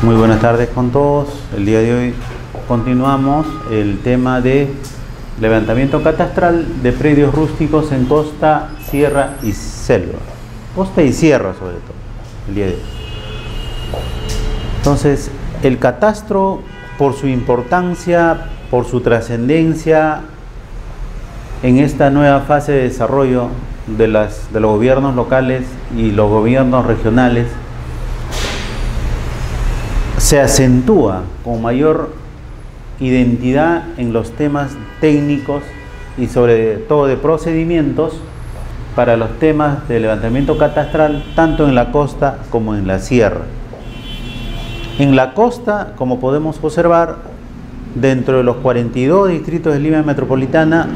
Muy buenas tardes con todos. El día de hoy continuamos el tema de levantamiento catastral de predios rústicos en costa, sierra y selva. Costa y sierra sobre todo, el día de hoy. Entonces, el catastro, por su importancia, por su trascendencia en esta nueva fase de desarrollo de, de los gobiernos locales y los gobiernos regionales, se acentúa con mayor identidad en los temas técnicos y sobre todo de procedimientos para los temas de levantamiento catastral tanto en la costa como en la sierra. En la costa, como podemos observar, dentro de los 42 distritos de Lima Metropolitana,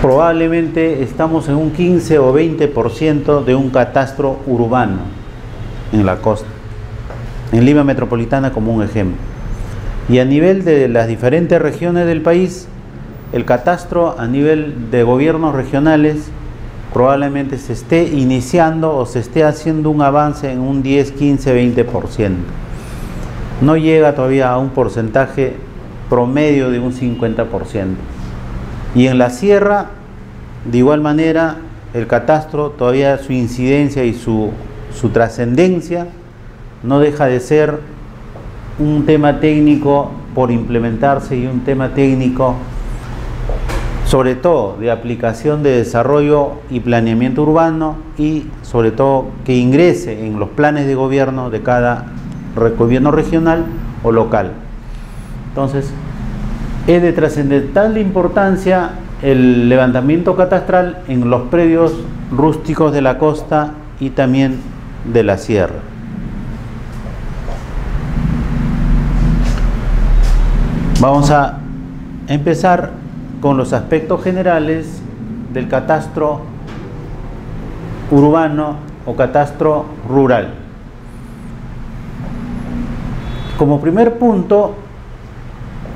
probablemente estamos en un 15 o 20% de un catastro urbano en la costa en Lima Metropolitana como un ejemplo. Y a nivel de las diferentes regiones del país, el catastro a nivel de gobiernos regionales probablemente se esté iniciando o se esté haciendo un avance en un 10, 15, 20%. No llega todavía a un porcentaje promedio de un 50%. Y en la sierra, de igual manera, el catastro todavía su incidencia y su, su trascendencia no deja de ser un tema técnico por implementarse y un tema técnico sobre todo de aplicación de desarrollo y planeamiento urbano y sobre todo que ingrese en los planes de gobierno de cada gobierno regional o local. Entonces, es de trascendental importancia el levantamiento catastral en los predios rústicos de la costa y también de la sierra. Vamos a empezar con los aspectos generales del catastro urbano o catastro rural. Como primer punto,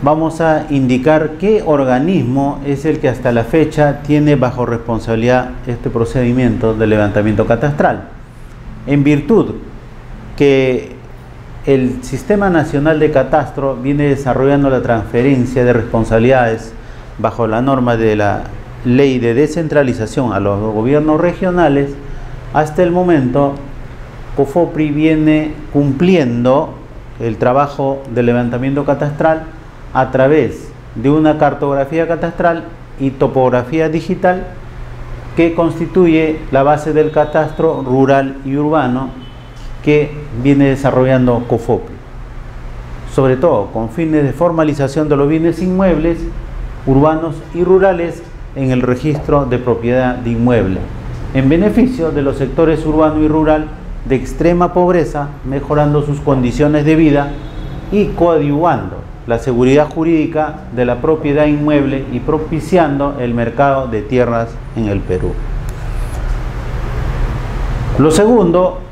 vamos a indicar qué organismo es el que hasta la fecha tiene bajo responsabilidad este procedimiento de levantamiento catastral. En virtud que el Sistema Nacional de Catastro viene desarrollando la transferencia de responsabilidades bajo la norma de la ley de descentralización a los gobiernos regionales, hasta el momento COFOPRI viene cumpliendo el trabajo de levantamiento catastral a través de una cartografía catastral y topografía digital que constituye la base del catastro rural y urbano que viene desarrollando COFOPRI, sobre todo con fines de formalización de los bienes inmuebles urbanos y rurales en el registro de propiedad de inmueble, en beneficio de los sectores urbano y rural de extrema pobreza, mejorando sus condiciones de vida y coadyuvando la seguridad jurídica de la propiedad inmueble y propiciando el mercado de tierras en el Perú. Lo segundo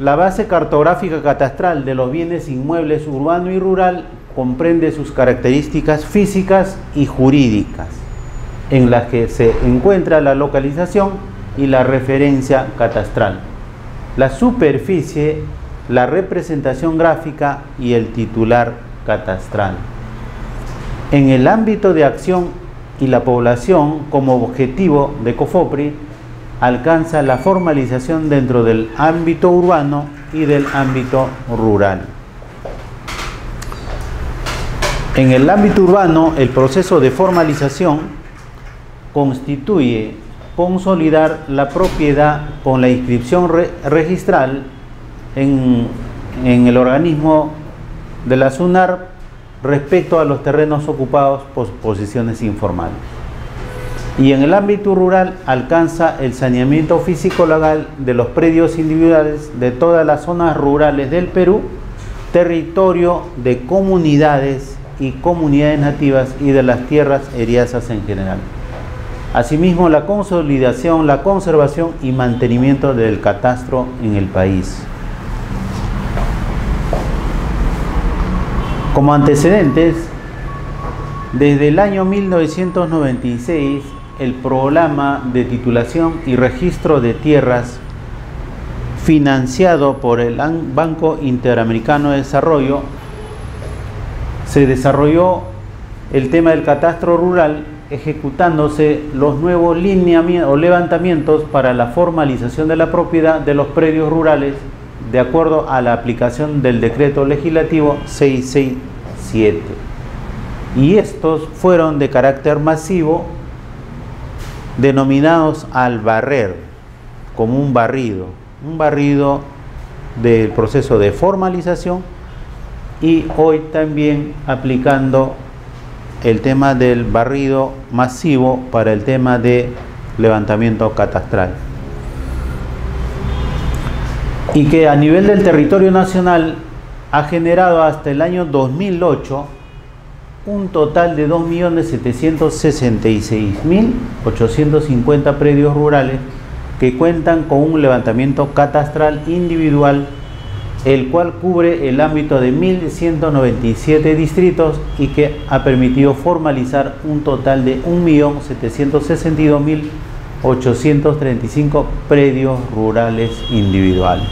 la base cartográfica catastral de los bienes inmuebles urbano y rural comprende sus características físicas y jurídicas, en las que se encuentra la localización y la referencia catastral, la superficie, la representación gráfica y el titular catastral. En el ámbito de acción y la población como objetivo de COFOPRI, alcanza la formalización dentro del ámbito urbano y del ámbito rural. En el ámbito urbano, el proceso de formalización constituye consolidar la propiedad con la inscripción registral en, en el organismo de la SUNAR respecto a los terrenos ocupados por posiciones informales y en el ámbito rural alcanza el saneamiento físico-legal de los predios individuales de todas las zonas rurales del Perú, territorio de comunidades y comunidades nativas y de las tierras eriazas en general. Asimismo, la consolidación, la conservación y mantenimiento del catastro en el país. Como antecedentes, desde el año 1996 el programa de titulación y registro de tierras financiado por el Banco Interamericano de Desarrollo, se desarrolló el tema del catastro rural ejecutándose los nuevos lineamientos o levantamientos para la formalización de la propiedad de los predios rurales de acuerdo a la aplicación del decreto legislativo 667. Y estos fueron de carácter masivo denominados al barrer, como un barrido, un barrido del proceso de formalización y hoy también aplicando el tema del barrido masivo para el tema de levantamiento catastral. Y que a nivel del territorio nacional ha generado hasta el año 2008 un total de 2.766.850 predios rurales que cuentan con un levantamiento catastral individual el cual cubre el ámbito de 1.197 distritos y que ha permitido formalizar un total de 1.762.835 predios rurales individuales.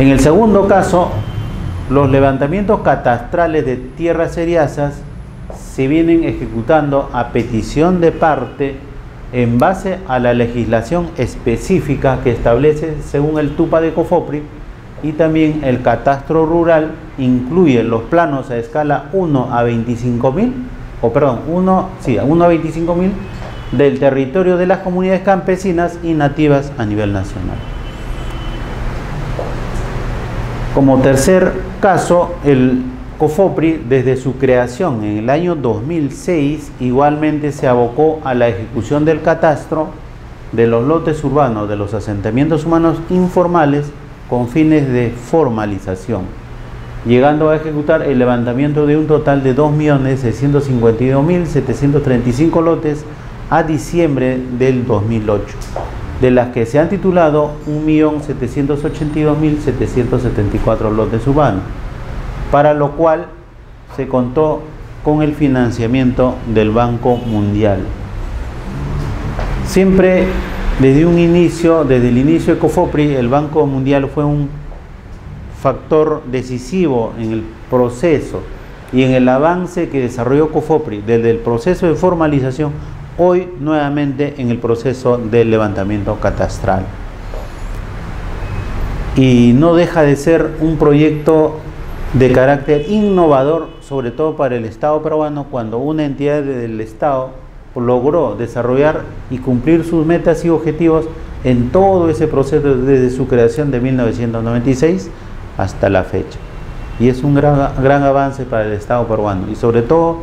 En el segundo caso, los levantamientos catastrales de tierras seriasas se vienen ejecutando a petición de parte en base a la legislación específica que establece según el TUPA de COFOPRI y también el catastro rural incluye los planos a escala 1 a 25.000 o perdón, 1, sí, 1 a 25.000 del territorio de las comunidades campesinas y nativas a nivel nacional. Como tercer caso, el COFOPRI desde su creación en el año 2006 igualmente se abocó a la ejecución del catastro de los lotes urbanos de los asentamientos humanos informales con fines de formalización, llegando a ejecutar el levantamiento de un total de 2.652.735 lotes a diciembre del 2008, de las que se han titulado 1.782.774 lotes urbanos para lo cual se contó con el financiamiento del Banco Mundial. Siempre desde un inicio, desde el inicio de COFOPRI, el Banco Mundial fue un factor decisivo en el proceso y en el avance que desarrolló COFOPRI desde el proceso de formalización, hoy nuevamente en el proceso de levantamiento catastral. Y no deja de ser un proyecto de carácter innovador, sobre todo para el Estado peruano, cuando una entidad del Estado logró desarrollar y cumplir sus metas y objetivos en todo ese proceso desde su creación de 1996 hasta la fecha. Y es un gran, gran avance para el Estado peruano y sobre todo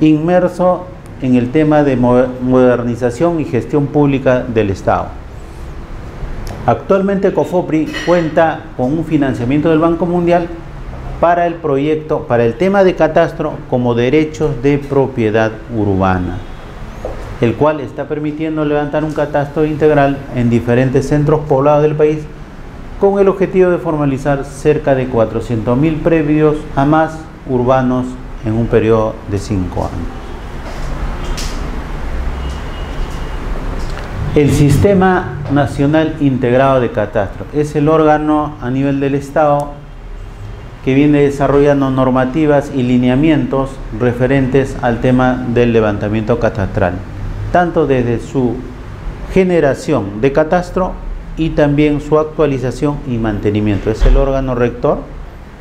inmerso en el tema de modernización y gestión pública del Estado. Actualmente COFOPRI cuenta con un financiamiento del Banco Mundial para el proyecto, para el tema de catastro como derechos de propiedad urbana, el cual está permitiendo levantar un catastro integral en diferentes centros poblados del país con el objetivo de formalizar cerca de 400.000 previos a más urbanos en un periodo de 5 años. El Sistema Nacional Integrado de Catastro es el órgano a nivel del Estado que viene desarrollando normativas y lineamientos referentes al tema del levantamiento catastral, tanto desde su generación de catastro y también su actualización y mantenimiento. Es el órgano rector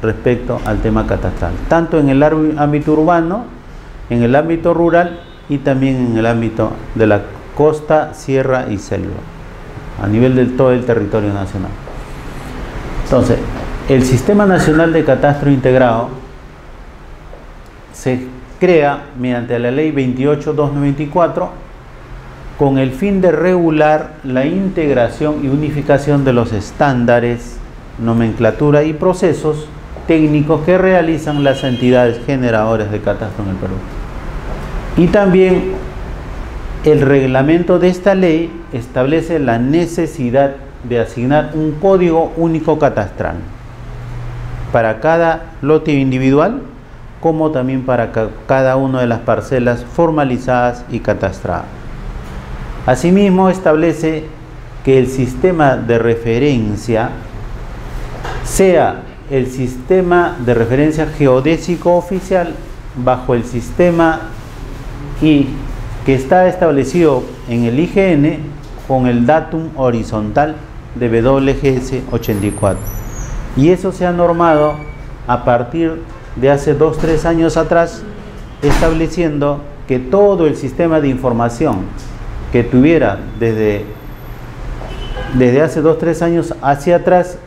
respecto al tema catastral, tanto en el ámbito urbano, en el ámbito rural y también en el ámbito de la costa, sierra y selva, a nivel de todo el territorio nacional. Entonces, el Sistema Nacional de Catastro Integrado se crea mediante la Ley 28294 con el fin de regular la integración y unificación de los estándares, nomenclatura y procesos técnicos que realizan las entidades generadoras de catastro en el Perú. Y también el reglamento de esta ley establece la necesidad de asignar un código único catastral para cada lote individual como también para cada una de las parcelas formalizadas y catastradas. Asimismo, establece que el sistema de referencia sea el sistema de referencia geodésico oficial bajo el sistema y que está establecido en el IGN con el datum horizontal de WGS 84. Y eso se ha normado a partir de hace 2-3 años atrás, estableciendo que todo el sistema de información que tuviera desde, desde hace 2-3 años hacia atrás,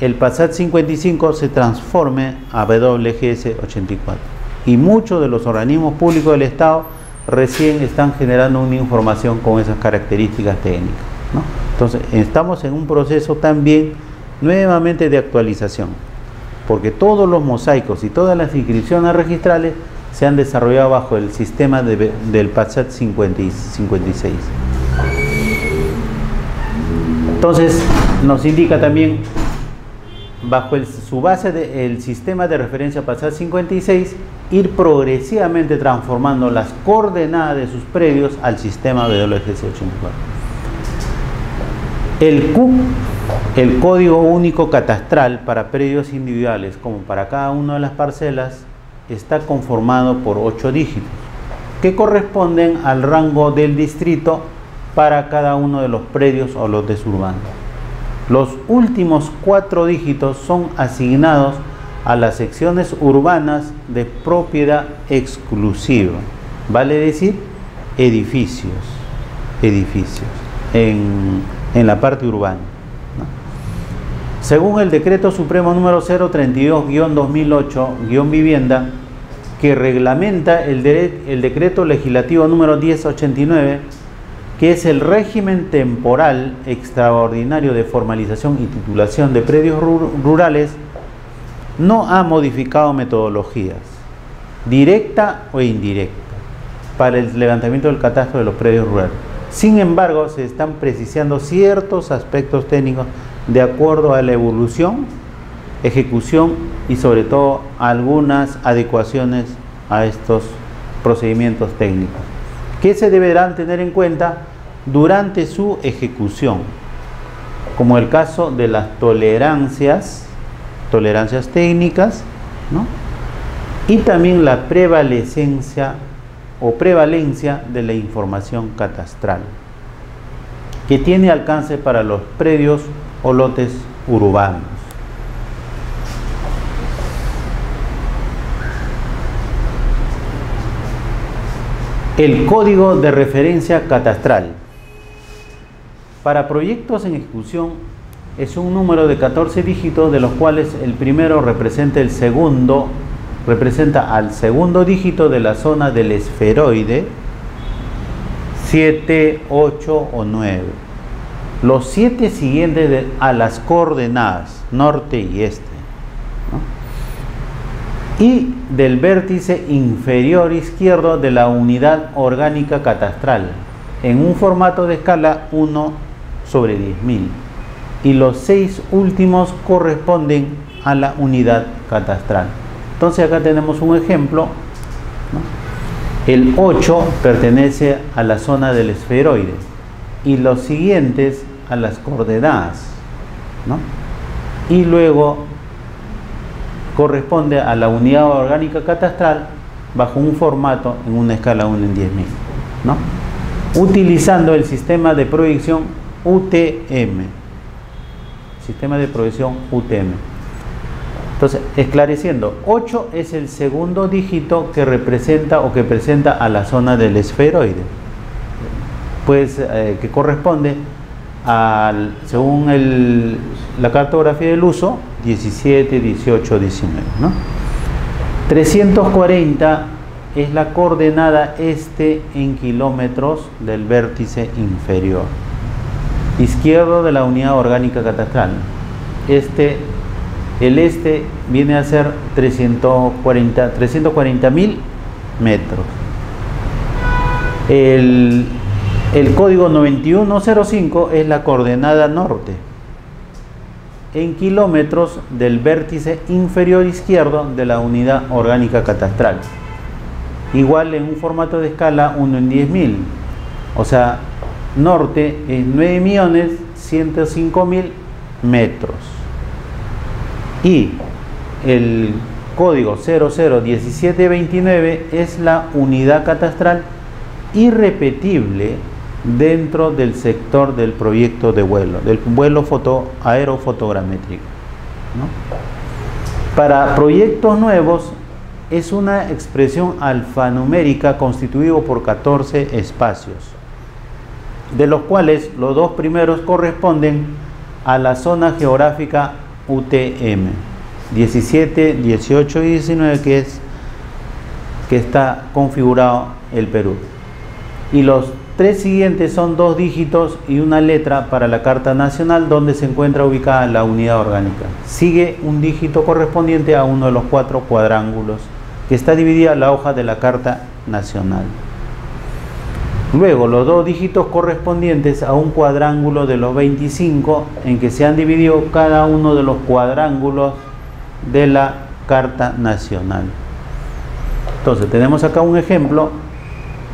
el PASAT 55 se transforme a WGS 84. Y muchos de los organismos públicos del Estado recién están generando una información con esas características técnicas. Entonces, estamos en un proceso también nuevamente de actualización, porque todos los mosaicos y todas las inscripciones registrales se han desarrollado bajo el sistema del PASAT 56. Entonces, nos indica también, bajo su base del sistema de referencia PASAT 56, ir progresivamente transformando las coordenadas de sus predios al sistema WGS 84. El CUP, el Código Único Catastral para predios individuales, como para cada una de las parcelas, está conformado por ocho dígitos, que corresponden al rango del distrito para cada uno de los predios o los desurbanos. Los últimos cuatro dígitos son asignados a las secciones urbanas de propiedad exclusiva, vale decir edificios, edificios en, la parte urbana. Según el decreto supremo número 032-2008-vivienda, que reglamenta el, el decreto legislativo número 1089, que es el régimen temporal extraordinario de formalización y titulación de predios rurales, no ha modificado metodologías, directa o indirecta, para el levantamiento del catastro de los predios rurales. Sin embargo, se están precisando ciertos aspectos técnicos de acuerdo a la evolución, ejecución y sobre todo algunas adecuaciones a estos procedimientos técnicos, que se deberán tener en cuenta durante su ejecución, como el caso de las tolerancias tolerancias técnicas, y también la prevalecencia o prevalencia de la información catastral, que tiene alcance para los predios o lotes urbanos. El código de referencia catastral. Para proyectos en ejecución es un número de 14 dígitos de los cuales el primero representa el segundo, representa al segundo dígito de la zona del esferoide 7, 8 o 9. Los siete siguientes a las coordenadas norte y este. Y del vértice inferior izquierdo de la unidad orgánica catastral en un formato de escala 1 sobre 10.000 y los seis últimos corresponden a la unidad catastral. Entonces acá tenemos un ejemplo. El 8 pertenece a la zona del esferoide y los siguientes a las coordenadas. Y luego corresponde a la unidad orgánica catastral bajo un formato en una escala 1 en 10.000. ¿no? Utilizando el sistema de proyección UTM sistema de provisión UTM. Entonces, esclareciendo, 8 es el segundo dígito que representa o que presenta a la zona del esferoide, pues eh, que corresponde al, según el, la cartografía del uso, 17, 18, 19. 340 es la coordenada este en kilómetros del vértice inferior izquierdo de la unidad orgánica catastral. Este, el este viene a ser 340 mil metros. El, el código 9105 es la coordenada norte en kilómetros del vértice inferior izquierdo de la unidad orgánica catastral. Igual en un formato de escala 1 en 10.000. O sea, norte es 9.105.000 metros. Y el código 001729 es la unidad catastral irrepetible dentro del sector del proyecto de vuelo, del vuelo foto, aerofotogramétrico. Para proyectos nuevos es una expresión alfanumérica constituida por 14 espacios, de los cuales los dos primeros corresponden a la zona geográfica UTM, 17, 18 y 19, que es que está configurado el Perú. Y los tres siguientes son dos dígitos y una letra para la Carta Nacional donde se encuentra ubicada la unidad orgánica. Sigue un dígito correspondiente a uno de los cuatro cuadrángulos que está dividida la hoja de la Carta Nacional. Luego, los dos dígitos correspondientes a un cuadrángulo de los 25 en que se han dividido cada uno de los cuadrángulos de la Carta Nacional. Entonces, tenemos acá un ejemplo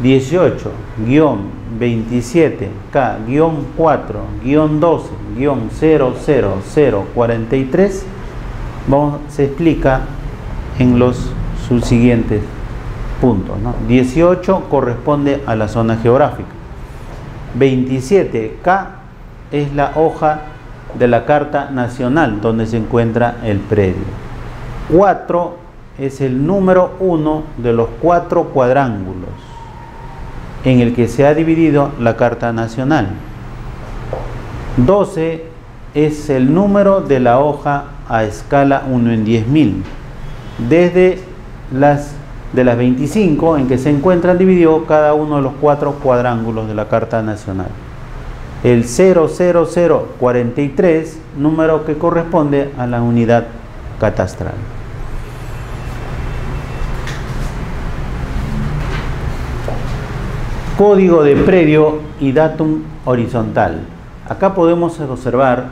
18-27K-4-12-00043 vamos, se explica en los subsiguientes puntos. 18 corresponde a la zona geográfica. 27K es la hoja de la Carta Nacional donde se encuentra el predio. 4 es el número 1 de los cuatro cuadrángulos en el que se ha dividido la Carta Nacional. 12 es el número de la hoja a escala 1 en 10.000. Desde las de las 25 en que se encuentran dividido cada uno de los cuatro cuadrángulos de la Carta Nacional. El 00043, número que corresponde a la unidad catastral. Código de predio y datum horizontal. Acá podemos observar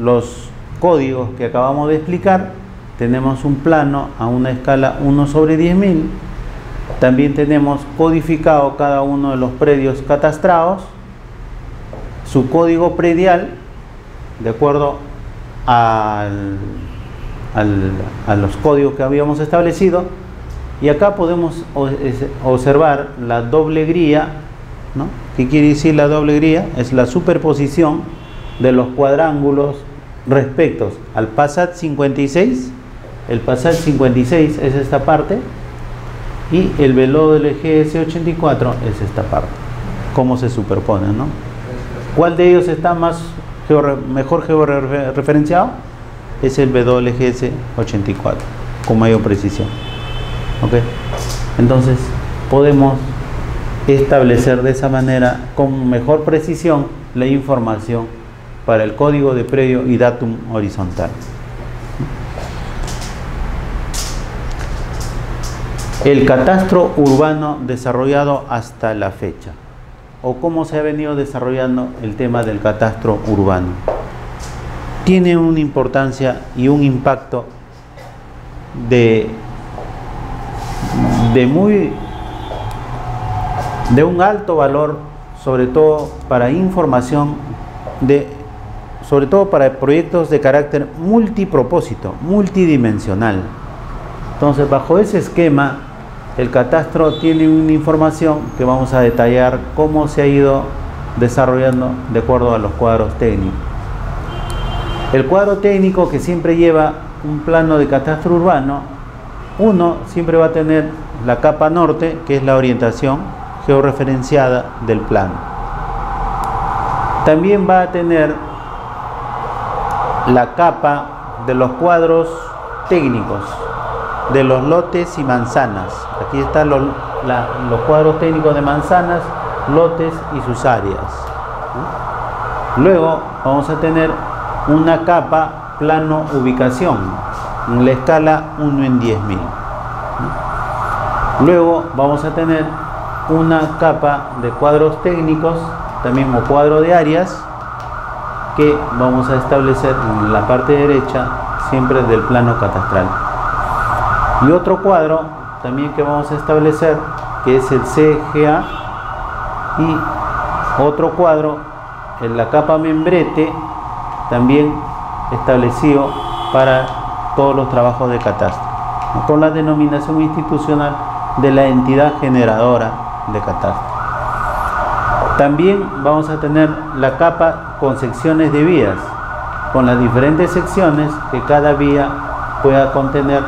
los códigos que acabamos de explicar. Tenemos un plano a una escala 1 sobre 10.000. También tenemos codificado cada uno de los predios catastrados, su código predial, de acuerdo a los códigos que habíamos establecido, y acá podemos observar la doble gría, ¿no? ¿Qué quiere decir la doble gría? Es la superposición de los cuadrángulos respecto al PASAT 56. El PASAT 56 es esta parte y el velo del GS 84 es esta parte. ¿Cómo se superponen, no? ¿Cuál de ellos está más mejor georreferenciado? Es el WGS 84 con mayor precisión. Entonces podemos establecer de esa manera con mejor precisión la información para el código de predio y datum horizontal. El catastro urbano desarrollado hasta la fecha o cómo se ha venido desarrollando el tema del catastro urbano. Tiene una importancia y un impacto de de muy de un alto valor sobre todo para información de sobre todo para proyectos de carácter multipropósito, multidimensional. Entonces, bajo ese esquema, el catastro tiene una información que vamos a detallar cómo se ha ido desarrollando de acuerdo a los cuadros técnicos. El cuadro técnico que siempre lleva un plano de catastro urbano, uno siempre va a tener la capa norte, que es la orientación georreferenciada del plano. También va a tener la capa de los cuadros técnicos, de los lotes y manzanas. Aquí están los, los cuadros técnicos de manzanas, lotes y sus áreas. Luego vamos a tener una capa plano ubicación, en la escala 1 en 10.000. Luego vamos a tener una capa de cuadros técnicos, también o cuadro de áreas, que vamos a establecer en la parte derecha siempre del plano catastral. Y otro cuadro también que vamos a establecer, que es el CGA, y otro cuadro en la capa membrete también establecido para todos los trabajos de catastro, con la denominación institucional de la entidad generadora de catastro. También vamos a tener la capa con secciones de vías, con las diferentes secciones que cada vía pueda contener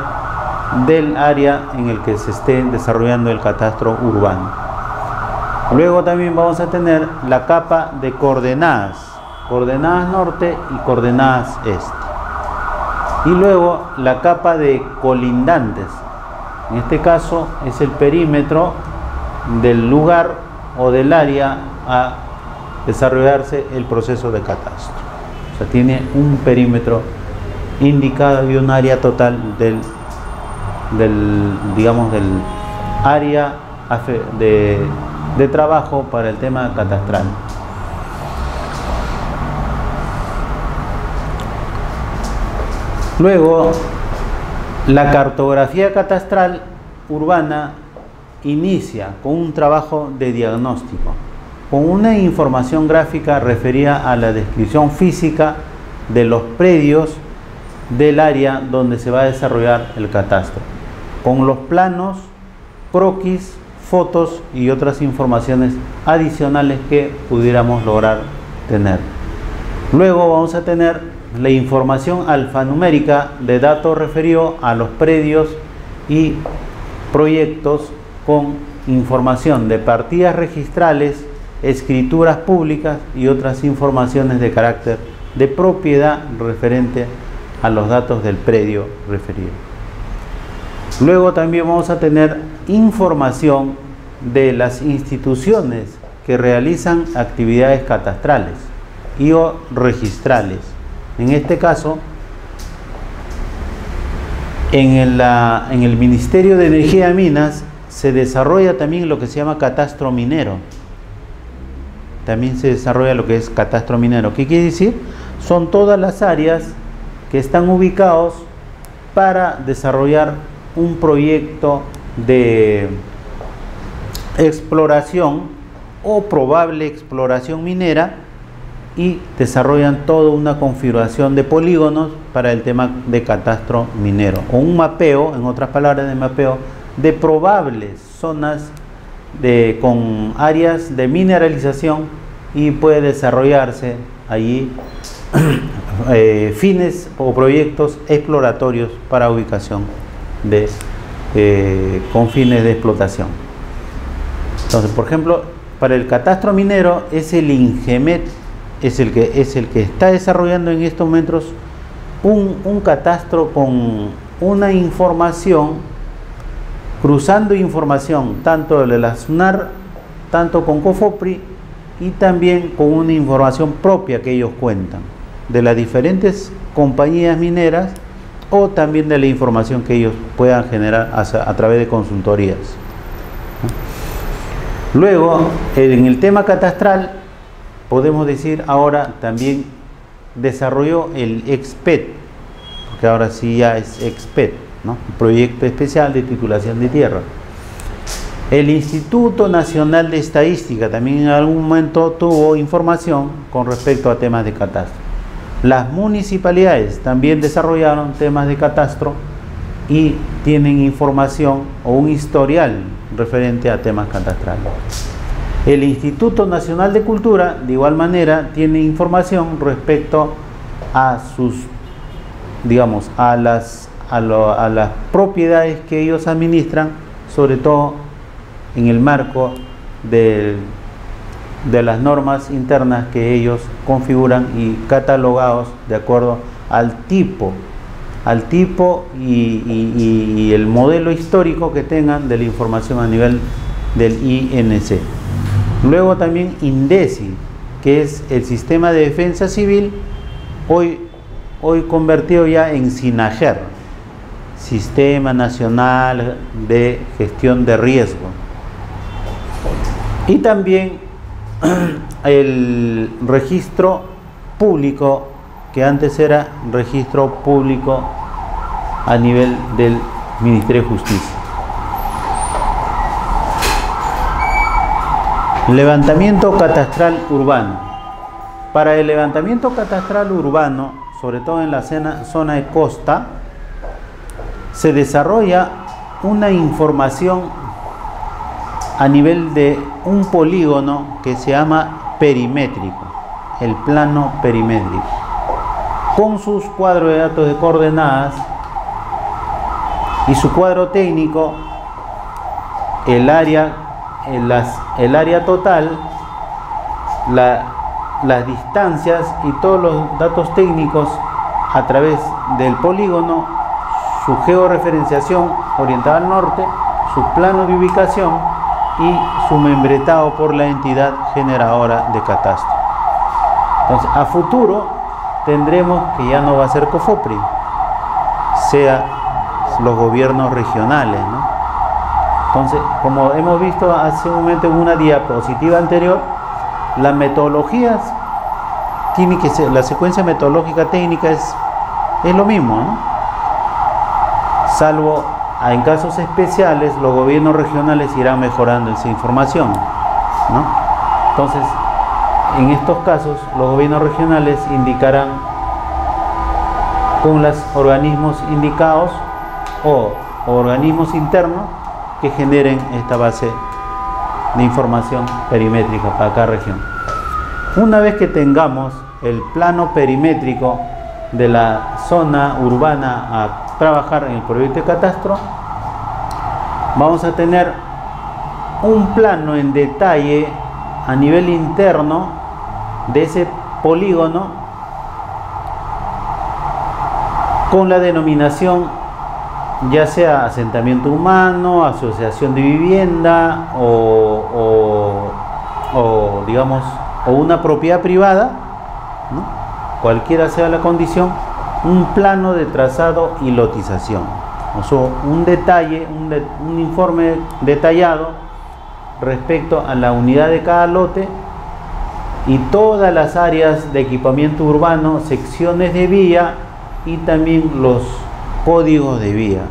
del área en el que se esté desarrollando el catastro urbano. Luego también vamos a tener la capa de coordenadas, coordenadas norte y coordenadas este. Y luego la capa de colindantes. En este caso es el perímetro del lugar o del área a desarrollarse el proceso de catastro. O sea, tiene un perímetro indicado y un área total del, del digamos, del área de, de trabajo para el tema catastral. Luego, la cartografía catastral urbana inicia con un trabajo de diagnóstico con una información gráfica referida a la descripción física de los predios del área donde se va a desarrollar el catastro, con los planos, croquis, fotos y otras informaciones adicionales que pudiéramos lograr tener. Luego vamos a tener la información alfanumérica de datos referidos a los predios y proyectos con información de partidas registrales escrituras públicas y otras informaciones de carácter de propiedad referente a los datos del predio referido. Luego también vamos a tener información de las instituciones que realizan actividades catastrales y o registrales. En este caso, en el, Ministerio de Energía y Minas se desarrolla también lo que se llama catastro minero también se desarrolla lo que es catastro minero. ¿Qué quiere decir? Son todas las áreas que están ubicados para desarrollar un proyecto de exploración o probable exploración minera y desarrollan toda una configuración de polígonos para el tema de catastro minero o un mapeo, en otras palabras de mapeo, de probables zonas de, con áreas de mineralización y puede desarrollarse allí eh, fines o proyectos exploratorios para ubicación de, eh, con fines de explotación. Entonces, por ejemplo, para el catastro minero es el INGEMET, es el que, es el que está desarrollando en estos momentos un, un catastro con una información cruzando información tanto de la SUNAR, tanto con COFOPRI y también con una información propia que ellos cuentan de las diferentes compañías mineras o también de la información que ellos puedan generar a, través de consultorías. Luego, en el tema catastral, podemos decir ahora también desarrolló el EXPET, porque ahora sí ya es EXPET, ¿no? Proyecto Especial de Titulación de Tierra. El Instituto Nacional de Estadística también en algún momento tuvo información con respecto a temas de catastro. Las municipalidades también desarrollaron temas de catastro y tienen información o un historial referente a temas catastrales. El Instituto Nacional de Cultura, de igual manera, tiene información respecto a sus, digamos, a las a, las propiedades que ellos administran, sobre todo en el marco de, de las normas internas que ellos configuran y catalogados de acuerdo al tipo, al tipo y, el modelo histórico que tengan de la información a nivel del INC. Luego también INDECI, que es el sistema de defensa civil, hoy, hoy convertido ya en SINAGER, Sistema Nacional de Gestión de Riesgo. Y también el registro público, que antes era registro público a nivel del Ministerio de Justicia. Levantamiento catastral urbano. Para el levantamiento catastral urbano, sobre todo en la zona de costa, se desarrolla una información a nivel de un polígono que se llama perimétrico, el plano perimétrico, con sus cuadros de datos de coordenadas y su cuadro técnico, el área, el, área total, las distancias y todos los datos técnicos a través del polígono, su georreferenciación orientada al norte, su plano de ubicación y su membretado por la entidad generadora de catastro. Entonces, a futuro tendremos que ya no va a ser COFOPRI, sea los gobiernos regionales. Entonces, como hemos visto hace un momento en una diapositiva anterior, las metodologías tiene que ser, la secuencia metodológica técnica es, es lo mismo, salvo en casos especiales los gobiernos regionales irán mejorando esa información. Entonces, en estos casos los gobiernos regionales indicarán con los organismos indicados o organismos internos que generen esta base de información perimétrica para cada región. Una vez que tengamos el plano perimétrico de la zona urbana a trabajar en el proyecto de catastro, vamos a tener un plano en detalle a nivel interno de ese polígono con la denominación ya sea asentamiento humano, asociación de vivienda o, digamos, o una propiedad privada, cualquiera sea la condición, un plano de trazado y lotización. O sea, un detalle, un, un informe detallado respecto a la unidad de cada lote y todas las áreas de equipamiento urbano, secciones de vía y también los códigos de vía,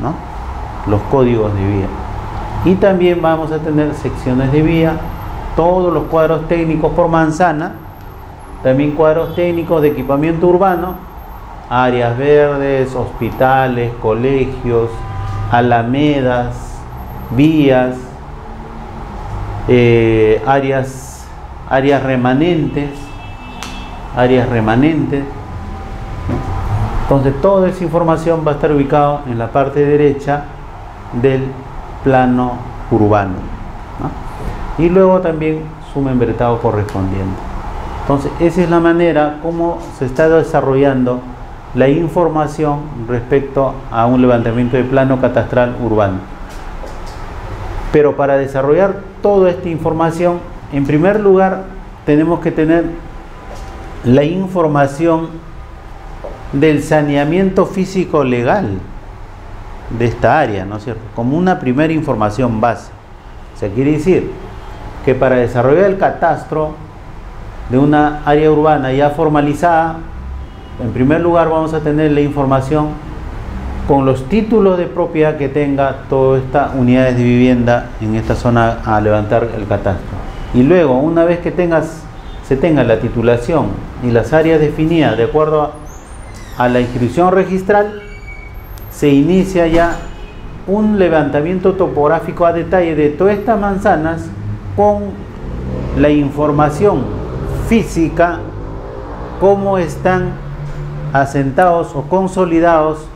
¿no? Los códigos de vía. Y también vamos a tener secciones de vía, todos los cuadros técnicos por manzana, también cuadros técnicos de equipamiento urbano, áreas verdes, hospitales, colegios, alamedas, vías, eh, áreas, áreas remanentes, áreas remanentes, entonces toda esa información va a estar ubicada en la parte derecha del plano urbano. Y luego también su membretado correspondiente. Entonces esa es la manera como se está desarrollando la información respecto a un levantamiento de plano catastral urbano. Pero para desarrollar toda esta información, en primer lugar tenemos que tener la información del saneamiento físico legal de esta área, ¿no es cierto? Como una primera información base. Se quiere decir que para desarrollar el catastro de una área urbana ya formalizada, en primer lugar vamos a tener la información con los títulos de propiedad que tenga todas estas unidades de vivienda en esta zona a levantar el catastro. Y luego, una vez que tengas, se tenga la titulación y las áreas definidas de acuerdo a a la inscripción registral, se inicia ya un levantamiento topográfico a detalle de todas estas manzanas con la información física, cómo están asentados o consolidados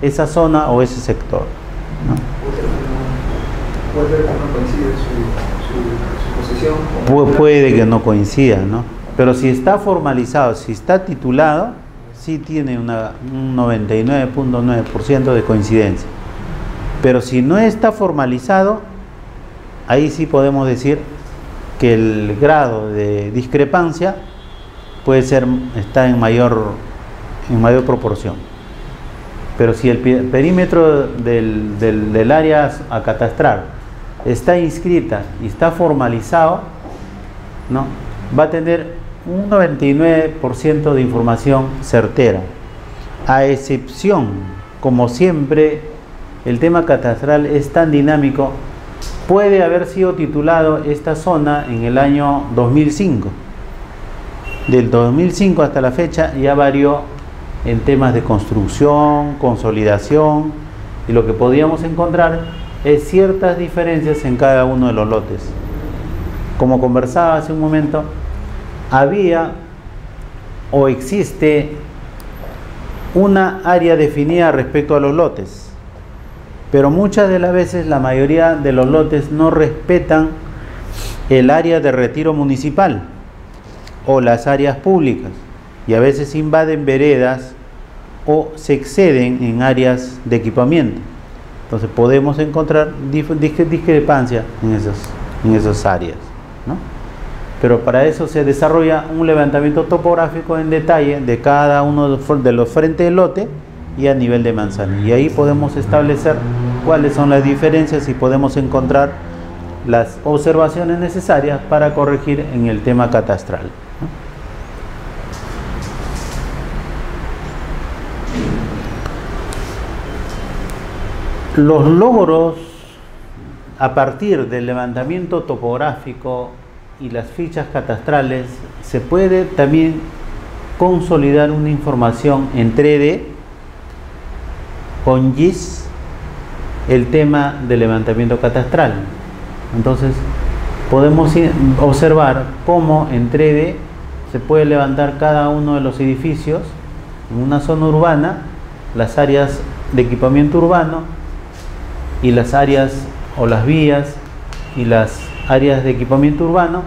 esa zona o ese sector. Puede que no coincida, ¿no? Pero si está formalizado, si está titulado, sí tiene una, un 99.9% de coincidencia. Pero si no está formalizado, ahí sí podemos decir que el grado de discrepancia puede ser, está en mayor, en mayor proporción. Pero si el perímetro del, del área a catastrar está inscrita y está formalizado, ¿no? va a tener un 99% de información certera, a excepción, como siempre, el tema catastral es tan dinámico puede haber sido titulado esta zona en el año 2005. Del 2005 hasta la fecha ya varió en temas de construcción, consolidación, y lo que podíamos encontrar es ciertas diferencias en cada uno de los lotes. Como conversaba hace un momento, había o existe una área definida respecto a los lotes, pero muchas de las veces la mayoría de los lotes no respetan el área de retiro municipal o las áreas públicas y a veces invaden veredas o se exceden en áreas de equipamiento. Entonces podemos encontrar discrepancia en esas, en esas áreas. Pero para eso se desarrolla un levantamiento topográfico en detalle de cada uno de los frentes del lote y a nivel de manzana. Y ahí podemos establecer cuáles son las diferencias y podemos encontrar las observaciones necesarias para corregir en el tema catastral. Los logros a partir del levantamiento topográfico y las fichas catastrales se puede también consolidar una información en 3D con GIS el tema del levantamiento catastral. Entonces podemos observar cómo en 3D se puede levantar cada uno de los edificios en una zona urbana, las áreas de equipamiento urbano y las áreas o las vías y las áreas de equipamiento urbano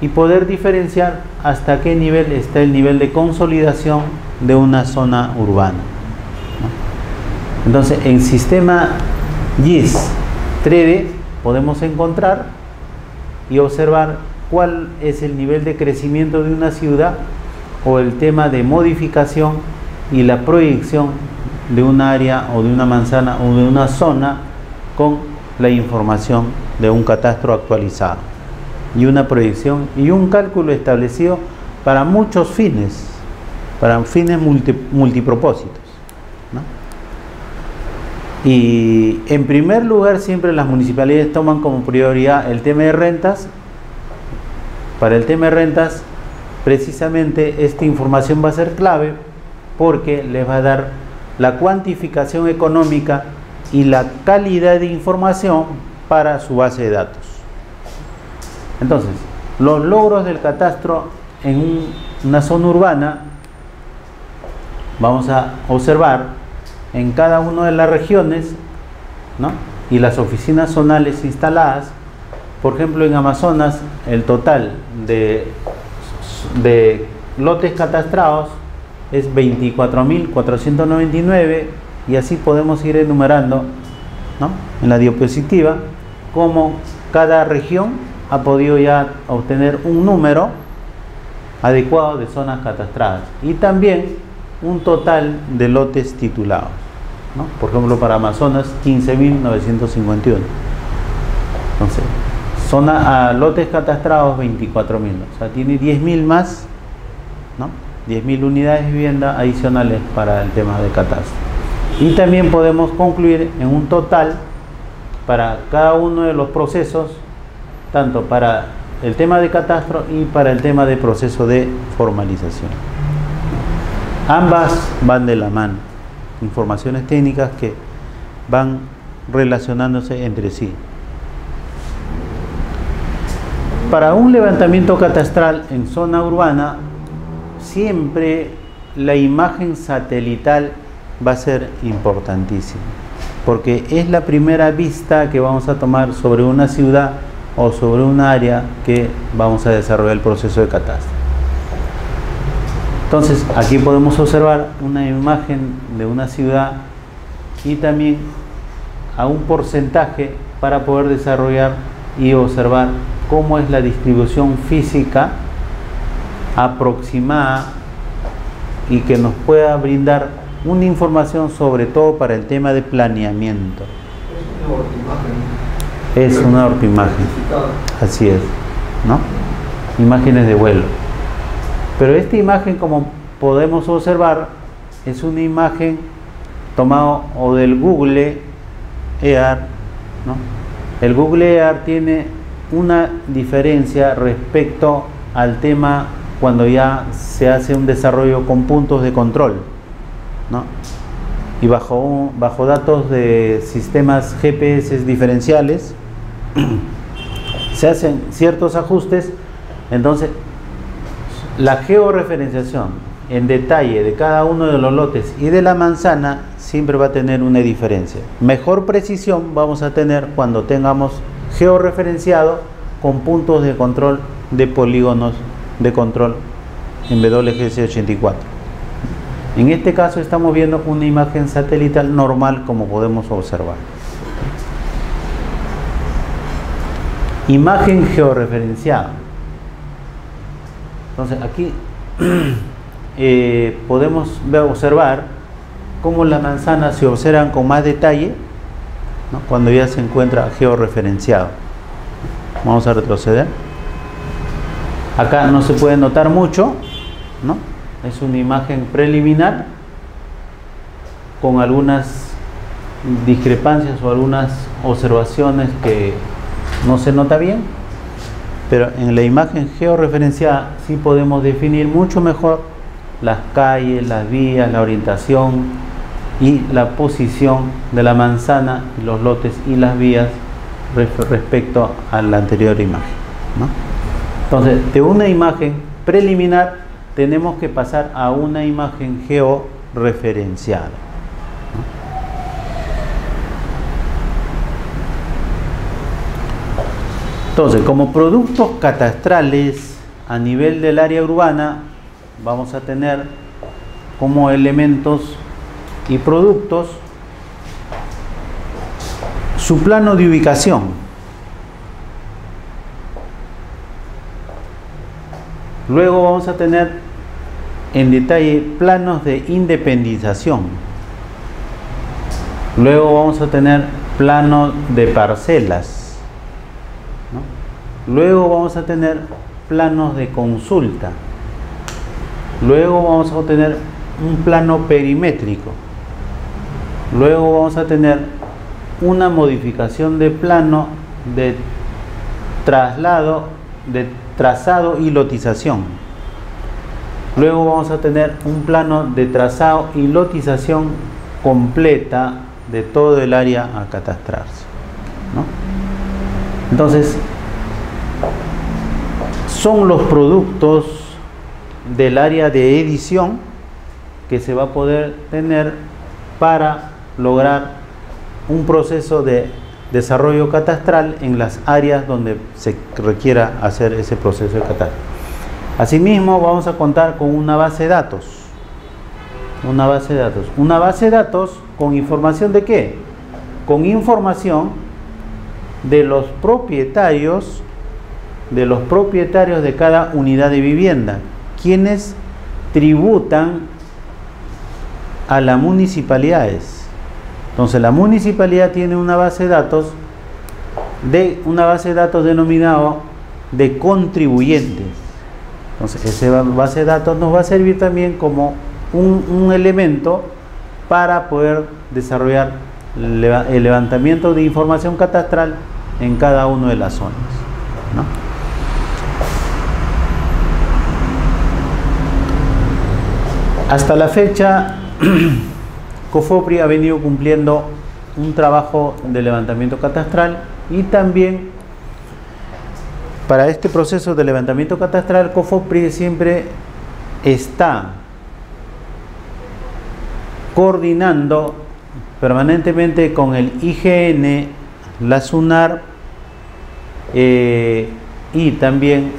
y poder diferenciar hasta qué nivel está el nivel de consolidación de una zona urbana. Entonces, en sistema GIS 3D podemos encontrar y observar cuál es el nivel de crecimiento de una ciudad o el tema de modificación y la proyección de un área o de una manzana o de una zona con la información de un catastro actualizado y una proyección y un cálculo establecido para muchos fines, para fines multipropósitos. Y en primer lugar siempre las municipalidades toman como prioridad el tema de rentas. Para el tema de rentas, precisamente esta información va a ser clave porque les va a dar la cuantificación económica y la calidad de información para su base de datos. Entonces, los logros del catastro en una zona urbana, vamos a observar en cada una de las regiones y las oficinas zonales instaladas, por ejemplo en Amazonas, el total de, de lotes catastrados es 24.499 y así podemos ir enumerando en la diapositiva cómo cada región ha podido ya obtener un número adecuado de zonas catastradas y también un total de lotes titulados. Por ejemplo, para Amazonas 15.951. Entonces, zona lotes catastrados 24.000, o sea, tiene 10.000 más, ¿no? 10.000 unidades de vivienda adicionales para el tema de catastro. Y también podemos concluir en un total para cada uno de los procesos, tanto para el tema de catastro y para el tema de proceso de formalización. Ambas van de la mano, informaciones técnicas que van relacionándose entre sí. Para un levantamiento catastral en zona urbana, siempre la imagen satelital va a ser importantísimo, porque es la primera vista que vamos a tomar sobre una ciudad o sobre un área que vamos a desarrollar el proceso de catástrofe. Entonces, aquí podemos observar una imagen de una ciudad y también a un porcentaje para poder desarrollar y observar cómo es la distribución física aproximada y que nos pueda brindar una información sobre todo para el tema de planeamiento. Es una imagen Así es, ¿no? Imágenes de vuelo. Pero esta imagen, como podemos observar, es una imagen tomada o del Google EAR, ¿no? El Google Earth tiene una diferencia respecto al tema cuando ya se hace un desarrollo con puntos de control, ¿no? Y bajo, bajo datos de sistemas GPS diferenciales, se hacen ciertos ajustes, entonces la georreferenciación en detalle de cada uno de los lotes y de la manzana siempre va a tener una diferencia. Mejor precisión vamos a tener cuando tengamos georreferenciado con puntos de control de polígonos de control en WGC84. En este caso estamos viendo una imagen satelital normal como podemos observar. Imagen georreferenciada. Entonces aquí Eh, podemos observar cómo las manzanas se observan con más detalle cuando ya se encuentra georreferenciado. Vamos a retroceder. Acá no se puede notar mucho, ¿no? Es una imagen preliminar con algunas discrepancias o algunas observaciones que no se nota bien, pero en la imagen georreferenciada sí podemos definir mucho mejor las calles, las vías, la orientación y la posición de la manzana, los lotes y las vías respecto a la anterior imagen. Entonces, de una imagen preliminar tenemos que pasar a una imagen georreferenciada. Entonces, como productos catastrales a nivel del área urbana, vamos a tener como elementos y productos su plano de ubicación. Luego vamos a tener en detalle planos de independización. Luego vamos a tener planos de parcelas. Luego vamos a tener planos de consulta. Luego vamos a obtener un plano perimétrico. Luego vamos a tener una modificación de plano de traslado, de trazado y lotización. Luego vamos a tener un plano de trazado y lotización completa de todo el área a catastrarse. Entonces, son los productos del área de edición que se va a poder tener para lograr un proceso de desarrollo catastral en las áreas donde se requiera hacer ese proceso de catastro. Asimismo, vamos a contar con una base de datos. Una base de datos. Una base de datos con información de qué? Con información de los propietarios de los propietarios de cada unidad de vivienda quienes tributan a las municipalidades. Entonces la municipalidad tiene una base de datos de una base de datos denominado de contribuyentes. Entonces esa base de datos nos va a servir también como un, elemento para poder desarrollar el levantamiento de información catastral en cada una de las zonas. Hasta la fecha, COFOPRI ha venido cumpliendo un trabajo de levantamiento catastral y también para este proceso de levantamiento catastral, COFOPRI siempre está coordinando permanentemente con el IGN, la SUNAR eh, y también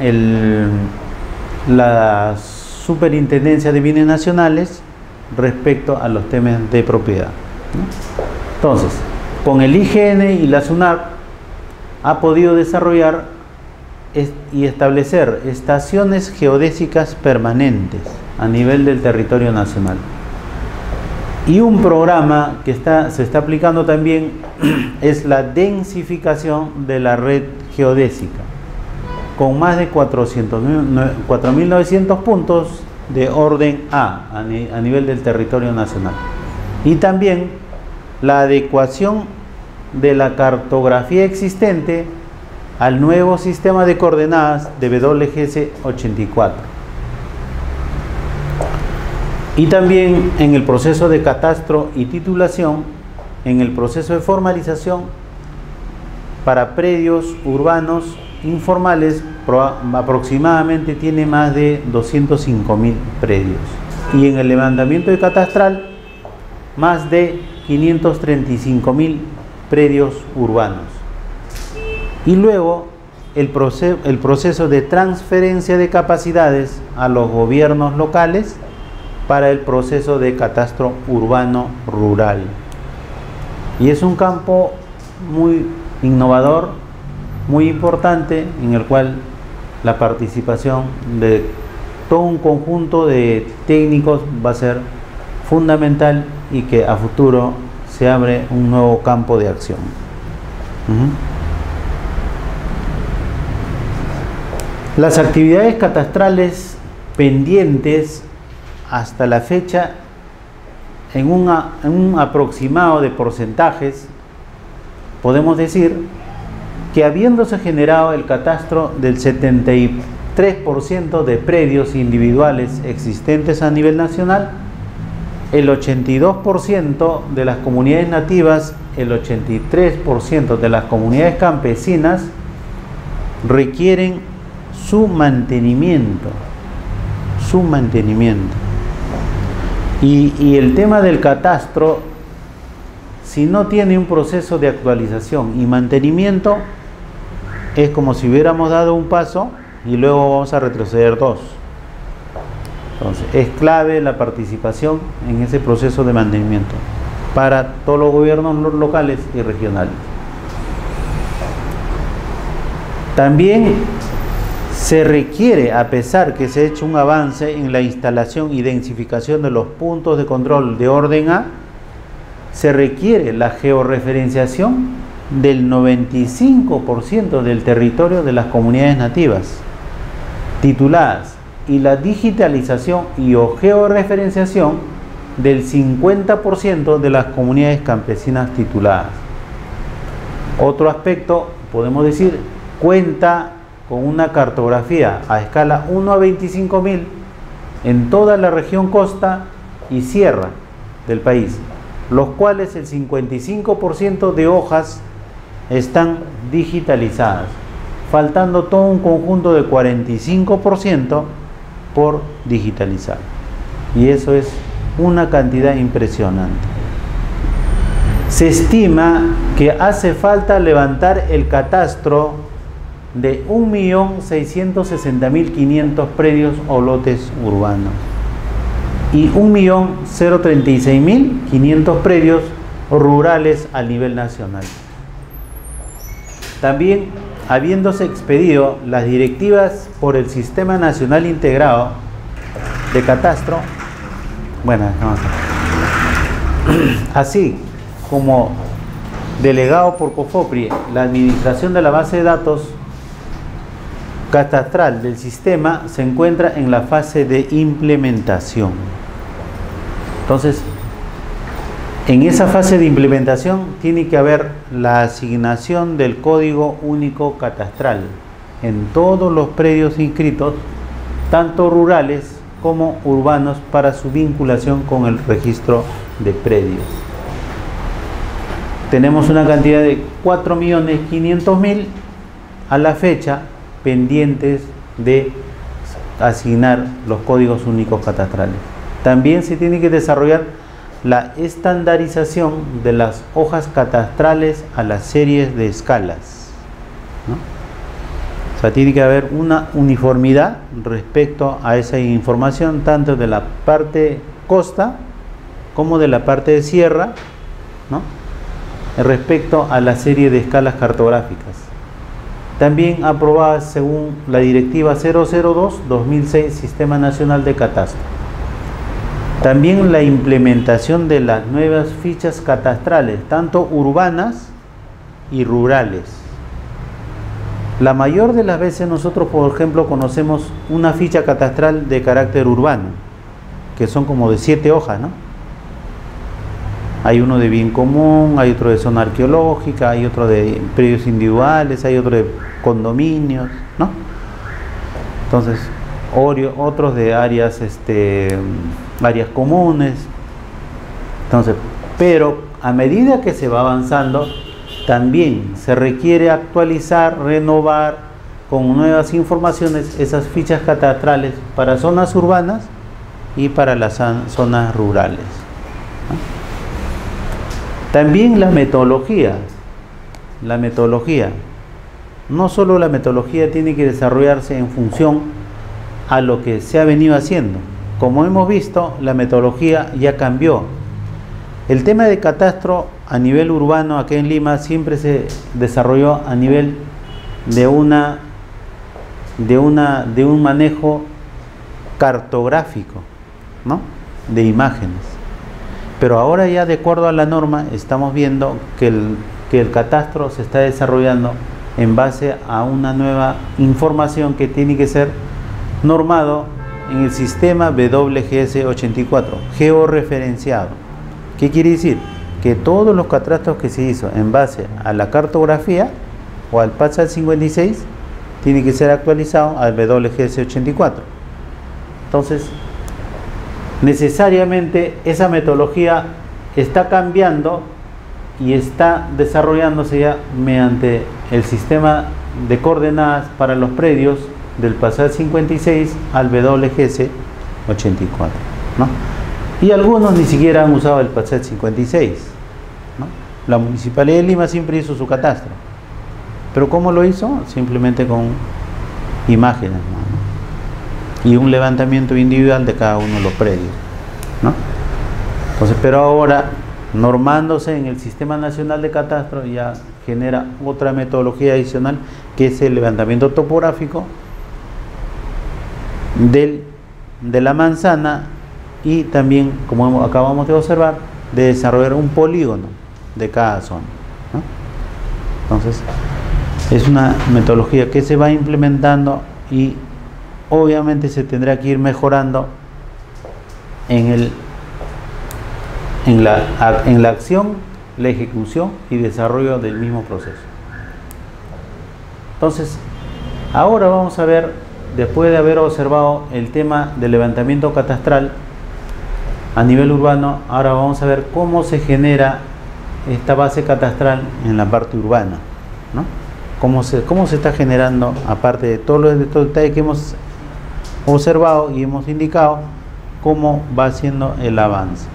las Superintendencia de Bienes Nacionales respecto a los temas de propiedad. Entonces, con el IGN y la SUNAR ha podido desarrollar y establecer estaciones geodésicas permanentes a nivel del territorio nacional. Y un programa que está, se está aplicando también es la densificación de la red geodésica con más de 4.900 puntos de orden A a nivel del territorio nacional. Y también la adecuación de la cartografía existente al nuevo sistema de coordenadas de WGS 84. Y también en el proceso de catastro y titulación, en el proceso de formalización para predios urbanos informales aproximadamente tiene más de 205 mil predios y en el levantamiento de catastral más de 535 mil predios urbanos. Y luego el, proceso, el proceso de transferencia de capacidades a los gobiernos locales para el proceso de catastro urbano rural. Y es un campo muy innovador, muy importante, en el cual la participación de todo un conjunto de técnicos va a ser fundamental y que a futuro se abre un nuevo campo de acción. Las actividades catastrales pendientes hasta la fecha en, un aproximado de porcentajes podemos decir que habiéndose generado el catastro del 73% de predios individuales existentes a nivel nacional, el 82% de las comunidades nativas, el 83% de las comunidades campesinas requieren su mantenimiento, su mantenimiento. Y, el tema del catastro si no tiene un proceso de actualización y mantenimiento, es como si hubiéramos dado un paso y luego vamos a retroceder dos. Entonces, es clave la participación en ese proceso de mantenimiento para todos los gobiernos locales y regionales. También se requiere, a pesar que se ha hecho un avance en la instalación y densificación de los puntos de control de orden A, se requiere la georreferenciación del 95% del territorio de las comunidades nativas tituladas y la digitalización y o georreferenciación del 50% de las comunidades campesinas tituladas. Otro aspecto, podemos decir, cuenta con una cartografía a escala 1 a 25.000 en toda la región costa y sierra del país los cuales el 55% de hojas están digitalizadas, faltando todo un conjunto de 45% por digitalizar. Y eso es una cantidad impresionante. Se estima que hace falta levantar el catastro de 1.660.500 predios o lotes urbanos y 1.036.500 predios rurales a nivel nacional. También, habiéndose expedido las directivas por el Sistema Nacional Integrado de Catastro, así como delegado por COFOPRI la administración de la base de datos catastral del sistema se encuentra en la fase de implementación. Entonces, en esa fase de implementación tiene que haber la asignación del código único catastral en todos los predios inscritos, tanto rurales como urbanos, para su vinculación con el registro de predios. Tenemos una cantidad de 4.500.000 a la fecha pendientes de asignar los códigos únicos catastrales. También se tiene que desarrollar la estandarización de las hojas catastrales a las series de escalas. O sea, tiene que haber una uniformidad respecto a esa información, tanto de la parte costa como de la parte de sierra, respecto a la serie de escalas cartográficas. También aprobada según la Directiva 002-2006, Sistema Nacional de Catastro. También la implementación de las nuevas fichas catastrales, tanto urbanas y rurales. La mayor de las veces nosotros, por ejemplo, conocemos una ficha catastral de carácter urbano, que son como de siete hojas, ¿no? Hay uno de bien común, hay otro de zona arqueológica, hay otro de predios individuales, hay otro de condominios, ¿no? Entonces, otros de áreas, este, áreas comunes. Entonces, pero a medida que se va avanzando, también se requiere actualizar, renovar con nuevas informaciones esas fichas catastrales para zonas urbanas y para las zonas rurales. También la metodología. La metodología. No solo la metodología tiene que desarrollarse en función a lo que se ha venido haciendo. Como hemos visto, la metodología ya cambió. El tema de catastro a nivel urbano aquí en Lima siempre se desarrolló a nivel de una de una de un manejo cartográfico, ¿no? De imágenes. Pero ahora ya de acuerdo a la norma estamos viendo que el, que el catastro se está desarrollando en base a una nueva información que tiene que ser normado en el sistema WGS 84, georreferenciado. ¿Qué quiere decir? Que todos los catastros que se hizo en base a la cartografía o al PATSAT 56 tiene que ser actualizado al WGS 84. Entonces, necesariamente esa metodología está cambiando y está desarrollándose ya mediante el sistema de coordenadas para los predios del PASAT 56 al WGS 84. Y algunos ni siquiera han usado el PASAT 56. La Municipalidad de Lima siempre hizo su catastro. ¿Pero cómo lo hizo? Simplemente con imágenes y un levantamiento individual de cada uno de los predios. ¿no? Entonces, pero ahora, normándose en el Sistema Nacional de Catastro, ya genera otra metodología adicional que es el levantamiento topográfico del, de la manzana y también, como acabamos de observar, de desarrollar un polígono de cada zona. Entonces, es una metodología que se va implementando y obviamente se tendrá que ir mejorando en, el, en, la, en la acción, la ejecución y desarrollo del mismo proceso. Entonces, ahora vamos a ver, después de haber observado el tema del levantamiento catastral a nivel urbano, ahora vamos a ver cómo se genera esta base catastral en la parte urbana. ¿no? Cómo, se, cómo se está generando, aparte de todos los detalles que hemos observado y hemos indicado cómo va haciendo el avance.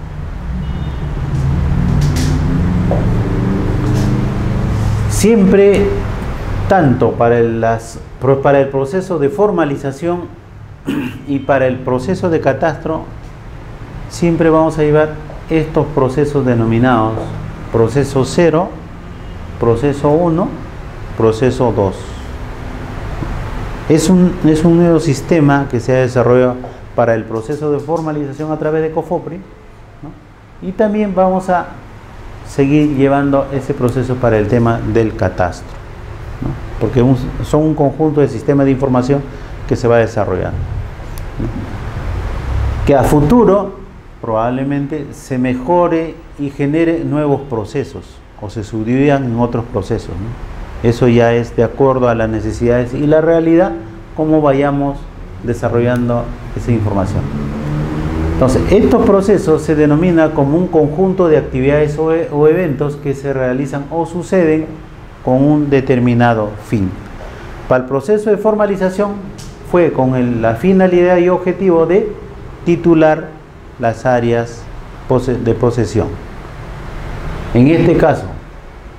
Siempre, tanto para las, para el proceso de formalización y para el proceso de catastro, siempre vamos a llevar estos procesos denominados proceso 0, proceso 1, proceso 2. Es un, es un nuevo sistema que se ha desarrollado para el proceso de formalización a través de COFOPRI y también vamos a seguir llevando ese proceso para el tema del catastro, porque son un conjunto de sistemas de información que se va desarrollando. Que a futuro probablemente se mejore y genere nuevos procesos o se subdividan en otros procesos. Eso ya es de acuerdo a las necesidades y la realidad, cómo vayamos desarrollando esa información. Entonces, estos procesos se denominan como un conjunto de actividades o, e, o, eventos que se realizan o suceden con un determinado fin. Para el proceso de formalización fue con la finalidad y objetivo de titular las áreas de posesión. En este caso,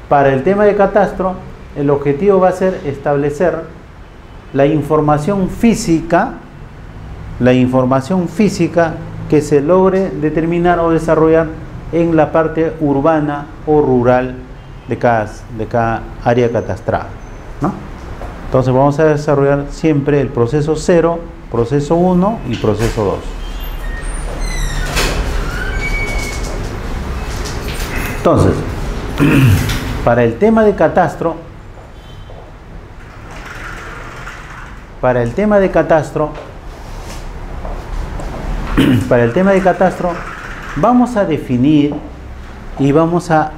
para el tema de catastro, el objetivo va a ser establecer la información física, la información física que se logre determinar o desarrollar en la parte urbana o rural de cada, de cada área catastral. Entonces vamos a desarrollar siempre el proceso 0, proceso 1 y proceso 2. Entonces, para el tema de catastro, para el tema de catastro, para el tema de catastro, vamos a definir y vamos a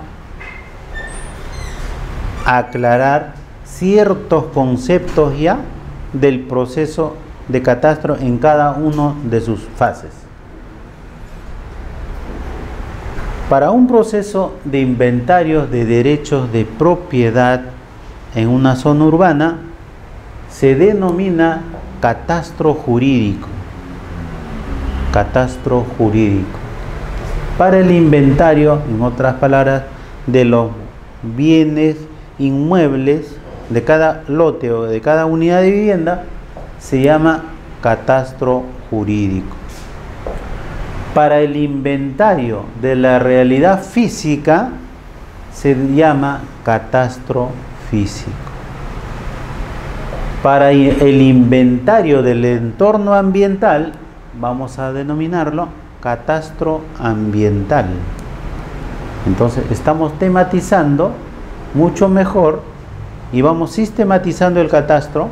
aclarar ciertos conceptos ya del proceso de catastro en cada uno de sus fases. Para un proceso de inventarios de derechos de propiedad en una zona urbana se denomina catastro jurídico. Catastro jurídico. Para el inventario, en otras palabras, de los bienes inmuebles de cada lote o de cada unidad de vivienda, se llama catastro jurídico. Para el inventario de la realidad física se llama catastro físico. Para el inventario del entorno ambiental vamos a denominarlo catastro ambiental. Entonces estamos tematizando mucho mejor y vamos sistematizando el catastro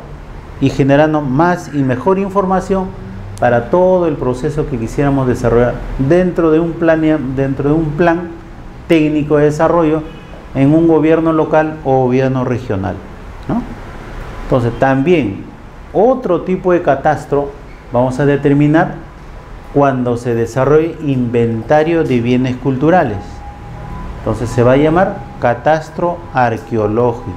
y generando más y mejor información para todo el proceso que quisiéramos desarrollar dentro de un plan, dentro de un plan técnico de desarrollo en un gobierno local o gobierno regional. Entonces también otro tipo de catastro vamos a determinar cuando se desarrolle inventario de bienes culturales. Entonces se va a llamar catastro arqueológico.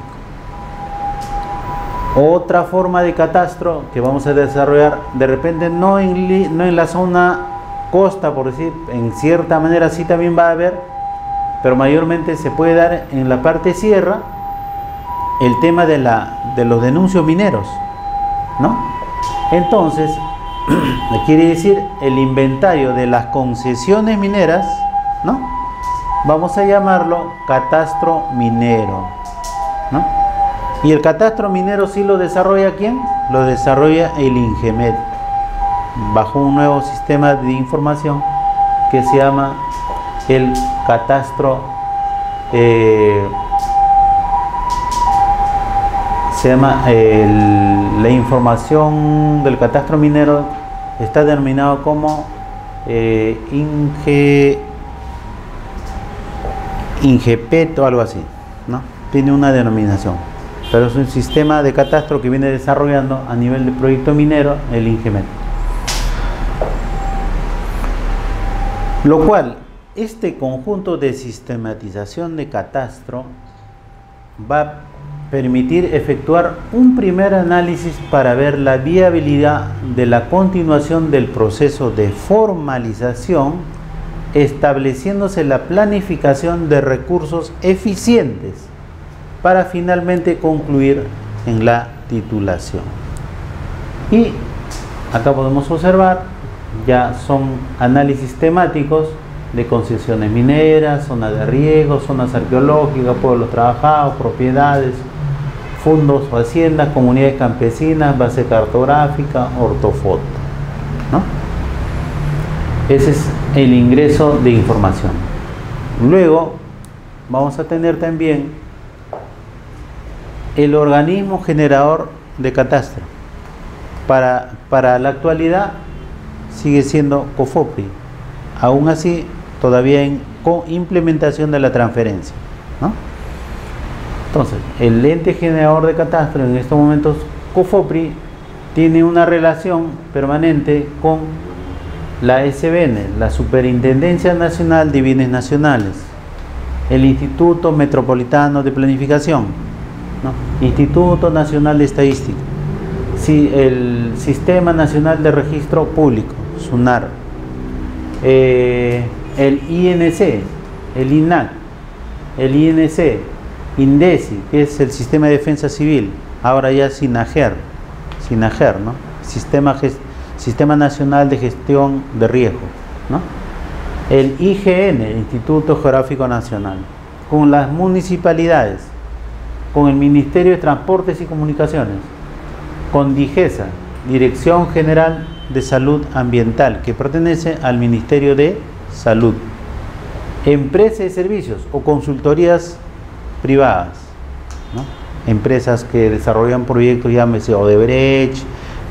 Otra forma de catastro que vamos a desarrollar, de repente no en, la zona costa, por decir, en cierta manera sí también va a haber, pero mayormente se puede dar en la parte sierra el tema de, la, de los denuncios mineros, ¿no? Entonces, quiere decir el inventario de las concesiones mineras, ¿no? Vamos a llamarlo catastro minero, ¿no? ¿Y el catastro minero sí lo desarrolla quién? Lo desarrolla el INGEMED, bajo un nuevo sistema de información que se llama el catastro. Eh, se llama la información del catastro minero está denominado como eh, Inge, Ingepet o algo así, ¿no? Tiene una denominación pero es un sistema de catastro que viene desarrollando a nivel de proyecto minero el INGEMET. Lo cual, este conjunto de sistematización de catastro va permitir efectuar un primer análisis para ver la viabilidad de la continuación del proceso de formalización, estableciéndose la planificación de recursos eficientes para finalmente concluir en la titulación. Y acá podemos observar, ya son análisis temáticos de concesiones mineras, zonas de riego, zonas arqueológicas, pueblos trabajados, propiedades, fondos haciendas, comunidades campesinas, base cartográfica, ortofoto. Ese es el ingreso de información. Luego vamos a tener también el organismo generador de catastro. Para, para la actualidad sigue siendo COFOPRI, aún así todavía en implementación de la transferencia. Entonces, el ente generador de catastro en estos momentos, COFOPRI, tiene una relación permanente con la SBN, la Superintendencia Nacional de Bienes Nacionales, el Instituto Metropolitano de Planificación, Instituto Nacional de Estadística, el Sistema Nacional de Registro Público, SUNAR, eh, el INC, el INAC, el INC, INDECI, que es el Sistema de Defensa Civil, ahora ya SINAGER, SINAGER, ¿no? Sistema, Sistema Nacional de Gestión de Riesgo, ¿no? el IGN, Instituto Geográfico Nacional, con las municipalidades, con el Ministerio de Transportes y Comunicaciones, con DIGESA, Dirección General de Salud Ambiental, que pertenece al Ministerio de Salud, empresas de servicios o consultorías privadas, empresas que desarrollan proyectos, llámese Odebrecht,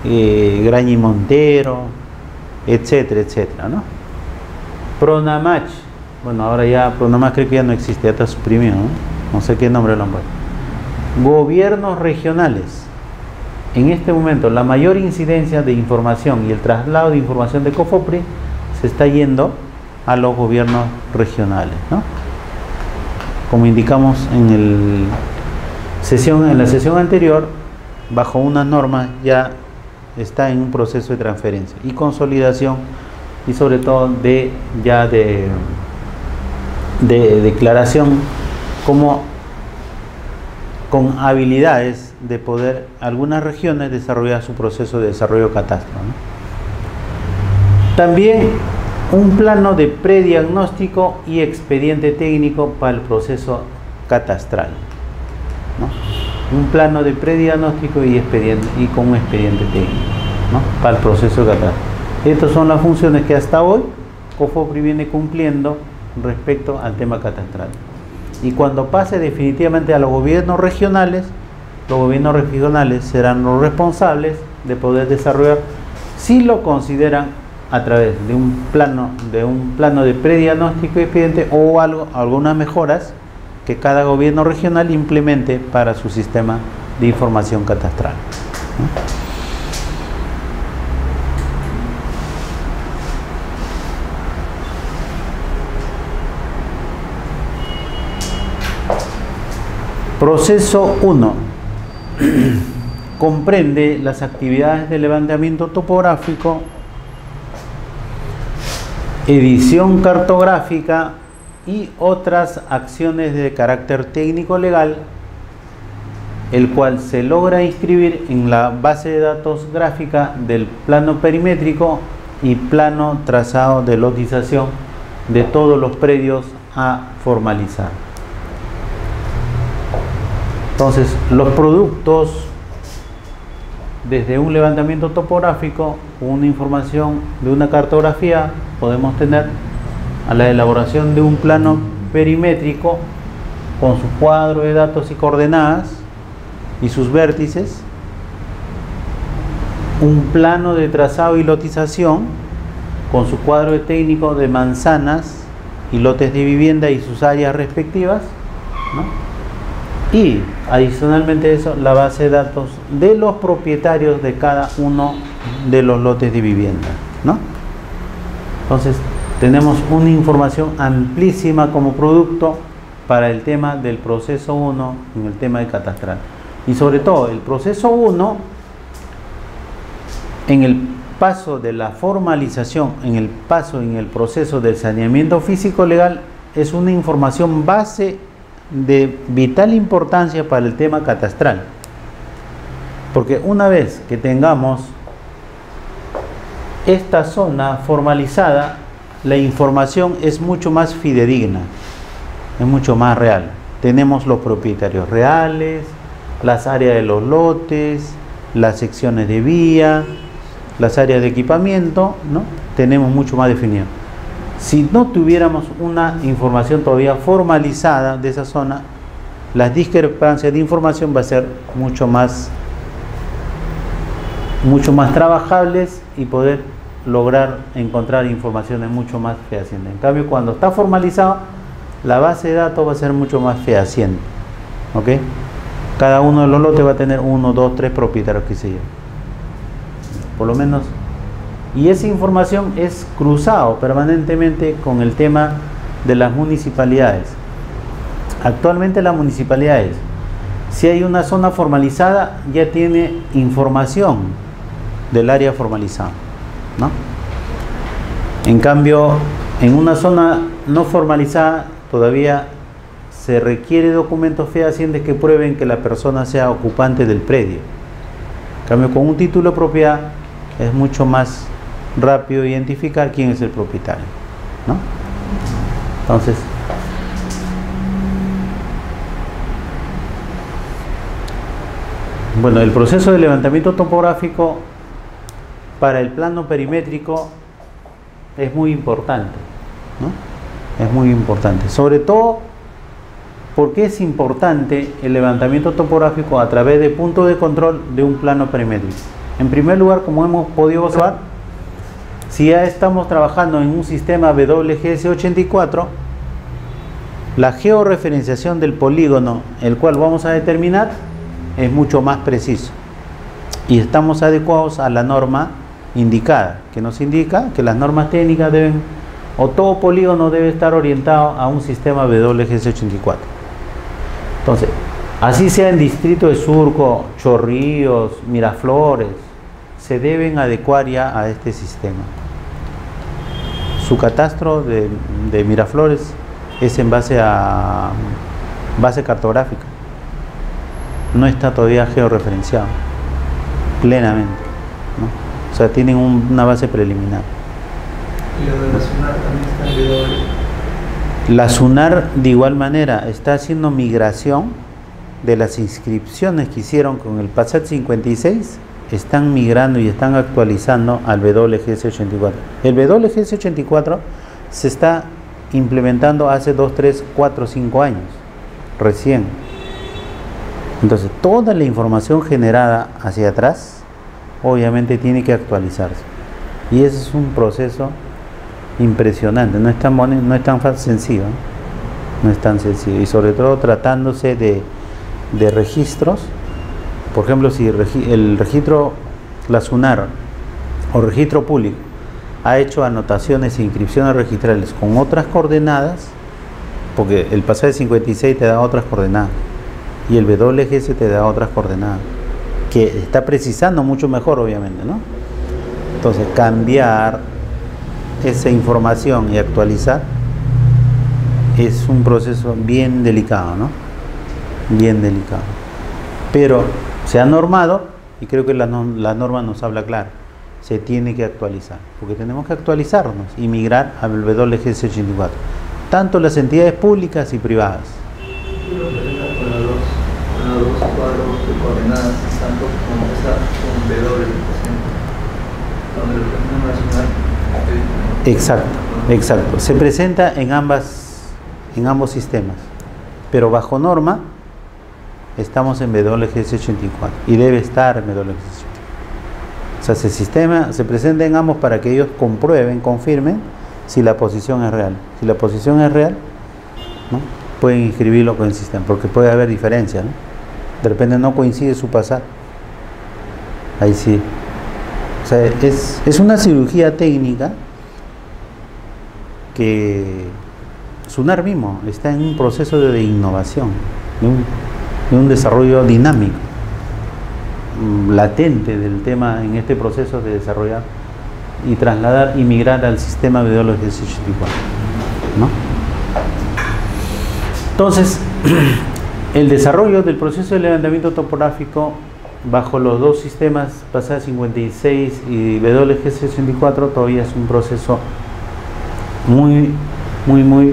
eh, Grañi Montero, etcétera, etcétera. ¿no? Pronamach, bueno, ahora ya, nomás creo que ya no existe, ya está suprimido, ¿no? No sé qué nombre lo han puesto. Gobiernos regionales. En este momento, la mayor incidencia de información y el traslado de información de COFOPRI se está yendo a los gobiernos regionales, ¿no? Como indicamos en, la sesión anterior, bajo unas normas ya está en un proceso de transferencia y consolidación y sobre todo de ya de, de declaración como con habilidades de poder algunas regiones desarrollar su proceso de desarrollo catastro. También un plano de prediagnóstico y expediente técnico para el proceso catastral. Un plano de prediagnóstico y, expediente, y con un expediente técnico para el proceso catastral. Estas son las funciones que hasta hoy COFOPRI viene cumpliendo respecto al tema catastral. Y cuando pase definitivamente a los gobiernos regionales, los gobiernos regionales serán los responsables de poder desarrollar, si lo consideran a través de un plano de un plano de prediagnóstico expediente o algo, algunas mejoras que cada gobierno regional implemente para su sistema de información catastral. Proceso 1. Comprende las actividades de levantamiento topográfico, edición cartográfica y otras acciones de carácter técnico-legal, el cual se logra inscribir en la base de datos gráfica del plano perimétrico y plano trazado de lotización de todos los predios a formalizar. Entonces, los productos, desde un levantamiento topográfico, una información de una cartografía, podemos tener a la elaboración de un plano perimétrico con su cuadro de datos y coordenadas y sus vértices, un plano de trazado y lotización con su cuadro de técnico de manzanas y lotes de vivienda y sus áreas respectivas, ¿no? Y adicionalmente a eso la base de datos de los propietarios de cada uno de los lotes de vivienda ¿no? entonces tenemos una información amplísima como producto para el tema del proceso 1 en el tema de catastral y sobre todo el proceso 1 en el paso de la formalización en el paso en el proceso del saneamiento físico legal es una información base de vital importancia para el tema catastral. Porque una vez que tengamos esta zona formalizada, la información es mucho más fidedigna, es mucho más real. Tenemos los propietarios reales, las áreas de los lotes, las secciones de vía, las áreas de equipamiento, ¿no? Tenemos mucho más definido. Si no tuviéramos una información todavía formalizada de esa zona, las discrepancias de información va a ser mucho más mucho más trabajables y poder lograr encontrar informaciones mucho más fehacientes. En cambio, cuando está formalizado, la base de datos va a ser mucho más fehaciente. ¿Ok? Cada uno de los lotes va a tener uno, dos, tres propietarios que se llevan. Por lo menos y esa información es cruzado permanentemente con el tema de las municipalidades. Actualmente las municipalidades, si hay una zona formalizada, ya tiene información del área formalizada. ¿no? En cambio, en una zona no formalizada, todavía se requiere documentos fehacientes que prueben que la persona sea ocupante del predio. En cambio, con un título propiedad es mucho más rápido identificar quién es el propietario. ¿no? Entonces, bueno, el proceso de levantamiento topográfico para el plano perimétrico es muy importante. ¿no? Es muy importante. Sobre todo porque es importante el levantamiento topográfico a través de puntos de control de un plano perimétrico. En primer lugar, como hemos podido observar, si ya estamos trabajando en un sistema WGS84, La georreferenciación del polígono, el cual vamos a determinar, es mucho más preciso. Y estamos adecuados a la norma indicada, que nos indica que las normas técnicas deben, o todo polígono debe estar orientado a un sistema WGS84. Entonces, así sea en Distrito de Surco, Chorrillos, Miraflores, se deben adecuar ya a este sistema. Su catastro de, de Miraflores es en base a base cartográfica. No está todavía georreferenciado plenamente. O sea, tienen una base preliminar. ¿Y lo de la SUNAR también está en La SUNAR de igual manera está haciendo migración de las inscripciones que hicieron con el PASAT 56 están migrando y están actualizando al WGS84. El WGS84 se está implementando hace 2, 3, 4, 5 años, recién. Entonces, toda la información generada hacia atrás, obviamente tiene que actualizarse. Y ese es un proceso impresionante, no es tan, no es tan sencillo, no es tan sencillo. Y sobre todo tratándose de, de registros, por ejemplo, si el registro, la SUNAR o registro público, ha hecho anotaciones e inscripciones registrales con otras coordenadas, porque el pasaje 56 te da otras coordenadas y el WGS te da otras coordenadas, que está precisando mucho mejor, obviamente, ¿no? Entonces, cambiar esa información y actualizar es un proceso bien delicado, ¿no? Bien delicado. Pero se ha normado y creo que la, norma nos habla claro se tiene que actualizar, porque tenemos que actualizarnos y migrar al WGS 84, tanto las entidades públicas y privadas. Exacto, exacto. Se presenta en ambas, en ambos sistemas, pero bajo norma estamos en WGS 84 y debe estar en WGS 84. O sea, ese sistema se presenta en ambos para que ellos comprueben, confirmen si la posición es real. Si la posición es real, ¿no? pueden inscribirlo con el sistema, porque puede haber diferencia. ¿no? De repente no coincide su pasar. Ahí sí. O sea, es, una cirugía técnica que Sunar mismo está en un proceso de innovación, desarrollo dinámico. Mm, latente del tema en este proceso de desarrollar y trasladar y migrar al sistema de ideología ¿no? Entonces, el desarrollo del proceso de levantamiento topográfico bajo los dos sistemas PASA 56 y WG64 todavía es un proceso muy, muy, muy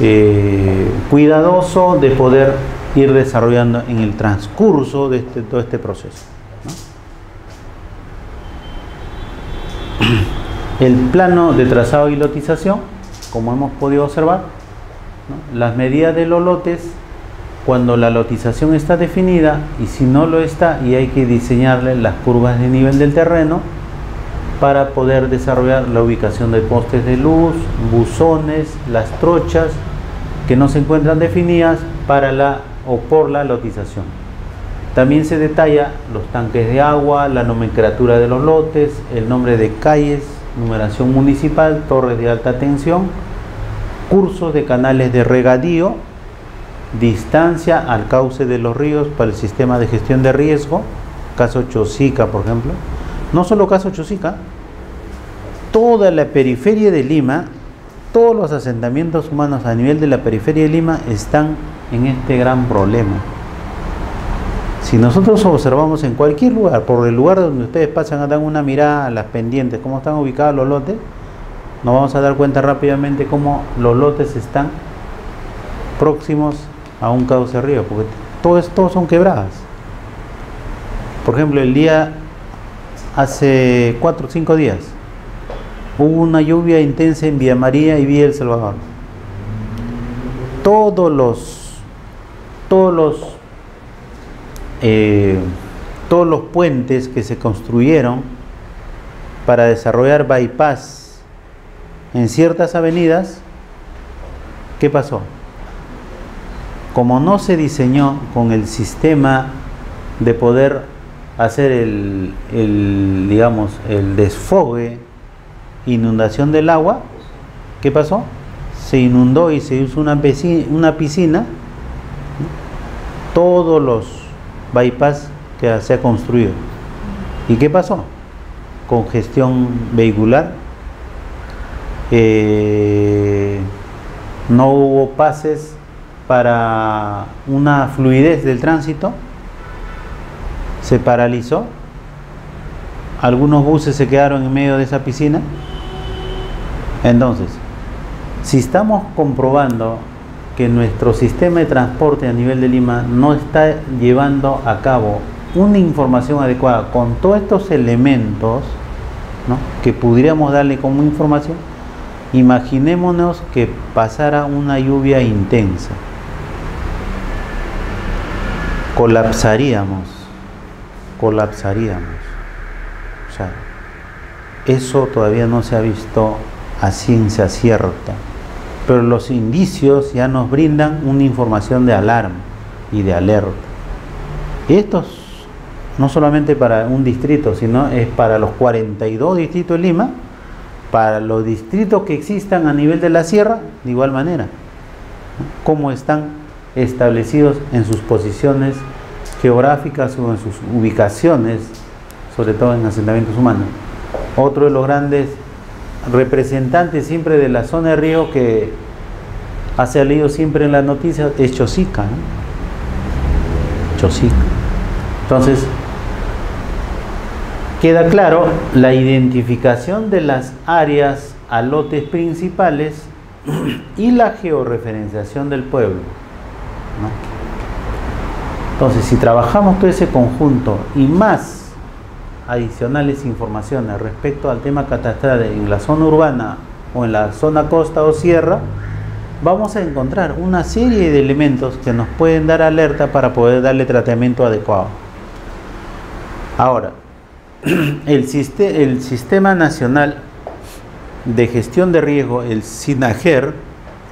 eh, cuidadoso de poder ir desarrollando en el transcurso de este, todo este proceso. El plano de trazado y lotización, como hemos podido observar, las medidas de los lotes, cuando la lotización está definida y si no lo está y hay que diseñarle las curvas de nivel del terreno para poder desarrollar la ubicación de postes de luz, buzones, las trochas que no se encuentran definidas para la o por la lotización. También se detalla los tanques de agua, la nomenclatura de los lotes, el nombre de calles, numeración municipal, torres de alta tensión, cursos de canales de regadío, distancia al cauce de los ríos para el sistema de gestión de riesgo, caso Chosica, por ejemplo. No solo caso Chosica, toda la periferia de Lima, todos los asentamientos humanos a nivel de la periferia de Lima están en este gran problema. Si nosotros observamos en cualquier lugar, por el lugar donde ustedes pasan a dar una mirada a las pendientes, cómo están ubicados los lotes, nos vamos a dar cuenta rápidamente cómo los lotes están próximos a un cauce río, porque todos, todos son quebradas. Por ejemplo, el día hace cuatro o cinco días hubo una lluvia intensa en Vía María y Vía El Salvador. Todos los todos los, eh, todos los puentes que se construyeron para desarrollar bypass en ciertas avenidas, ¿qué pasó? como no se diseñó con el sistema de poder hacer el, el, digamos, el desfogue, inundación del agua, ¿qué pasó? Se inundó y se hizo una piscina, todos los bypass que se ha construido. ¿Y qué pasó? Congestión vehicular, eh, no hubo pases para una fluidez del tránsito, se paralizó, algunos buses se quedaron en medio de esa piscina. Entonces, si estamos comprobando que nuestro sistema de transporte a nivel de Lima no está llevando a cabo una información adecuada con todos estos elementos que pudiéramos darle como información, imaginémonos que pasara una lluvia intensa. Colapsaríamos, colapsaríamos. O sea, eso todavía no se ha visto a ciencia cierta pero los indicios ya nos brindan una información de alarma y de alerta. Y esto no solamente para un distrito, sino es para los 42 distritos de Lima, para los distritos que existan a nivel de la sierra, de igual manera, cómo están establecidos en sus posiciones geográficas o en sus ubicaciones, sobre todo en asentamientos humanos. Otro de los grandes representante siempre de la zona de río que ha salido siempre en las noticias es Chosica. Chosica. Entonces, queda claro la identificación de las áreas a lotes principales y la georreferenciación del pueblo. Entonces, si trabajamos todo ese conjunto y más adicionales informaciones respecto al tema catastral en la zona urbana o en la zona costa o sierra, vamos a encontrar una serie de elementos que nos pueden dar alerta para poder darle tratamiento adecuado. Ahora, el, el Sistema Nacional de Gestión de Riesgo, el SINAGER,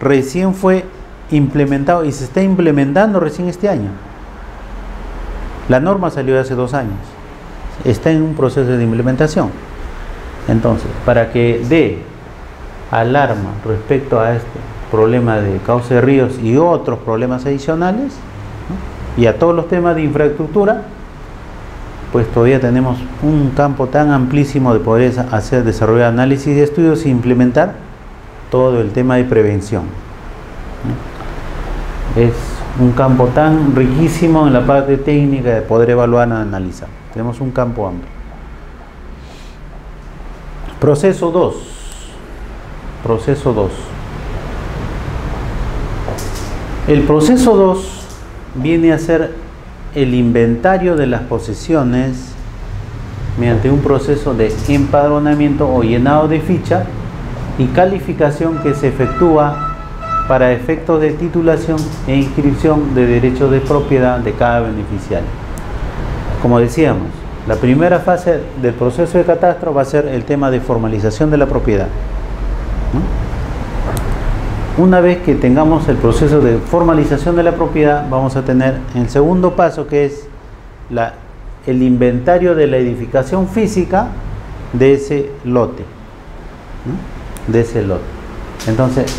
recién fue implementado y se está implementando recién este año. La norma salió hace dos años está en un proceso de implementación. Entonces, para que dé alarma respecto a este problema de cauce de ríos y otros problemas adicionales, y a todos los temas de infraestructura, pues todavía tenemos un campo tan amplísimo de poder hacer, desarrollar análisis de estudios e implementar todo el tema de prevención. Es un campo tan riquísimo en la parte técnica de poder evaluar y analizar. Tenemos un campo amplio. Proceso 2. Proceso 2. El proceso 2 viene a ser el inventario de las posesiones mediante un proceso de empadronamiento o llenado de ficha y calificación que se efectúa para efectos de titulación e inscripción de derechos de propiedad de cada beneficiario. Como decíamos, la primera fase del proceso de catastro va a ser el tema de formalización de la propiedad. Una vez que tengamos el proceso de formalización de la propiedad, vamos a tener el segundo paso que es el inventario de la edificación física de ese lote. De ese lote. Entonces,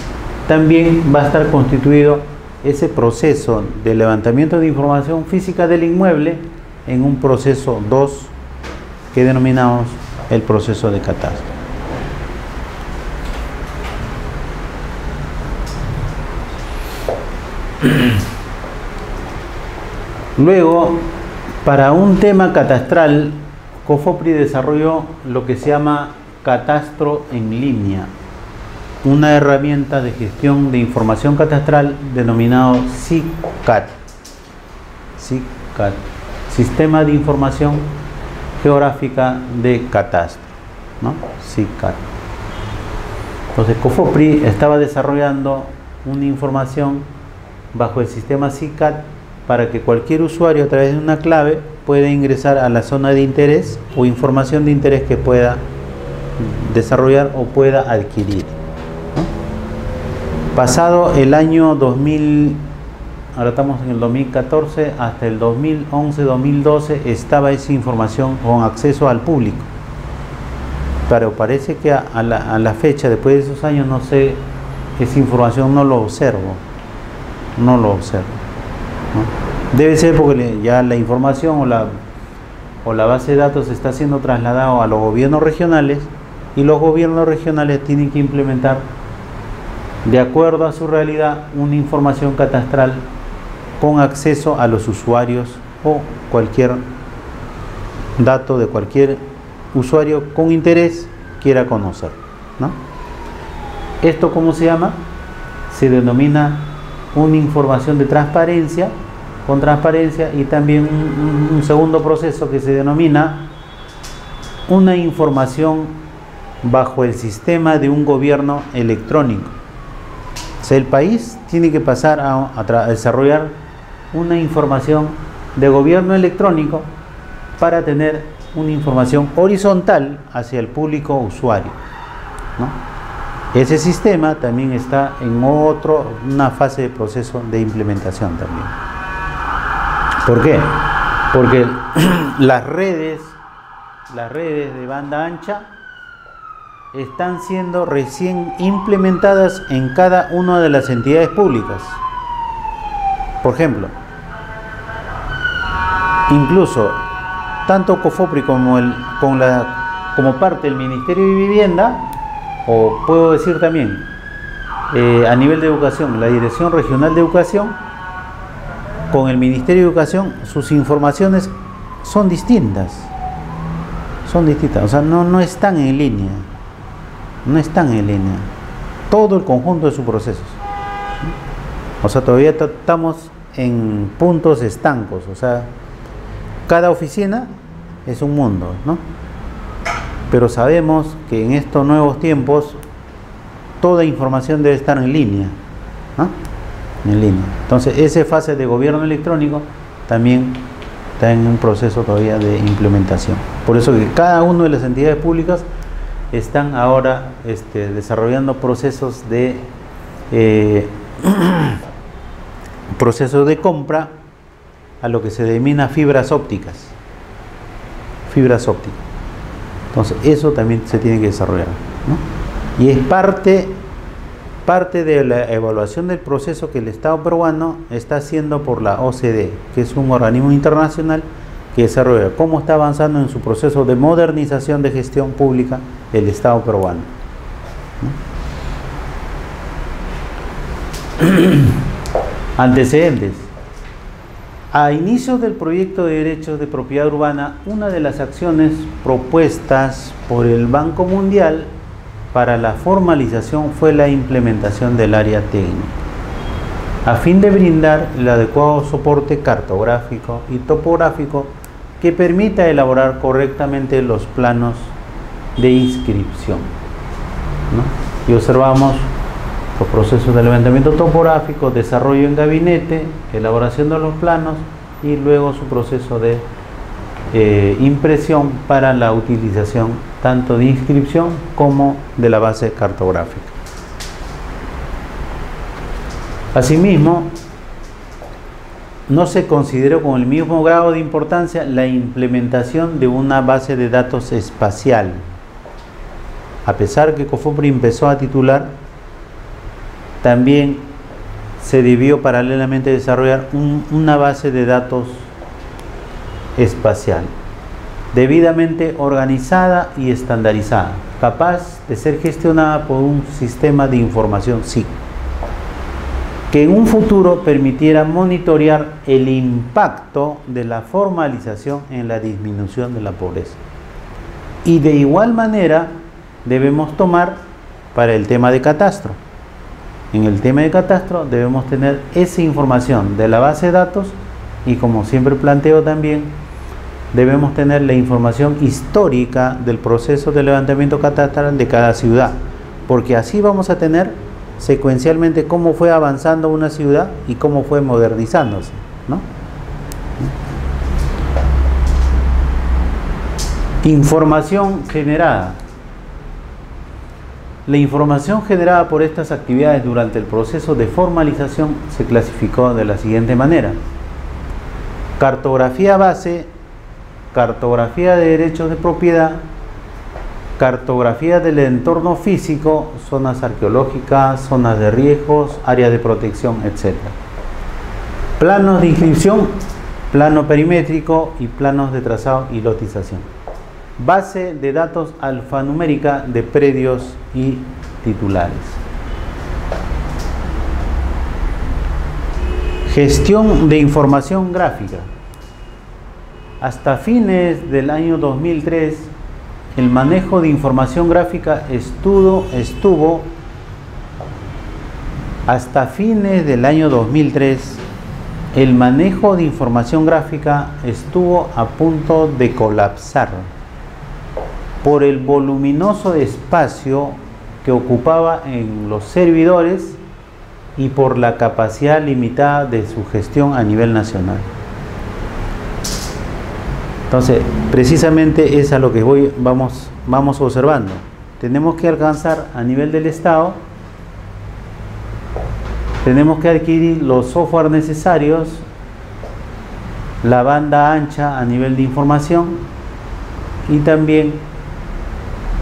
también va a estar constituido ese proceso de levantamiento de información física del inmueble en un proceso 2 que denominamos el proceso de catástrofe. Luego, para un tema catastral, COFOPRI desarrolló lo que se llama catastro en línea, una herramienta de gestión de información catastral denominado SICAT. SICAT. Sistema de Información Geográfica de Catastro, ¿no? SICAT. Entonces COFOPRI estaba desarrollando una información bajo el sistema SICAT para que cualquier usuario a través de una clave pueda ingresar a la zona de interés o información de interés que pueda desarrollar o pueda adquirir. Pasado el año 2000 ahora estamos en el 2014, hasta el 2011-2012 estaba esa información con acceso al público. Pero parece que a, la, fecha, después de esos años, no sé, esa información no lo observo. No lo observo. Debe ser porque ya la información o la, o la base de datos está siendo trasladado a los gobiernos regionales y los gobiernos regionales tienen que implementar de acuerdo a su realidad una información catastral con acceso a los usuarios o cualquier dato de cualquier usuario con interés quiera conocer. ¿Esto cómo se llama? Se denomina una información de transparencia, con transparencia y también un, un segundo proceso que se denomina una información bajo el sistema de un gobierno electrónico. O sea, el país tiene que pasar a, desarrollar una información de gobierno electrónico para tener una información horizontal hacia el público usuario. Ese sistema también está en otro, una fase de proceso de implementación también. ¿Por qué? Porque las redes, las redes de banda ancha están siendo recién implementadas en cada una de las entidades públicas. Por ejemplo, incluso tanto COFOPRI como, la, como parte del Ministerio de Vivienda, o puedo decir también eh, a nivel de educación, la Dirección Regional de Educación, con el Ministerio de Educación, sus informaciones son distintas. Son distintas, o sea, no, no están en línea no están en línea. Todo el conjunto de sus procesos. O sea, todavía estamos en puntos estancos. O sea, cada oficina es un mundo, ¿no? Pero sabemos que en estos nuevos tiempos toda información debe estar en línea. ¿no? En línea. Entonces, esa fase de gobierno electrónico también está en un proceso todavía de implementación. Por eso que cada una de las entidades públicas están ahora este, desarrollando procesos de eh, procesos de compra a lo que se denomina fibras ópticas. Fibras ópticas. Entonces, eso también se tiene que desarrollar. Y es parte, parte de la evaluación del proceso que el Estado peruano está haciendo por la OCDE, que es un organismo internacional que desarrolla cómo está avanzando en su proceso de modernización de gestión pública el Estado peruano. Antecedentes. A inicio del proyecto de derechos de propiedad urbana, una de las acciones propuestas por el Banco Mundial para la formalización fue la implementación del área técnica, a fin de brindar el adecuado soporte cartográfico y topográfico que permita elaborar correctamente los planos de inscripción. Y observamos los procesos de levantamiento topográfico, desarrollo en gabinete, elaboración de los planos y luego su proceso de eh, impresión para la utilización tanto de inscripción como de la base cartográfica. Asimismo, no se consideró con el mismo grado de importancia la implementación de una base de datos espacial. A pesar que COFOPRI empezó a titular, también se debió paralelamente desarrollar una base de datos espacial, debidamente organizada y estandarizada, capaz de ser gestionada por un sistema de información SIC que en un futuro permitiera monitorear el impacto de la formalización en la disminución de la pobreza. Y de igual manera debemos tomar para el tema de catastro. En el tema de catastro debemos tener esa información de la base de datos y como siempre planteo también, debemos tener la información histórica del proceso de levantamiento catastral de cada ciudad, porque así vamos a tener secuencialmente cómo fue avanzando una ciudad y cómo fue modernizándose. Información generada. La información generada por estas actividades durante el proceso de formalización se clasificó de la siguiente manera. Cartografía base, cartografía de derechos de propiedad, cartografía del entorno físico, zonas arqueológicas, zonas de riesgos, áreas de protección, etc. Planos de inscripción, plano perimétrico y planos de trazado y lotización base de datos alfanumérica de predios y titulares. Gestión de información gráfica. Hasta fines del año 2003, el manejo de información gráfica estuvo, estuvo hasta fines del año 2003, el manejo de información gráfica estuvo a punto de colapsar por el voluminoso espacio que ocupaba en los servidores y por la capacidad limitada de su gestión a nivel nacional. Entonces, precisamente es a lo que voy, vamos, vamos observando. Tenemos que alcanzar a nivel del Estado, tenemos que adquirir los software necesarios, la banda ancha a nivel de información y también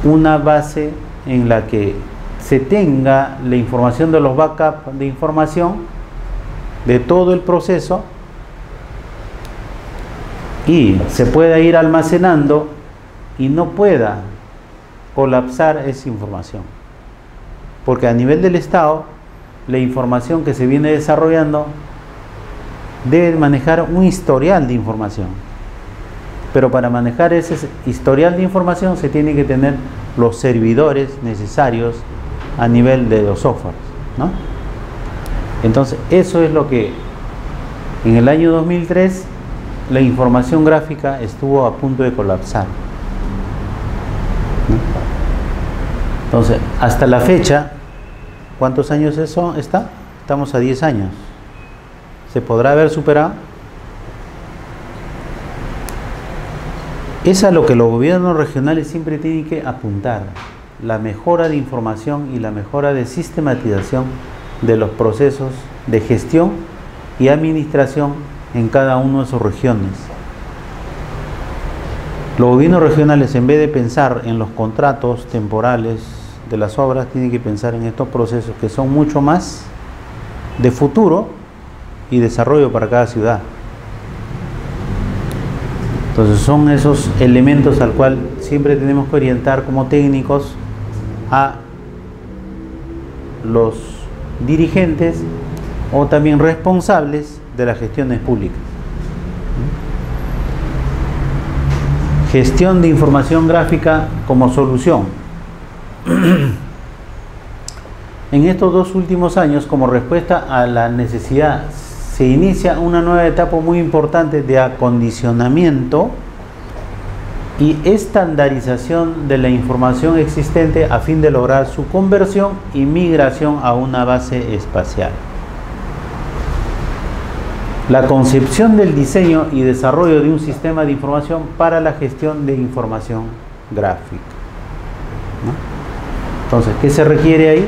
una base en la que se tenga la información de los backups de información de todo el proceso y se pueda ir almacenando y no pueda colapsar esa información. Porque a nivel del Estado, la información que se viene desarrollando debe manejar un historial de información. Pero para manejar ese historial de información se tiene que tener los servidores necesarios a nivel de los softwares. ¿no? Entonces, eso es lo que en el año 2003 la información gráfica estuvo a punto de colapsar. Entonces, hasta la fecha, ¿cuántos años eso está? Estamos a 10 años. ¿Se podrá haber superado? Es a lo que los gobiernos regionales siempre tienen que apuntar, la mejora de información y la mejora de sistematización de los procesos de gestión y administración en cada una de sus regiones. Los gobiernos regionales, en vez de pensar en los contratos temporales de las obras, tienen que pensar en estos procesos que son mucho más de futuro y desarrollo para cada ciudad. Entonces son esos elementos al cual siempre tenemos que orientar como técnicos a los dirigentes o también responsables de las gestiones públicas. Gestión de información gráfica como solución. En estos dos últimos años, como respuesta a la necesidad se inicia una nueva etapa muy importante de acondicionamiento y estandarización de la información existente a fin de lograr su conversión y migración a una base espacial. La concepción del diseño y desarrollo de un sistema de información para la gestión de información gráfica. Entonces, ¿qué se requiere ahí?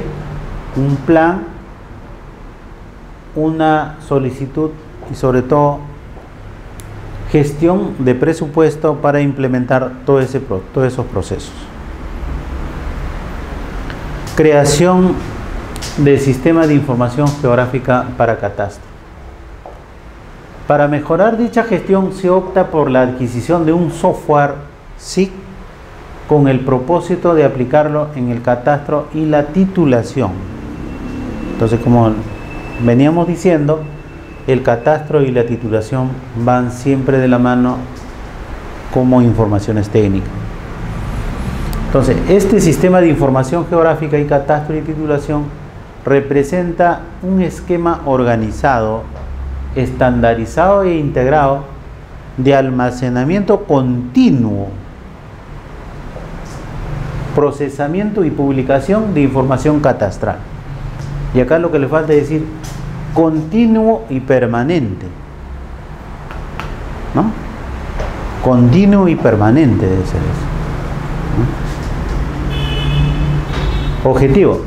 Un plan una solicitud y sobre todo gestión de presupuesto para implementar todo ese, todos esos procesos. Creación de sistema de información geográfica para catastro. Para mejorar dicha gestión se opta por la adquisición de un software SIC con el propósito de aplicarlo en el catastro y la titulación. Entonces, como veníamos diciendo, el catastro y la titulación van siempre de la mano como informaciones técnicas. Entonces, este sistema de información geográfica y catastro y titulación representa un esquema organizado, estandarizado e integrado de almacenamiento continuo, procesamiento y publicación de información catastral. Y acá lo que le falta es decir continuo y permanente. ¿No? Continuo y permanente debe ser eso. Objetivo.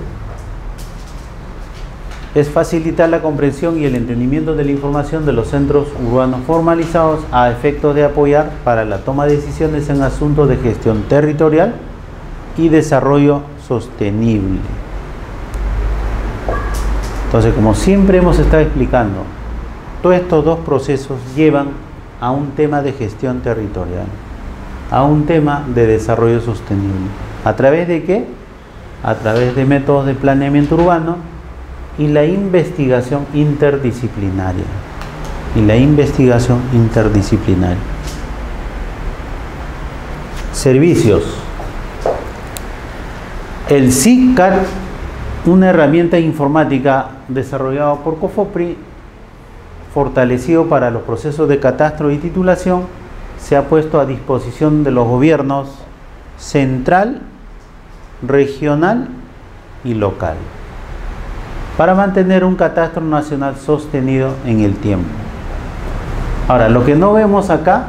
Es facilitar la comprensión y el entendimiento de la información de los centros urbanos formalizados a efectos de apoyar para la toma de decisiones en asuntos de gestión territorial y desarrollo sostenible. Entonces, como siempre hemos estado explicando, todos estos dos procesos llevan a un tema de gestión territorial, a un tema de desarrollo sostenible. ¿A través de qué? A través de métodos de planeamiento urbano y la investigación interdisciplinaria. Y la investigación interdisciplinaria. Servicios. El CICAR, una herramienta informática desarrollada por COFOPRI, fortalecido para los procesos de catastro y titulación, se ha puesto a disposición de los gobiernos central, regional y local para mantener un catastro nacional sostenido en el tiempo. Ahora, lo que no vemos acá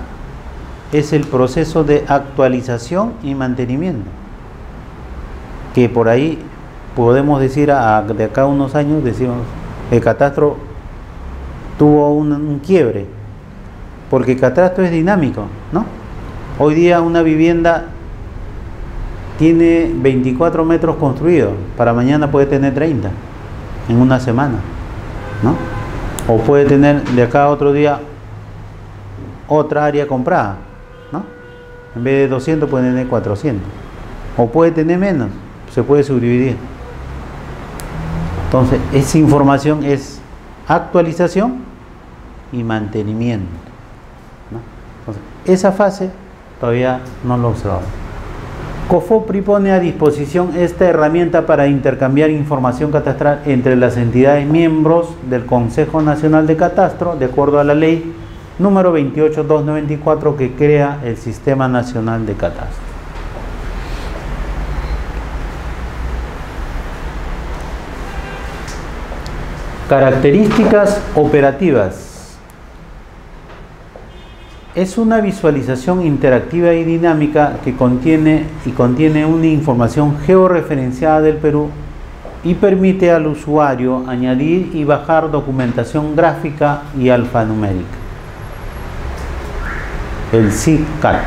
es el proceso de actualización y mantenimiento que por ahí podemos decir de acá a unos años, decimos, el catastro tuvo un, quiebre, porque el catastro es dinámico, ¿no? Hoy día una vivienda tiene 24 metros construidos, para mañana puede tener 30 en una semana, ¿no? O puede tener de acá a otro día otra área comprada, ¿no? En vez de 200 puede tener 400, o puede tener menos se puede subdividir. Entonces, esa información es actualización y mantenimiento. Entonces, esa fase todavía no lo observamos. COFOPRI pone a disposición esta herramienta para intercambiar información catastral entre las entidades miembros del Consejo Nacional de Catastro, de acuerdo a la ley número 28294 que crea el Sistema Nacional de Catastro. Características operativas. Es una visualización interactiva y dinámica que contiene y contiene una información georreferenciada del Perú y permite al usuario añadir y bajar documentación gráfica y alfanumérica. El SICAT.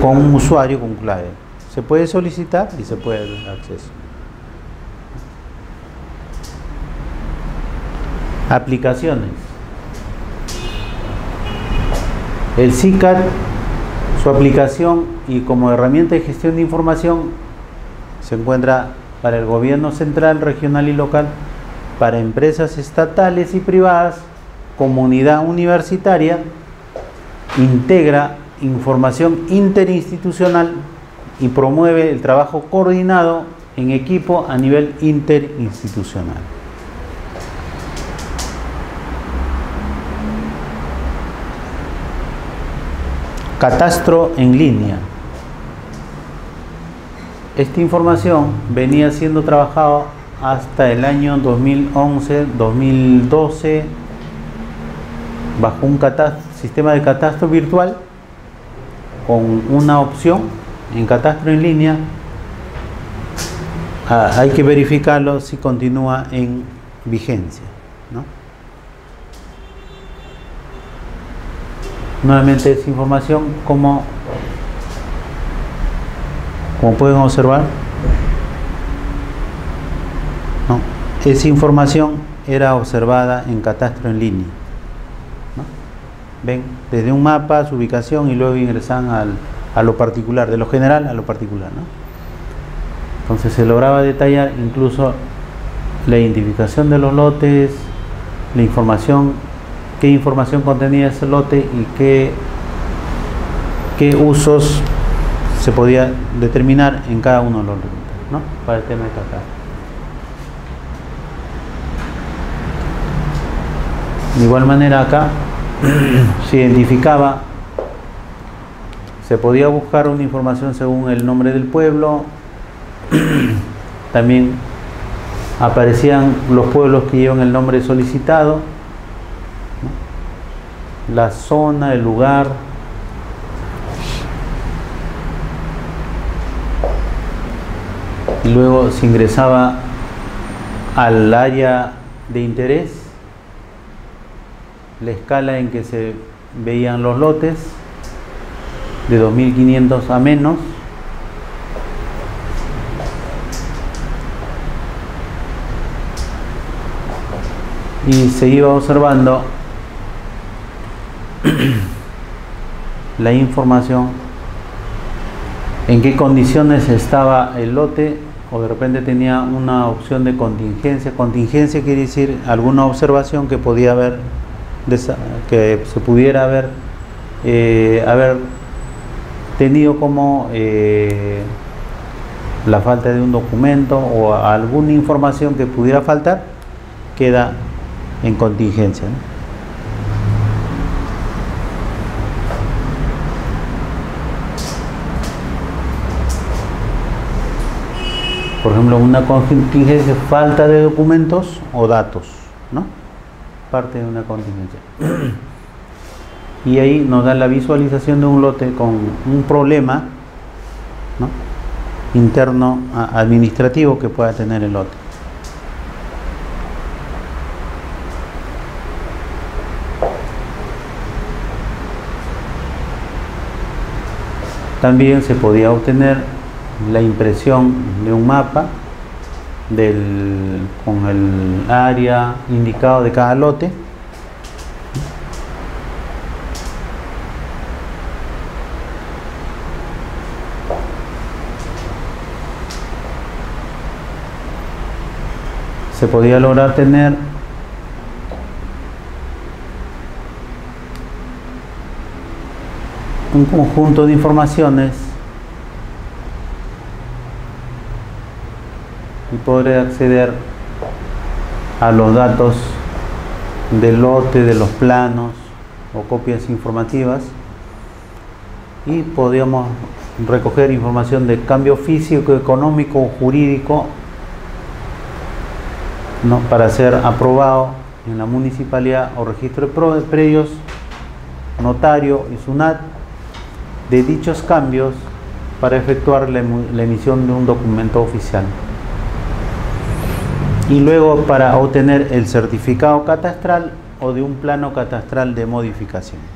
Con un usuario con clave. Se puede solicitar y se puede dar acceso. Aplicaciones. El CICAT, su aplicación y como herramienta de gestión de información se encuentra para el gobierno central, regional y local, para empresas estatales y privadas, comunidad universitaria, integra información interinstitucional y promueve el trabajo coordinado en equipo a nivel interinstitucional. Catastro en línea. Esta información venía siendo trabajada hasta el año 2011-2012 bajo un sistema de catastro virtual con una opción en catastro en línea. Ah, hay que verificarlo si continúa en vigencia. Nuevamente esa información como, como pueden observar, esa información era observada en catastro en línea. Ven, desde un mapa, su ubicación y luego ingresan al, a lo particular, de lo general a lo particular. Entonces se lograba detallar incluso la identificación de los lotes, la información qué información contenía ese lote y qué, qué usos se podía determinar en cada uno de los lotes, ¿no? Para el tema de cacao. De igual manera acá se identificaba, se podía buscar una información según el nombre del pueblo, también aparecían los pueblos que llevan el nombre solicitado, la zona, el lugar. y luego se ingresaba al área de interés, la escala en que se veían los lotes de 2500 a menos y se iba observando la información en qué condiciones estaba el lote o de repente tenía una opción de contingencia. Contingencia quiere decir alguna observación que podía haber, que se pudiera haber, eh, haber tenido como eh, la falta de un documento o alguna información que pudiera faltar, queda en contingencia. Por ejemplo, una contingencia, falta de documentos o datos, ¿no? Parte de una contingencia. Y ahí nos da la visualización de un lote con un problema interno administrativo que pueda tener el lote. También se podía obtener la impresión de un mapa del, con el área indicado de cada lote. Se podía lograr tener un conjunto de informaciones podré acceder a los datos del lote, de los planos o copias informativas y podríamos recoger información de cambio físico, económico o jurídico ¿no? para ser aprobado en la municipalidad o registro de predios, notario y SUNAT de dichos cambios para efectuar la, emisión de un documento oficial. Y luego para obtener el certificado catastral o de un plano catastral de modificación.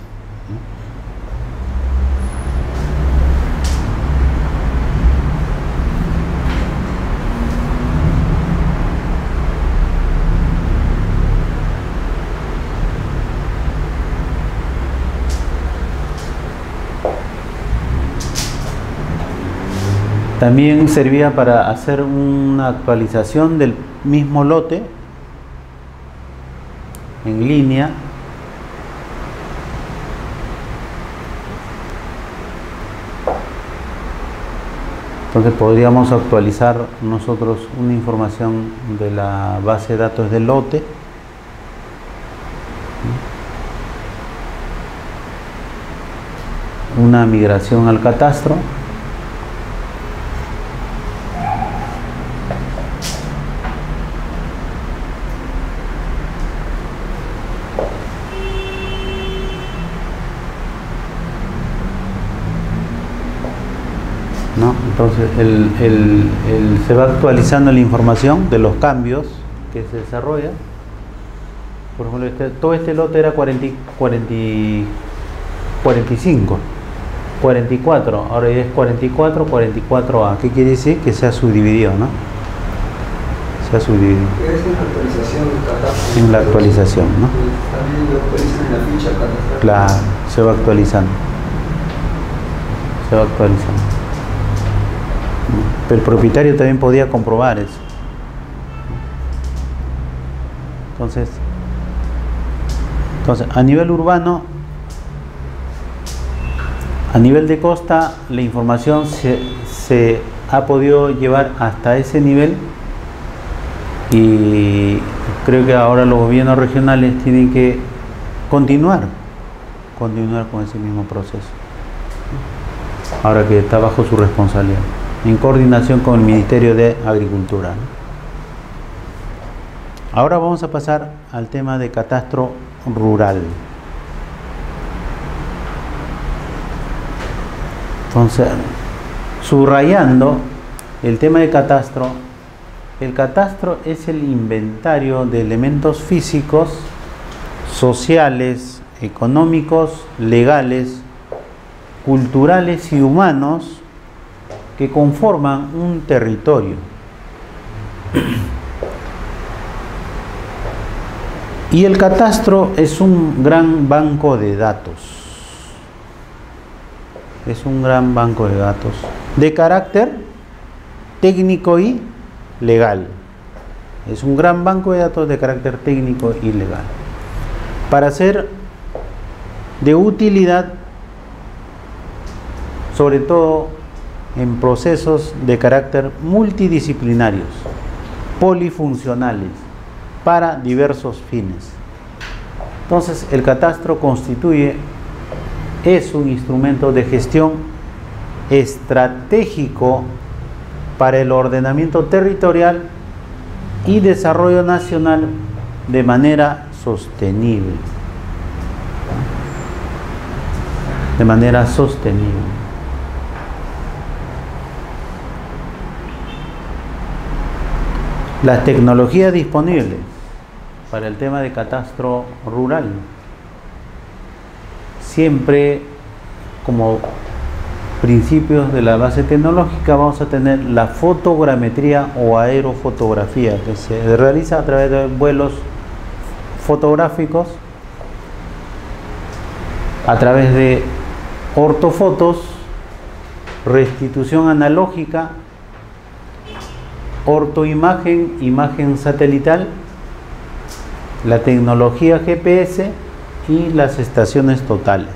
También servía para hacer una actualización del mismo lote en línea Entonces podríamos actualizar nosotros una información de la base de datos del lote. Una migración al catastro. Entonces se va actualizando la información de los cambios que se desarrollan. Por ejemplo, este, todo este lote era 40, 45, 44, ahora es 44, 44A. ¿Qué quiere decir? Que se ha subdividido, ¿no? Se ha subdividido. Es la actualización En la actualización, ¿no? También lo actualizan en la ficha Claro, se va actualizando. Se va actualizando el propietario también podía comprobar eso. Entonces, entonces a nivel urbano, a nivel de costa, la información se, se ha podido llevar hasta ese nivel y creo que ahora los gobiernos regionales tienen que continuar, continuar con ese mismo proceso, ahora que está bajo su responsabilidad en coordinación con el Ministerio de Agricultura. Ahora vamos a pasar al tema de catastro rural. Entonces, subrayando el tema de catastro, el catastro es el inventario de elementos físicos, sociales, económicos, legales, culturales y humanos que conforman un territorio. Y el catastro es un gran banco de datos. Es un gran banco de datos de carácter técnico y legal. Es un gran banco de datos de carácter técnico y legal. Para ser de utilidad, sobre todo en procesos de carácter multidisciplinarios, polifuncionales para diversos fines. Entonces, el catastro constituye, es un instrumento de gestión estratégico para el ordenamiento territorial y desarrollo nacional de manera sostenible. De manera sostenible. Las tecnologías disponibles para el tema de catastro rural. Siempre como principios de la base tecnológica vamos a tener la fotogrametría o aerofotografía que se realiza a través de vuelos fotográficos, a través de ortofotos, restitución analógica, ortoimagen, imagen satelital la tecnología GPS y las estaciones totales.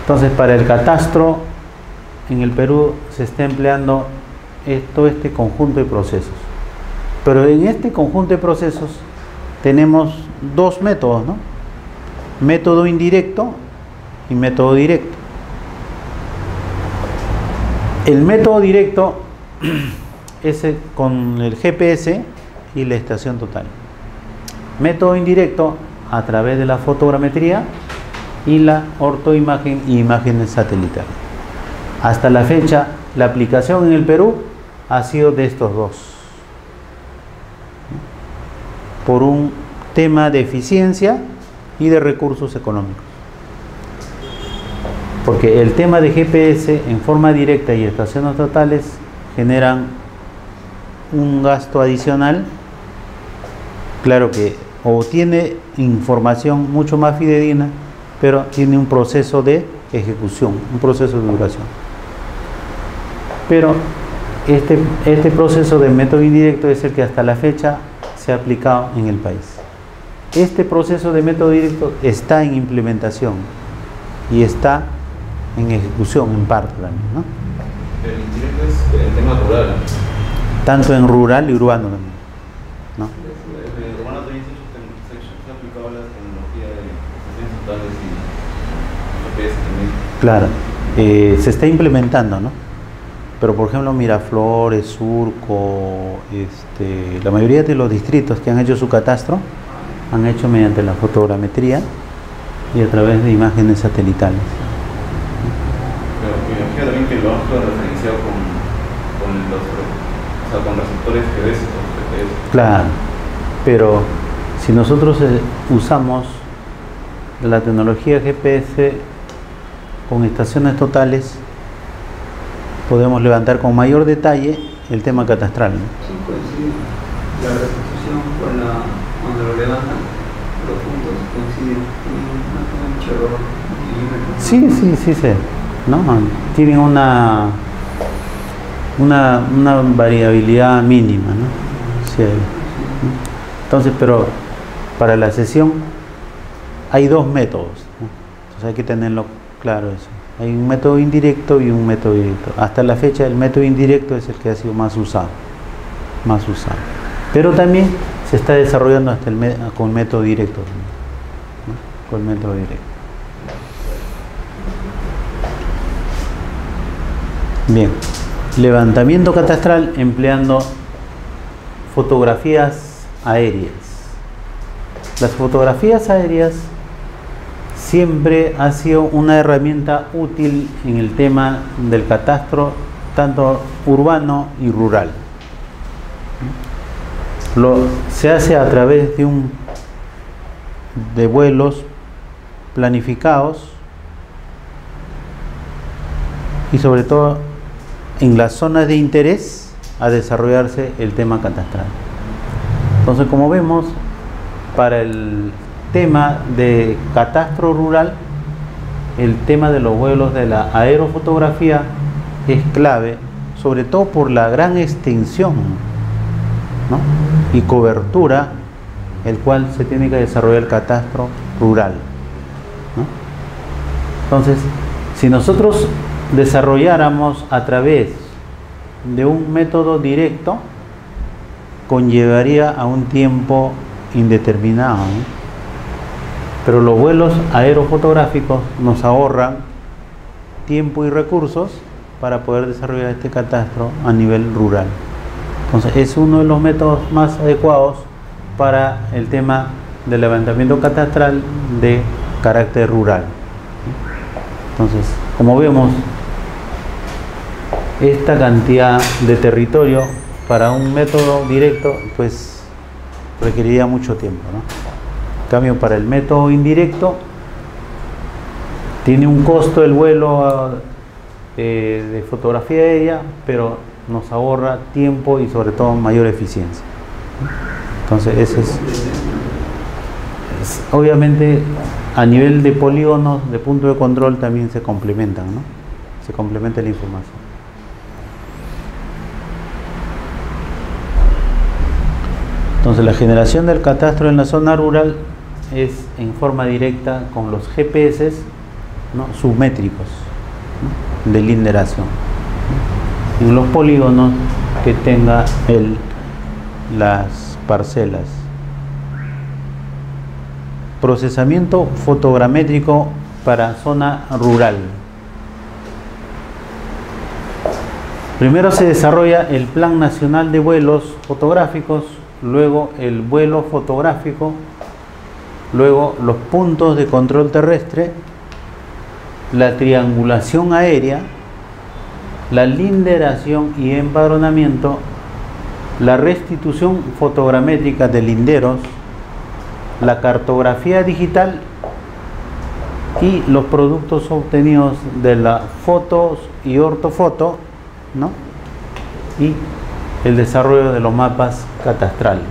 Entonces, para el catastro, en el Perú se está empleando todo este conjunto de procesos. Pero en este conjunto de procesos tenemos dos métodos, ¿no? Método indirecto y método directo. El método directo ese con el GPS y la estación total. Método indirecto a través de la fotogrametría y la ortoimagen y imágenes satelitales. Hasta la fecha, la aplicación en el Perú ha sido de estos dos. Por un tema de eficiencia y de recursos económicos. Porque el tema de GPS en forma directa y estaciones totales generan un gasto adicional, claro que o tiene información mucho más fidedigna, pero tiene un proceso de ejecución, un proceso de duración. Pero este, este proceso de método indirecto es el que hasta la fecha se ha aplicado en el país. Este proceso de método directo está en implementación y está en ejecución en parte también. ¿no? El indirecto es el tema rural tanto en rural y urbano también. ¿no? En urbano también se ha aplicado la tecnología de totales y GPS también. Claro, eh, se está implementando, ¿no? Pero por ejemplo Miraflores, Surco, este, la mayoría de los distritos que han hecho su catastro han hecho mediante la fotogrametría y a través de imágenes satelitales. También que lo han referenciado con, con los con receptores GPS. Claro, pero si nosotros eh, usamos la tecnología GPS con estaciones totales, podemos levantar con mayor detalle el tema catastral. ¿no? Sí, coincide. La restitución con la, cuando lo levantan, los puntos coinciden. Sí, sí, sí, sí. ¿No? Tienen una una, variabilidad mínima, ¿no? Entonces, pero para la sesión hay dos métodos, entonces hay que tenerlo claro eso. Hay un método indirecto y un método directo. Hasta la fecha el método indirecto es el que ha sido más usado, más usado. Pero también se está desarrollando hasta el con método directo, ¿no? con método directo. Bien levantamiento catastral empleando fotografías aéreas. Las fotografías aéreas siempre ha sido una herramienta útil en el tema del catastro, tanto urbano y rural. Se hace a través de un de vuelos planificados y sobre todo en las zonas de interés a desarrollarse el tema catastral. Entonces, como vemos, para el tema de catastro rural, el tema de los vuelos de la aerofotografía es clave, sobre todo por la gran extensión y cobertura el cual se tiene que desarrollar el catastro rural. Entonces, si nosotros desarrolláramos a través de un método directo, conllevaría a un tiempo indeterminado. Pero los vuelos aerofotográficos nos ahorran tiempo y recursos para poder desarrollar este catastro a nivel rural. Entonces es uno de los métodos más adecuados para el tema del levantamiento catastral de carácter rural. Entonces, como vemos, esta cantidad de territorio para un método directo, pues requeriría mucho tiempo. En cambio, para el método indirecto, tiene un costo el vuelo eh, de fotografía aérea, pero nos ahorra tiempo y sobre todo mayor eficiencia. Entonces, ese es, obviamente a nivel de polígonos, de punto de control también se complementan, ¿no? Se complementa la información. La generación del catastro en la zona rural es en forma directa con los GPS ¿no? submétricos de linderación en los polígonos que tenga el, las parcelas. Procesamiento fotogramétrico para zona rural. Primero se desarrolla el Plan Nacional de Vuelos Fotográficos, luego el vuelo fotográfico, luego los puntos de control terrestre, la triangulación aérea, la linderación y empadronamiento la restitución fotogramétrica de linderos, la cartografía digital y los productos obtenidos de las fotos y ortofoto, ¿no? y el desarrollo de los mapas catastrales.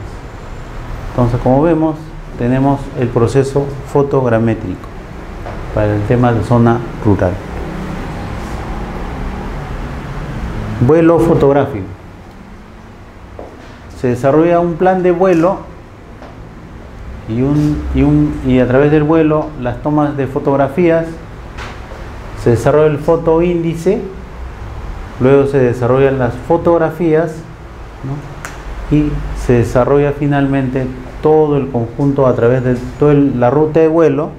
Entonces, como vemos, tenemos el proceso fotogramétrico para el tema de zona rural. Vuelo fotográfico se desarrolla un plan de vuelo y, un, y, un, y a través del vuelo las tomas de fotografías, se desarrolla el foto índice, luego se desarrollan las fotografías y se desarrolla finalmente todo el conjunto a través de toda la ruta de vuelo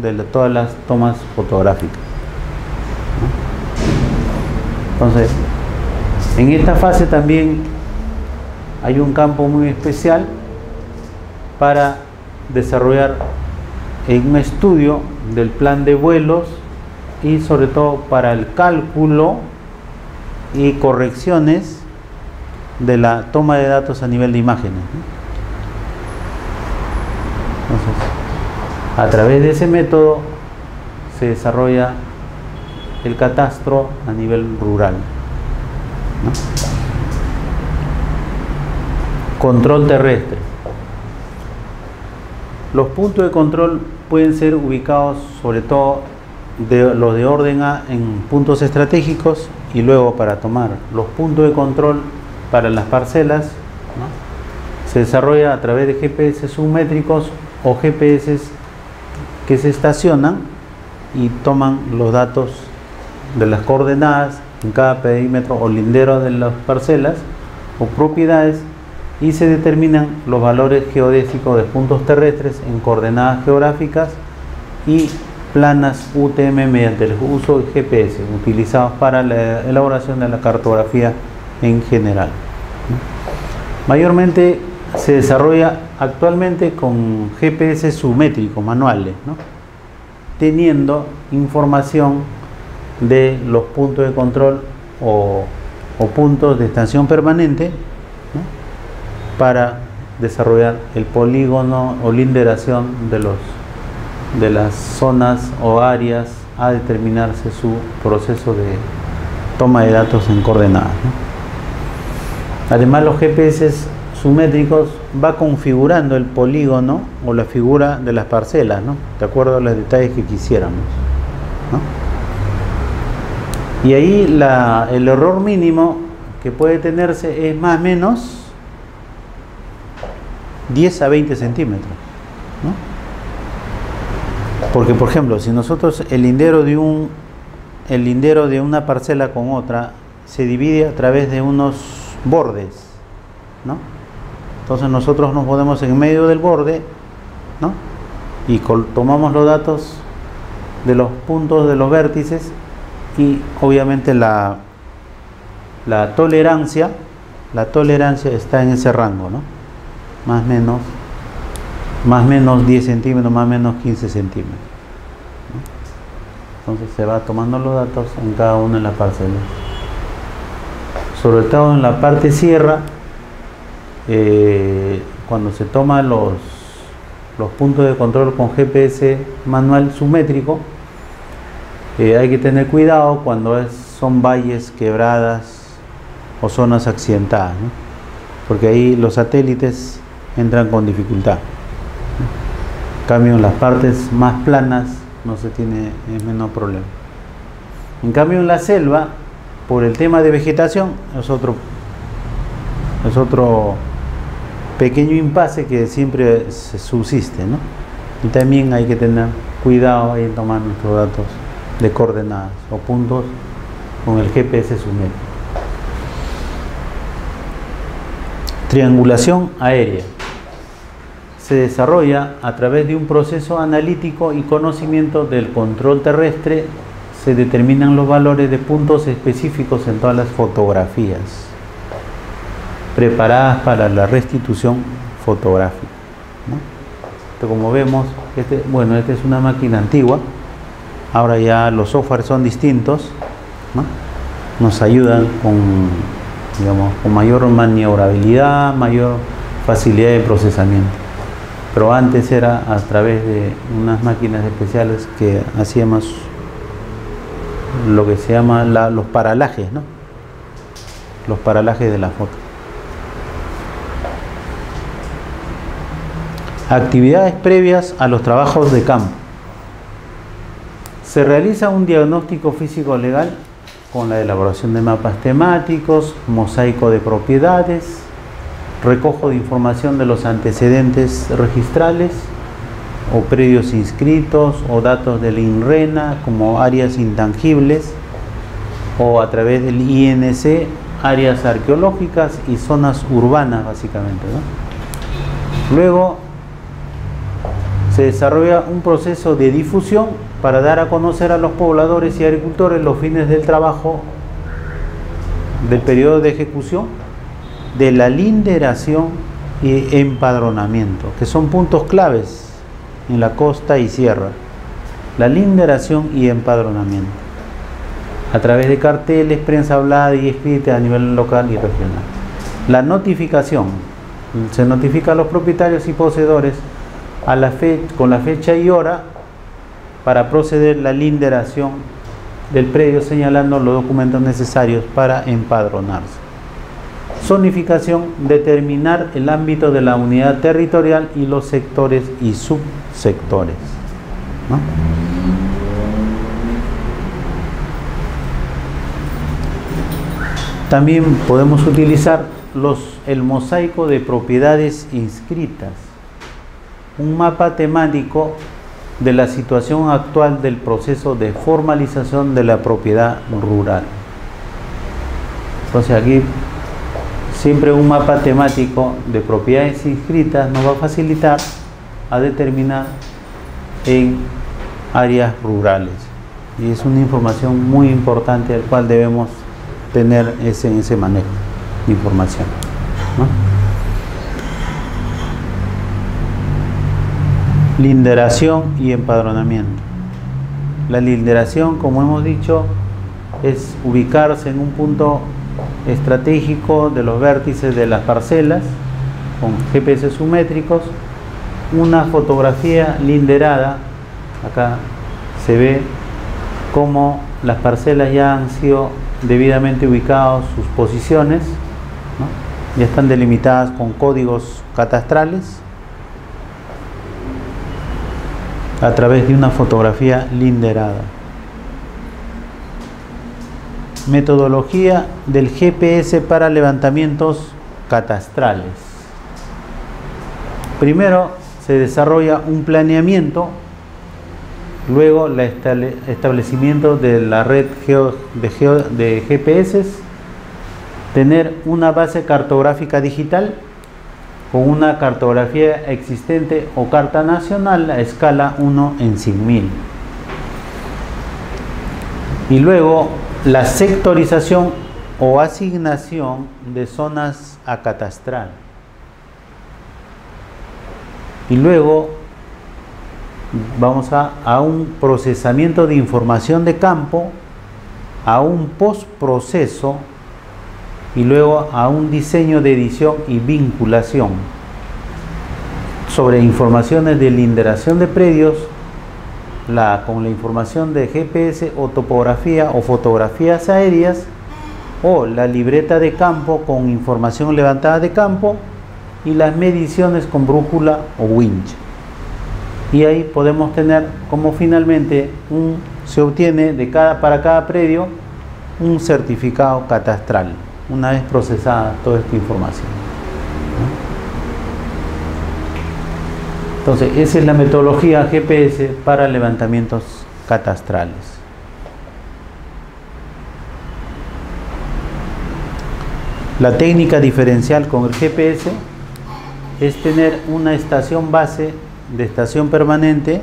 de todas las tomas fotográficas. Entonces, en esta fase también hay un campo muy especial para desarrollar un estudio del plan de vuelos y sobre todo para el cálculo y correcciones de la toma de datos a nivel de imágenes. Entonces, a través de ese método se desarrolla el catastro a nivel rural. Control terrestre. Los puntos de control pueden ser ubicados sobre todo de los de orden A en puntos estratégicos y luego para tomar los puntos de control para las parcelas se desarrolla a través de GPS submétricos o GPS que se estacionan y toman los datos de las coordenadas en cada perímetro o lindero de las parcelas o propiedades y se determinan los valores geodésicos de puntos terrestres en coordenadas geográficas y planas UTM mediante el uso de GPS utilizados para la elaboración de la cartografía en general. Mayormente se desarrolla actualmente con GPS submétricos manuales, teniendo información de los puntos de control o, puntos de estación permanente para desarrollar el polígono o linderación de, los, de las zonas o áreas a determinarse su proceso de toma de datos en coordenadas. Además los GPS sumétricos va configurando el polígono o la figura de las parcelas, ¿no? de acuerdo a los detalles que quisiéramos. ¿no? Y ahí la, el error mínimo que puede tenerse es más o menos 10 a 20 centímetros. ¿no? Porque, por ejemplo, si nosotros el lindero de un el lindero de una parcela con otra se divide a través de unos bordes, ¿no? Entonces nosotros nos ponemos en medio del borde, ¿no? Y tomamos los datos de los puntos de los vértices y obviamente la, la tolerancia, la tolerancia está en ese rango, ¿no? Más o menos, más menos 10 centímetros, más menos 15 centímetros. Entonces se va tomando los datos en cada una de las parcelas. Sobre todo en la parte sierra, eh, cuando se toman los, puntos de control con GPS manual sumétrico, eh, hay que tener cuidado cuando son valles, quebradas o zonas accidentadas, porque ahí los satélites entran con dificultad. En cambio, en las partes más planas no se tiene es menos problema. En cambio, en la selva, por el tema de vegetación, es otro, es otro pequeño impasse que siempre subsiste, ¿no? Y también hay que tener cuidado en tomar nuestros datos de coordenadas o puntos con el GPS sumétrico. Triangulación aérea. Se desarrolla a través de un proceso analítico y conocimiento del control terrestre. Se determinan los valores de puntos específicos en todas las fotografías preparadas para la restitución fotográfica. ¿no? como vemos, este, bueno, esta es una máquina antigua, ahora ya los softwares son distintos, ¿no? nos ayudan con, digamos, con mayor maniobrabilidad, mayor facilidad de procesamiento. Pero antes era a través de unas máquinas especiales que hacíamos lo que se llama la, los paralajes, ¿no? los paralajes de la foto. Actividades previas a los trabajos de campo. Se realiza un diagnóstico físico legal con la elaboración de mapas temáticos, mosaico de propiedades, recojo de información de los antecedentes registrales o predios inscritos o datos del INRENA como áreas intangibles o a través del INC áreas arqueológicas y zonas urbanas básicamente. Luego se desarrolla un proceso de difusión para dar a conocer a los pobladores y agricultores los fines del trabajo del periodo de ejecución de la linderación y empadronamiento, que son puntos claves en la costa y sierra. La linderación y empadronamiento, a través de carteles, prensa hablada y escrita a nivel local y regional. La notificación, se notifica a los propietarios y poseedores a la fe, con la fecha y hora para proceder la linderación del predio señalando los documentos necesarios para empadronarse. Zonificación, determinar el ámbito de la unidad territorial y los sectores y subsectores. ¿no? También podemos utilizar los, el mosaico de propiedades inscritas un mapa temático de la situación actual del proceso de formalización de la propiedad rural. Entonces aquí siempre un mapa temático de propiedades inscritas nos va a facilitar a determinar en áreas rurales. Y es una información muy importante al cual debemos tener ese, ese manejo de información. linderación y empadronamiento. La linderación, como hemos dicho, es ubicarse en un punto estratégico de los vértices de las parcelas con GPS sumétricos, una fotografía linderada, acá se ve cómo las parcelas ya han sido debidamente ubicadas sus posiciones, ya están delimitadas con códigos catastrales a través de una fotografía linderada. Metodología del GPS para levantamientos catastrales. Primero se desarrolla un planeamiento, luego el establecimiento de la red de, GPS, tener una base cartográfica digital con una cartografía existente o carta nacional a escala 1 en 100.000. Y luego la sectorización o asignación de zonas a catastral. Y luego vamos a, a un procesamiento de información de campo, a un postproceso y luego a un diseño de edición y vinculación sobre informaciones de linderación de predios la, con la información de GPS o topografía o fotografías aéreas o la libreta de campo con información levantada de campo y las mediciones con brújula o winch. Y ahí podemos tener como finalmente un, se obtiene de cada, para cada predio un certificado catastral una vez procesada toda esta información. Entonces, esa es la metodología GPS para levantamientos catastrales. La técnica diferencial con el GPS es tener una estación base de estación permanente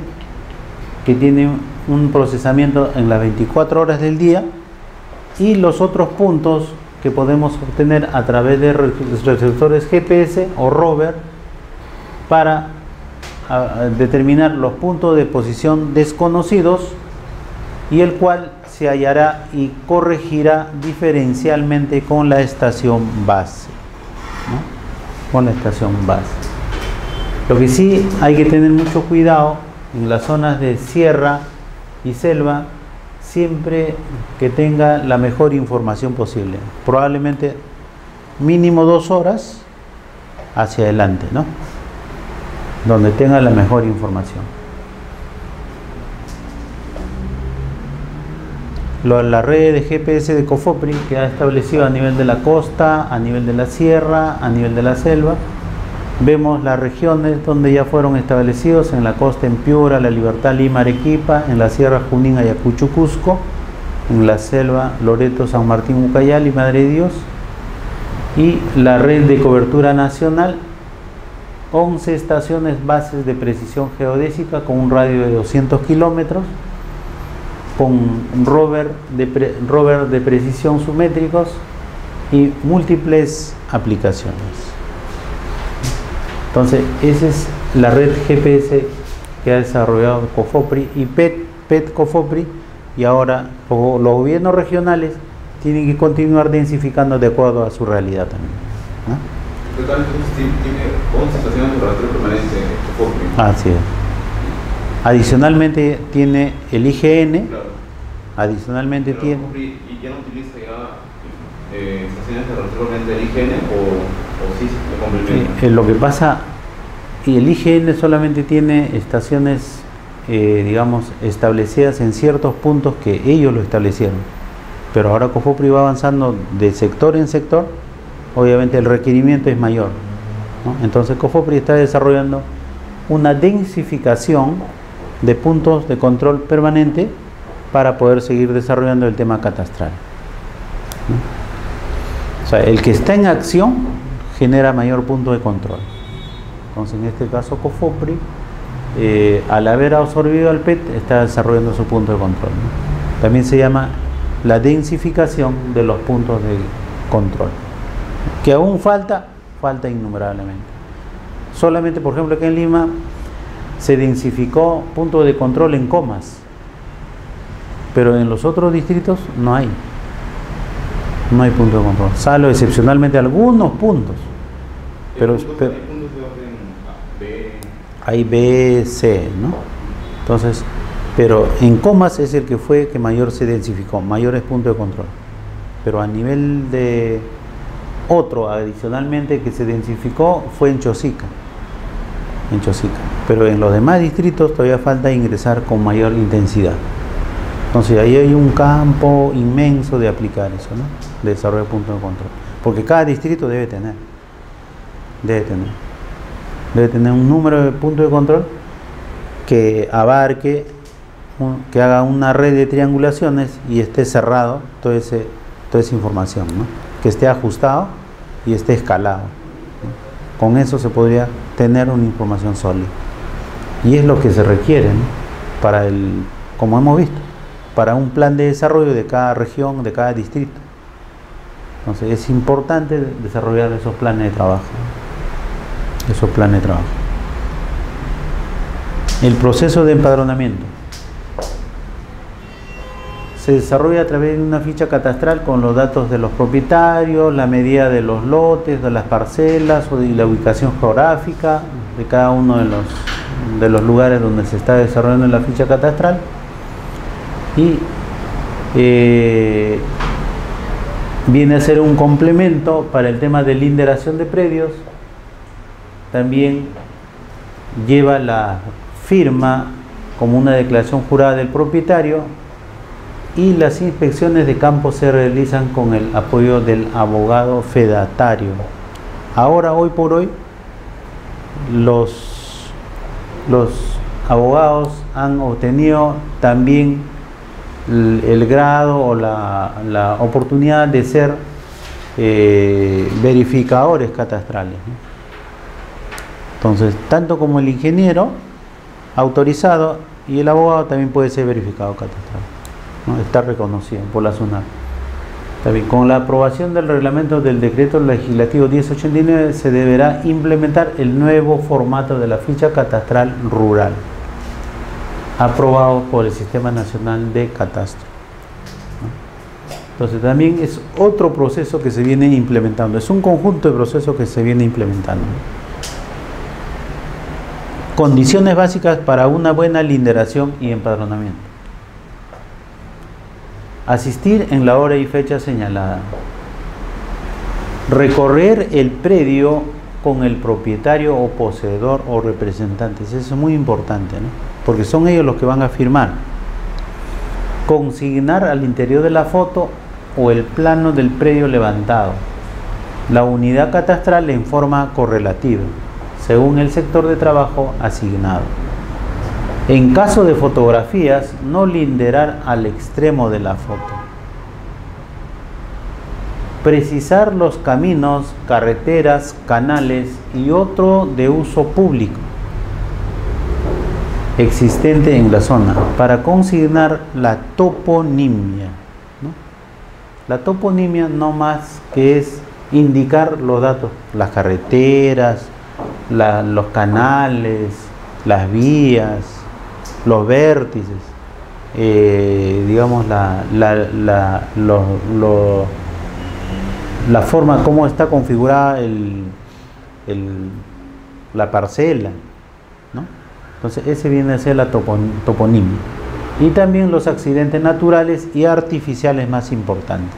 que tiene un procesamiento en las 24 horas del día y los otros puntos que podemos obtener a través de receptores GPS o rover para determinar los puntos de posición desconocidos y el cual se hallará y corregirá diferencialmente con la estación base. Con la estación base. Lo que sí hay que tener mucho cuidado en las zonas de sierra y selva siempre que tenga la mejor información posible. Probablemente mínimo dos horas hacia adelante, ¿no? Donde tenga la mejor información. La red de GPS de Cofopri que ha establecido a nivel de la costa, a nivel de la sierra, a nivel de la selva, Vemos las regiones donde ya fueron establecidos en la costa en Piura, La Libertad, Lima, Arequipa, en la Sierra Junín, Ayacucho, Cusco, en la selva Loreto, San Martín, Ucayali, Madre Dios, y la red de cobertura nacional, 11 estaciones bases de precisión geodésica con un radio de 200 kilómetros, con rover de, rover de precisión sumétricos y múltiples aplicaciones. Entonces, esa es la red GPS que ha desarrollado COFOPRI y PET, PET COFOPRI, y ahora los gobiernos regionales tienen que continuar densificando de acuerdo a su realidad también. Total, tiene 11 estaciones de laboratorio permanente COFOPRI. Así es. Adicionalmente tiene el IGN, claro. adicionalmente Pero tiene... ¿Y ya no utiliza ya eh, estaciones de del IGN o...? Eh, lo que pasa, y el IGN solamente tiene estaciones, eh, digamos, establecidas en ciertos puntos que ellos lo establecieron. Pero ahora COFOPRI va avanzando de sector en sector, obviamente el requerimiento es mayor. Entonces COFOPRI está desarrollando una densificación de puntos de control permanente para poder seguir desarrollando el tema catastral. O sea, el que está en acción genera mayor punto de control. Entonces, en este caso, COFOPRI, eh, al haber absorbido al PET, está desarrollando su punto de control. También se llama la densificación de los puntos de control. Que aún falta, falta innumerablemente. Solamente, por ejemplo, aquí en Lima se densificó punto de control en comas. pero en los otros distritos no hay. No hay punto de control, salvo excepcionalmente algunos puntos. Pero, pero hay B, C, ¿no? Entonces, pero en comas es el que fue que mayor se densificó, mayores puntos de control. Pero a nivel de otro adicionalmente que se densificó fue en Chosica. En Chosica. Pero en los demás distritos todavía falta ingresar con mayor intensidad. Entonces ahí hay un campo inmenso de aplicar eso. De desarrollo de puntos de control. Porque cada distrito debe tener. Debe tener. Debe tener un número de puntos de control que abarque, que haga una red de triangulaciones y esté cerrado todo ese, toda esa información, que esté ajustado y esté escalado. Con eso se podría tener una información sólida. Y es lo que se requiere para el, como hemos visto, para un plan de desarrollo de cada región, de cada distrito. Entonces es importante desarrollar esos planes de trabajo. Esos planes de trabajo. El proceso de empadronamiento se desarrolla a través de una ficha catastral con los datos de los propietarios, la medida de los lotes, de las parcelas o de la ubicación geográfica de cada uno de los, de los lugares donde se está desarrollando la ficha catastral y eh, viene a ser un complemento para el tema de linderación de predios. También lleva la firma como una declaración jurada del propietario y las inspecciones de campo se realizan con el apoyo del abogado fedatario. Ahora, hoy por hoy, los, abogados han obtenido también el, grado o la, oportunidad de ser eh, verificadores catastrales. Entonces, tanto como el ingeniero autorizado y el abogado también puede ser verificado catastral. ¿No? Está reconocido por la SUNAT. También, con la aprobación del reglamento del decreto legislativo 1089 se deberá implementar el nuevo formato de la ficha catastral rural, aprobado por el Sistema Nacional de Catastro. Entonces también es otro proceso que se viene implementando, es un conjunto de procesos que se viene implementando. Condiciones básicas para una buena linderación y empadronamiento. Asistir en la hora y fecha señalada. Recorrer el predio con el propietario o poseedor o representantes. Eso es muy importante, ¿no? Porque son ellos los que van a firmar. Consignar al interior de la foto o el plano del predio levantado. La unidad catastral en forma correlativa, según el sector de trabajo asignado. En caso de fotografías, no linderar al extremo de la foto. Precisar los caminos, carreteras, canales y otro de uso público existente en la zona para consignar la toponimia. La toponimia no más que es indicar los datos, las carreteras, los canales, las vías, los vértices, eh, digamos la, la, la, la forma, cómo está configurada el, el- la parcela, ¿no? Entonces ese viene a ser la topon- toponimia. Y también los accidentes naturales y artificiales más importantes.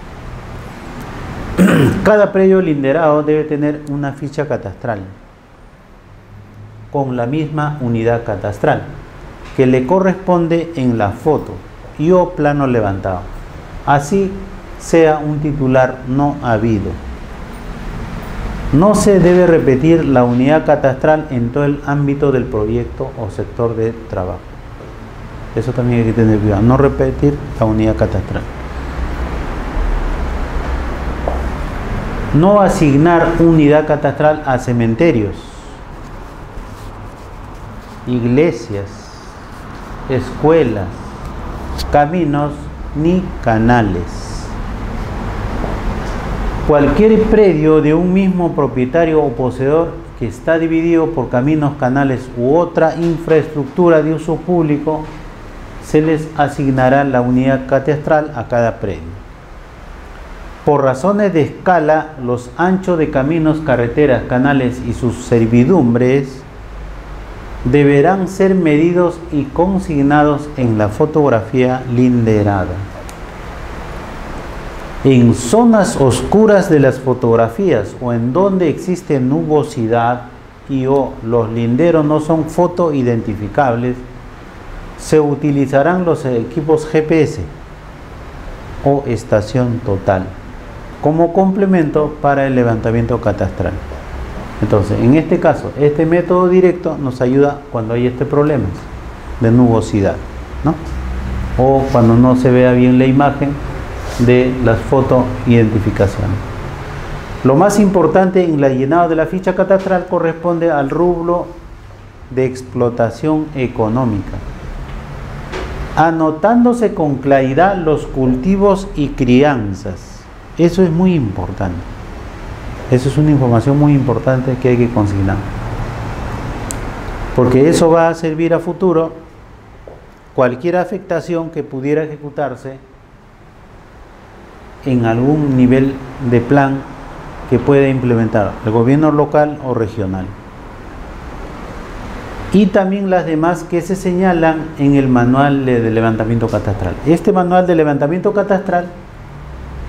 Cada predio linderado debe tener una ficha catastral con la misma unidad catastral que le corresponde en la foto y o plano levantado. Así sea un titular no habido. No se debe repetir la unidad catastral en todo el ámbito del proyecto o sector de trabajo. Eso también hay que tener cuidado. No repetir la unidad catastral. No asignar unidad catastral a cementerios, iglesias, escuelas, caminos ni canales. Cualquier predio de un mismo propietario o poseedor que está dividido por caminos, canales u otra infraestructura de uso público se les asignará la unidad catastral a cada predio. Por razones de escala, los anchos de caminos, carreteras, canales y sus servidumbres deberán ser medidos y consignados en la fotografía linderada. En zonas oscuras de las fotografías o en donde existe nubosidad y o los linderos no son fotoidentificables, se utilizarán los equipos GPS o estación total como complemento para el levantamiento catastral. Entonces, en este caso, este método directo nos ayuda cuando hay este problema de nubosidad, ¿no? O cuando no se vea bien la imagen de las fotoidentificaciones. Lo más importante en la llenado de la ficha catastral corresponde al rubro de explotación económica, anotándose con claridad los cultivos y crianzas. Eso es muy importante. Eso es una información muy importante que hay que consignar. Porque eso va a servir a futuro cualquier afectación que pudiera ejecutarse en algún nivel de plan que pueda implementar el gobierno local o regional. Y también las demás que se señalan en el manual de, levantamiento catastral. Este manual de levantamiento catastral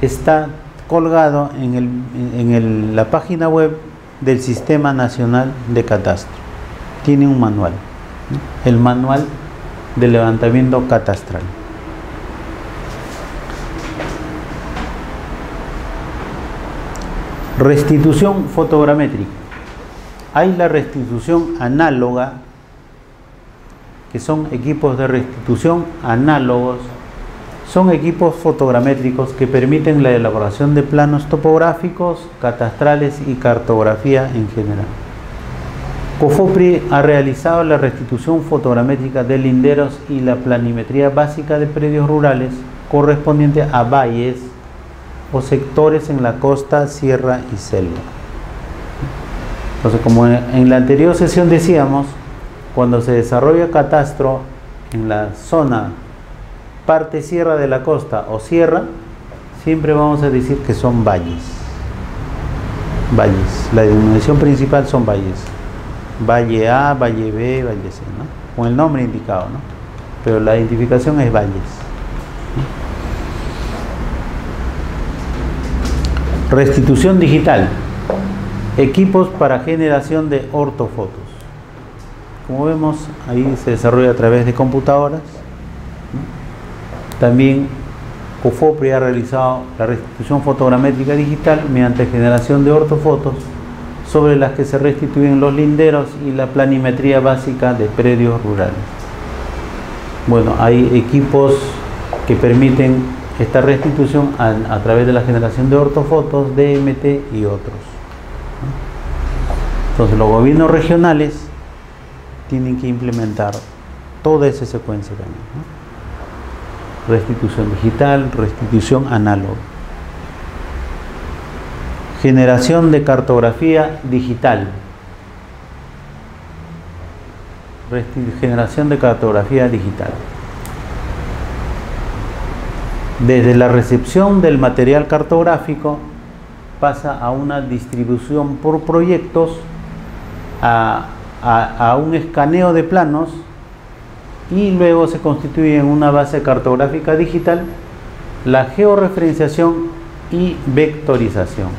está colgado en, la página web del Sistema Nacional de Catastro. Tiene un manual, el manual de levantamiento catastral. Restitución fotogramétrica. Hay la restitución análoga, que son equipos de restitución análogos son equipos fotogramétricos que permiten la elaboración de planos topográficos, catastrales y cartografía en general. COFOPRI ha realizado la restitución fotogramétrica de linderos y la planimetría básica de predios rurales correspondiente a valles o sectores en la costa, sierra y selva. Entonces, como en la anterior sesión decíamos, cuando se desarrolla catastro en la zona parte sierra de la costa o sierra, siempre vamos a decir que son valles. Valles. La denominación principal son valles. Valle A, Valle B, Valle C, ¿no? Con el nombre indicado, ¿no? Pero la identificación es valles. Restitución digital. Equipos para generación de ortofotos. Como vemos, ahí se desarrolla a través de computadoras también COFOPRI ha realizado la restitución fotogramétrica digital mediante generación de ortofotos sobre las que se restituyen los linderos y la planimetría básica de predios rurales. Bueno, hay equipos que permiten esta restitución a, través de la generación de ortofotos, DMT y otros. Entonces los gobiernos regionales tienen que implementar toda esa secuencia también restitución digital, restitución análoga. Generación de cartografía digital. Generación de cartografía digital. Desde la recepción del material cartográfico pasa a una distribución por proyectos, a, a un escaneo de planos y luego se constituye en una base cartográfica digital la georreferenciación y vectorización.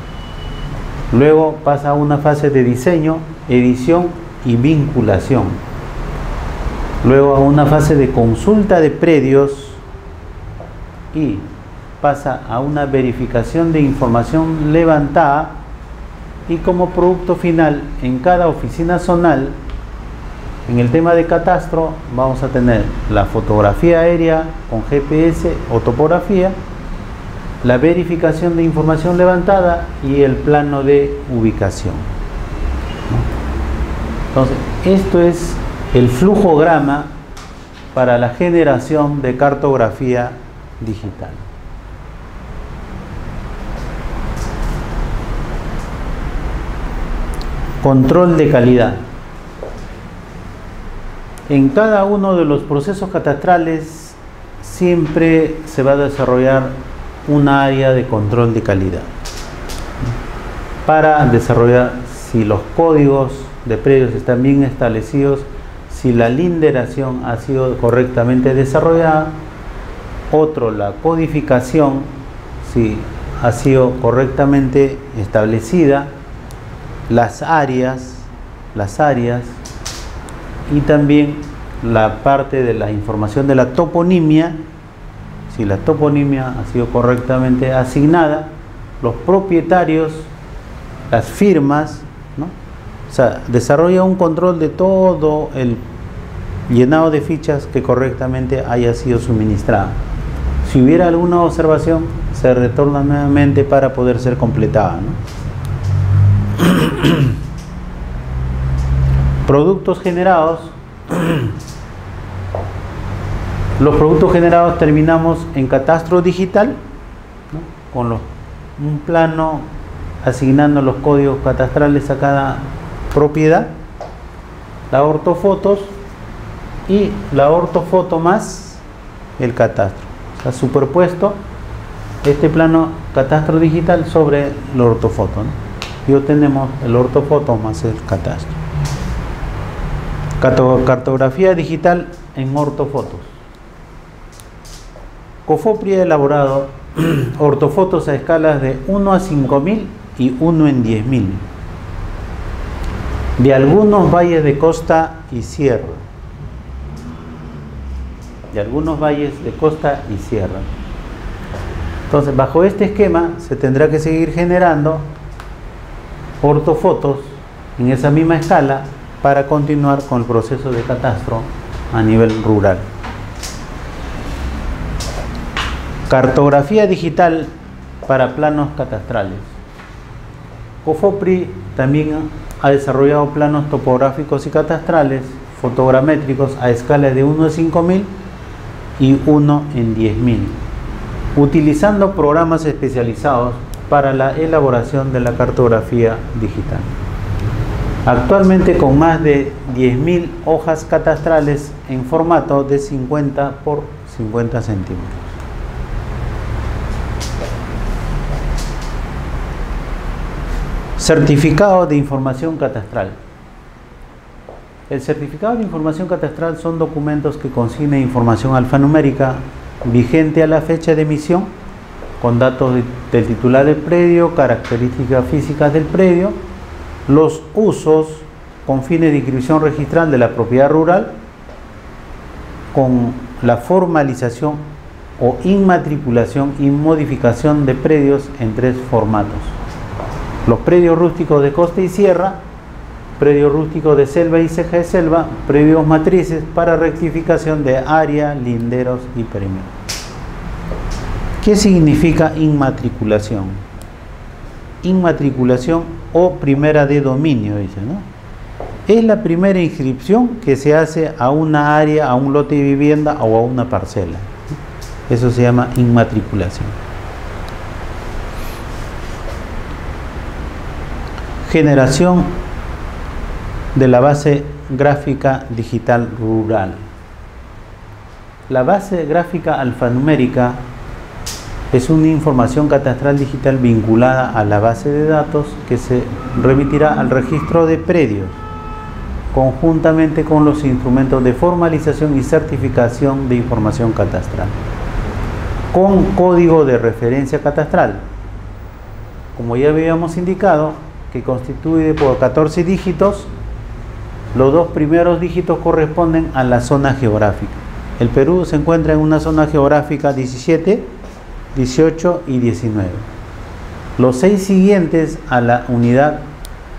Luego pasa a una fase de diseño, edición y vinculación. Luego a una fase de consulta de predios y pasa a una verificación de información levantada y como producto final en cada oficina zonal en el tema de catastro vamos a tener la fotografía aérea con GPS o topografía, la verificación de información levantada y el plano de ubicación. Entonces, esto es el flujograma para la generación de cartografía digital. Control de calidad. En cada uno de los procesos catastrales siempre se va a desarrollar un área de control de calidad para desarrollar si los códigos de predios están bien establecidos, si la linderación ha sido correctamente desarrollada, otro la codificación, si ha sido correctamente establecida, las áreas, las áreas y también la parte de la información de la toponimia, si la toponimia ha sido correctamente asignada, los propietarios, las firmas, ¿no? o sea, desarrolla un control de todo el llenado de fichas que correctamente haya sido suministrado. Si hubiera alguna observación, se retorna nuevamente para poder ser completada. Productos generados. Los productos generados terminamos en catastro digital, con un plano asignando los códigos catastrales a cada propiedad, la ortofotos y la ortofoto más el catastro. O sea, superpuesto este plano catastro digital sobre el ortofoto. Y obtenemos el ortofoto más el catastro. Cartografía digital en ortofotos. Cofopri ha elaborado ortofotos a escalas de 1 a 5000 y 1 en 10.000 de algunos valles de costa y sierra. De algunos valles de costa y sierra. Entonces, bajo este esquema se tendrá que seguir generando ortofotos en esa misma escala para continuar con el proceso de catastro a nivel rural. Cartografía digital para planos catastrales. COFOPRI también ha desarrollado planos topográficos y catastrales fotogramétricos a escala de 1 a 5000 y 1 en 10000 utilizando programas especializados para la elaboración de la cartografía digital. Actualmente con más de 10.000 hojas catastrales en formato de 50 por 50 centímetros. Certificado de información catastral. El certificado de información catastral son documentos que consignan información alfanumérica vigente a la fecha de emisión, con datos del titular del predio, características físicas del predio, los usos con fines de inscripción registral de la propiedad rural, con la formalización o inmatriculación y modificación de predios en tres formatos. Los predios rústicos de costa y sierra, predios rústicos de selva y ceja de selva, predios matrices para rectificación de área, linderos y perímetros. ¿Qué significa inmatriculación? Inmatriculación o primera de dominio, dice, ¿no? Es la primera inscripción que se hace a una área, a un lote de vivienda o a una parcela. Eso se llama inmatriculación. Generación de la base gráfica digital rural. La base gráfica alfanumérica es una información catastral digital vinculada a la base de datos que se remitirá al registro de predios conjuntamente con los instrumentos de formalización y certificación de información catastral con código de referencia catastral como ya habíamos indicado que constituye por 14 dígitos los dos primeros dígitos corresponden a la zona geográfica. El Perú se encuentra en una zona geográfica 17, 18 y 19. Los seis siguientes a la unidad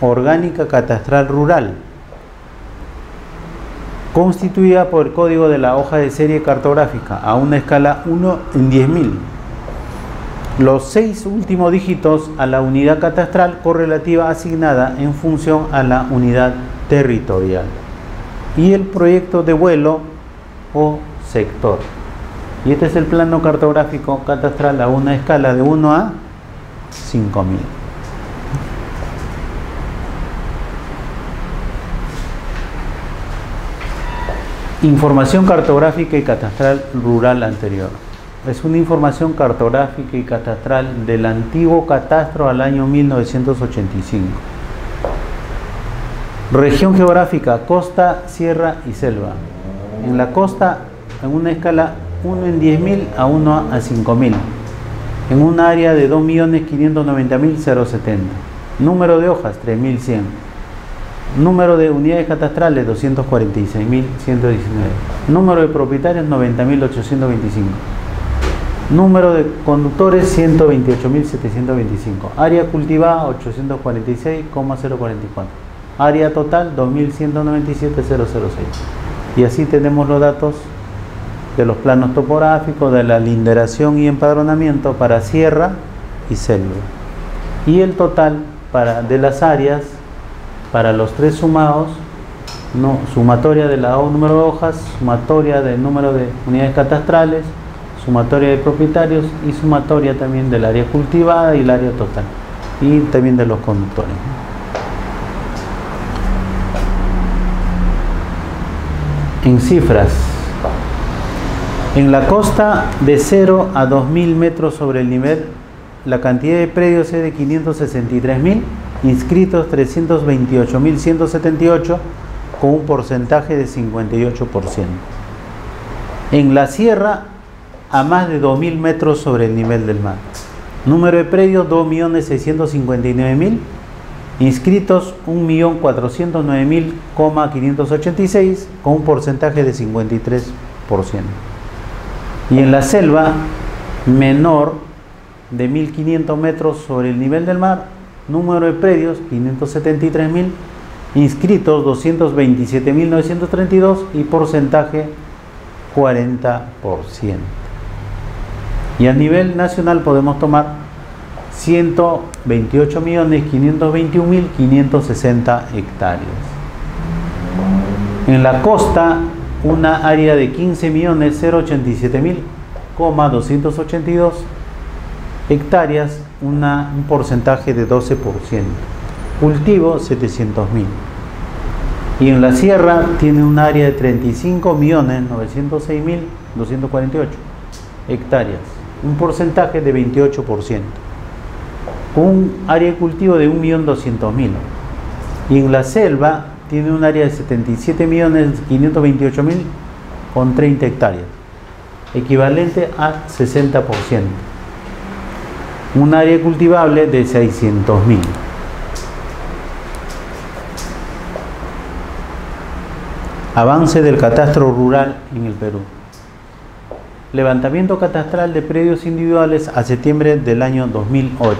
orgánica catastral rural, constituida por el código de la hoja de serie cartográfica a una escala 1 en 10.000. Los seis últimos dígitos a la unidad catastral correlativa asignada en función a la unidad territorial y el proyecto de vuelo o sector. Y este es el plano cartográfico catastral a una escala de 1 a 5000. Información cartográfica y catastral rural anterior. Es una información cartográfica y catastral del antiguo catastro al año 1985. Región geográfica, costa, sierra y selva. En la costa, en una escala 1 en 10.000 a 1 a 5.000. En un área de 2.590.070. Número de hojas, 3.100. Número de unidades catastrales, 246.119. Número de propietarios, 90.825. Número de conductores, 128.725. Área cultivada, 846,044. Área total, 2.197,006. Y así tenemos los datos de los planos topográficos, de la linderación y empadronamiento para sierra y selva. Y el total para, de las áreas para los tres sumados, no, sumatoria de la número de hojas, sumatoria del número de unidades catastrales, sumatoria de propietarios y sumatoria también del área cultivada y el área total y también de los conductores. En cifras, en la costa de 0 a 2.000 metros sobre el nivel, la cantidad de predios es de 563.000, inscritos 328.178 con un porcentaje de 58%. En la sierra a más de 2.000 metros sobre el nivel del mar. Número de predios 2.659.000. Inscritos 1.409.586 con un porcentaje de 53%. Y en la selva menor de 1.500 metros sobre el nivel del mar, número de predios 573.000. Inscritos 227.932 y porcentaje 40%. Y a nivel nacional podemos tomar 128.521.560 hectáreas. En la costa, una área de 15.087.282 hectáreas, un porcentaje de 12%. Cultivo 700.000. Y en la sierra tiene un área de 35.906.248 hectáreas un porcentaje de 28%, un área de cultivo de 1.200.000. Y en la selva tiene un área de 77.528.000 con 30 hectáreas, equivalente a 60%. Un área cultivable de 600.000. Avance del catastro rural en el Perú. Levantamiento catastral de predios individuales a septiembre del año 2008.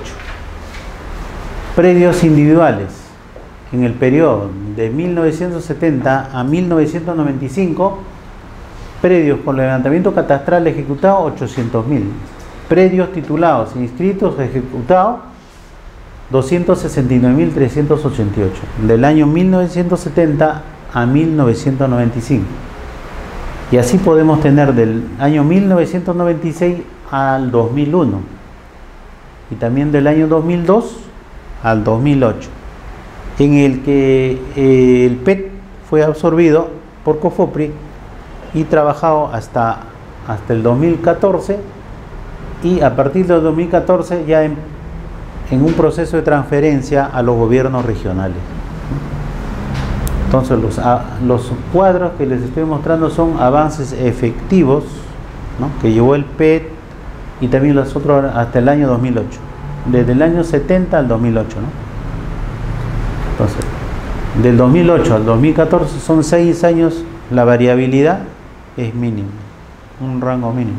Predios individuales. En el periodo de 1970 a 1995, predios con levantamiento catastral ejecutado 800.000. Predios titulados, inscritos, ejecutados 269.388. Del año 1970 a 1995. Y así podemos tener del año 1996 al 2001 y también del año 2002 al 2008, en el que eh, el PET fue absorbido por COFOPRI y trabajado hasta, hasta el 2014 y a partir del 2014 ya en un proceso de transferencia a los gobiernos regionales. Entonces los, los cuadros que les estoy mostrando son avances efectivos que llevó el PET y también los otros hasta el año 2008, desde el año 70 al 2008. Entonces, del 2008 al 2014 son seis años, la variabilidad es mínima, un rango mínimo.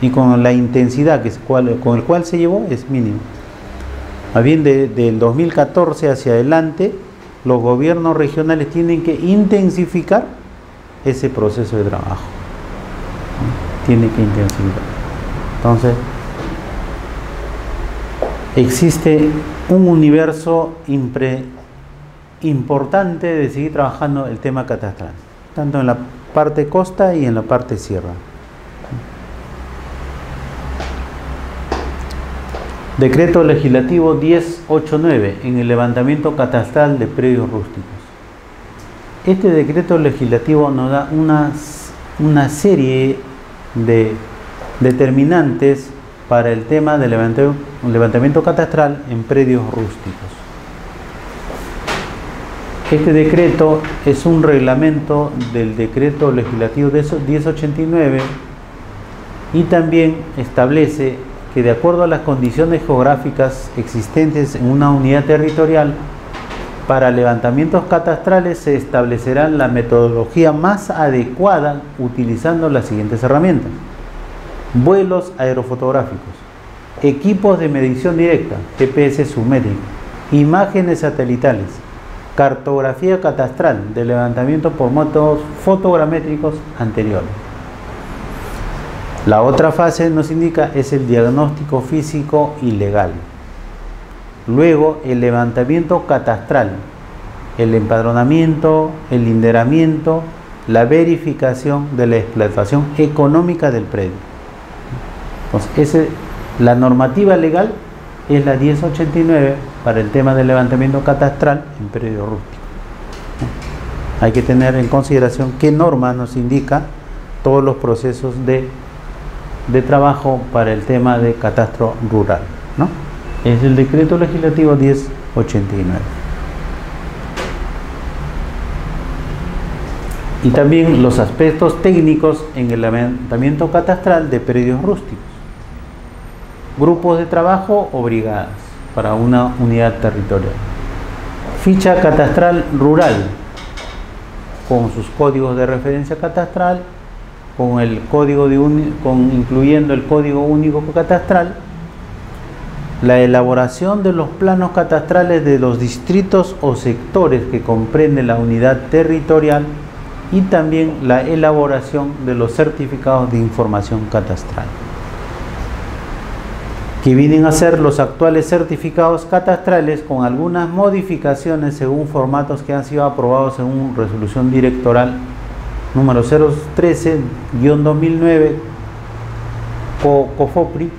Y con la intensidad con el cual se llevó es mínimo. Más bien del 2014 hacia adelante los gobiernos regionales tienen que intensificar ese proceso de trabajo. Tiene que intensificar. Entonces, existe un universo importante de seguir trabajando el tema catastral, tanto en la parte costa y en la parte sierra. Decreto legislativo 1089 en el levantamiento catastral de predios rústicos. este decreto legislativo nos da una, una serie de determinantes para el tema del levantamiento catastral en predios rústicos. Este decreto es un reglamento del decreto legislativo 1089 y también establece que de acuerdo a las condiciones geográficas existentes en una unidad territorial, para levantamientos catastrales se establecerá la metodología más adecuada utilizando las siguientes herramientas. Vuelos aerofotográficos, equipos de medición directa, GPS submétrico, imágenes satelitales, cartografía catastral de levantamiento por métodos fotogramétricos anteriores. La otra fase nos indica es el diagnóstico físico y legal. Luego el levantamiento catastral, el empadronamiento, el linderamiento, la verificación de la explotación económica del predio. Entonces, la normativa legal es la 1089 para el tema del levantamiento catastral en predio rústico. Hay que tener en consideración qué norma nos indica todos los procesos de, de trabajo para el tema de catastro rural. ¿no? es el decreto legislativo 1089. Y también los aspectos técnicos en el levantamiento catastral de predios rústicos. Grupos de trabajo o brigadas para una unidad territorial. Ficha catastral rural con sus códigos de referencia catastral, con el código con, incluyendo el código único catastral la elaboración de los planos catastrales de los distritos o sectores que comprende la unidad territorial y también la elaboración de los certificados de información catastral, que vienen a ser los actuales certificados catastrales con algunas modificaciones según formatos que han sido aprobados según resolución directoral número 013-2009 COFOPRI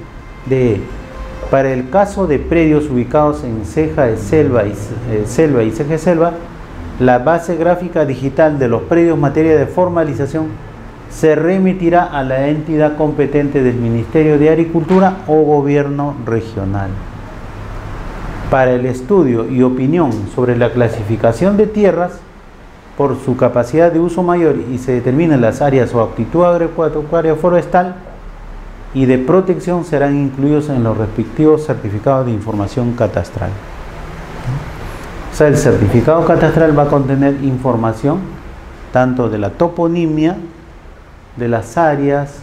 de para el caso de predios ubicados en ceja de selva y, eh, selva y ceja selva, la base gráfica digital de los predios en materia de formalización se remitirá a la entidad competente del Ministerio de Agricultura o Gobierno regional. Para el estudio y opinión sobre la clasificación de tierras por su capacidad de uso mayor y se determinan las áreas o actitud agropecuaria forestal, y de protección serán incluidos en los respectivos certificados de información catastral. O sea, el certificado catastral va a contener información tanto de la toponimia, de las áreas,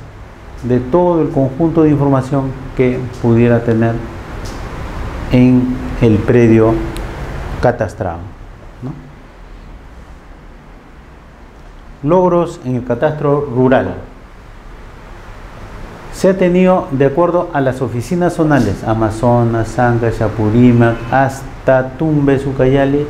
de todo el conjunto de información que pudiera tener en el predio catastrado. Logros en el catastro rural se ha tenido de acuerdo a las oficinas zonales, Amazonas, Sanga, Chapurímac, hasta Tumbes, Ucayali,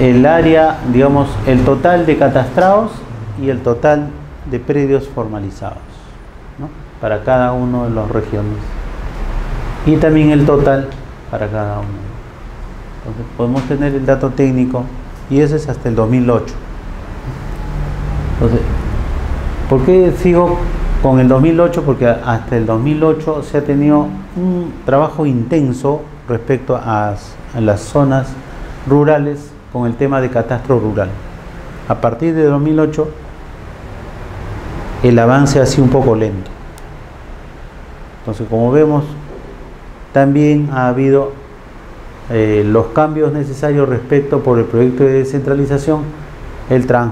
el área, digamos, el total de catastrados y el total de predios formalizados para cada uno de las regiones y también el total para cada uno. Entonces podemos tener el dato técnico y ese es hasta el 2008. Entonces, ¿Por qué sigo con el 2008? Porque hasta el 2008 se ha tenido un trabajo intenso respecto a, las zonas rurales con el tema de catastro rural. A partir de 2008 el avance ha sido un poco lento. Entonces, como vemos, también ha habido eh, los cambios necesarios respecto por el proyecto de descentralización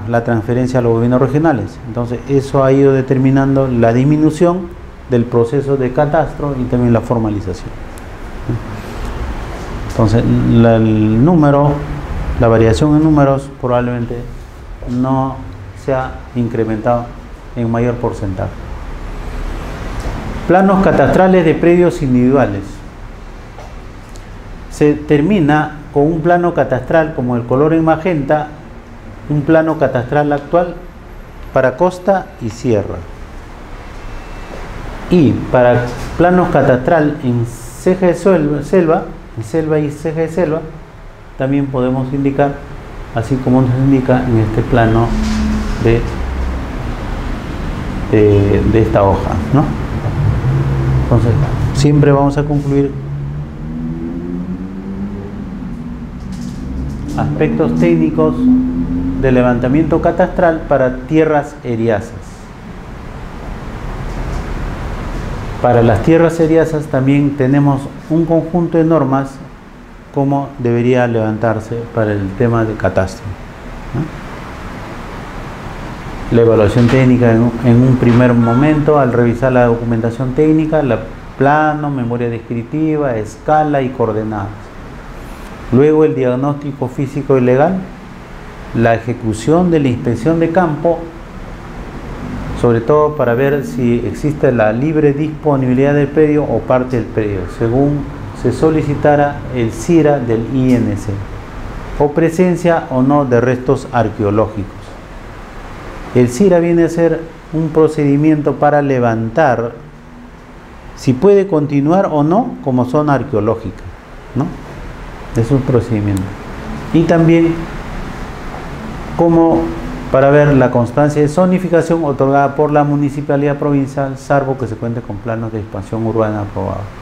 la transferencia a los gobiernos regionales. Entonces eso ha ido determinando la disminución del proceso de catastro y también la formalización. Entonces el número, la variación en números probablemente no se ha incrementado en mayor porcentaje. Planos catastrales de predios individuales. Se termina con un plano catastral como el color en magenta un plano catastral actual para costa y sierra. Y para planos catastral en ceja de selva, en selva y ceja de selva, también podemos indicar así como nos indica en este plano de, de, esta hoja. ¿no? Entonces, siempre vamos a concluir aspectos técnicos de levantamiento catastral para tierras eriazas. Para las tierras eriazas también tenemos un conjunto de normas como debería levantarse para el tema de catastro. La evaluación técnica en un primer momento, al revisar la documentación técnica, la plano, memoria descriptiva, escala y coordenadas. Luego el diagnóstico físico y legal, la ejecución de la inspección de campo, sobre todo para ver si existe la libre disponibilidad del predio o parte del predio, según se solicitara el CIRA del INC, o presencia o no de restos arqueológicos. El CIRA viene a ser un procedimiento para levantar si puede continuar o no como zona arqueológica, ¿no? Es un procedimiento. Y también como para ver la constancia de zonificación otorgada por la municipalidad provincial, salvo que se cuente con planos de expansión urbana aprobados.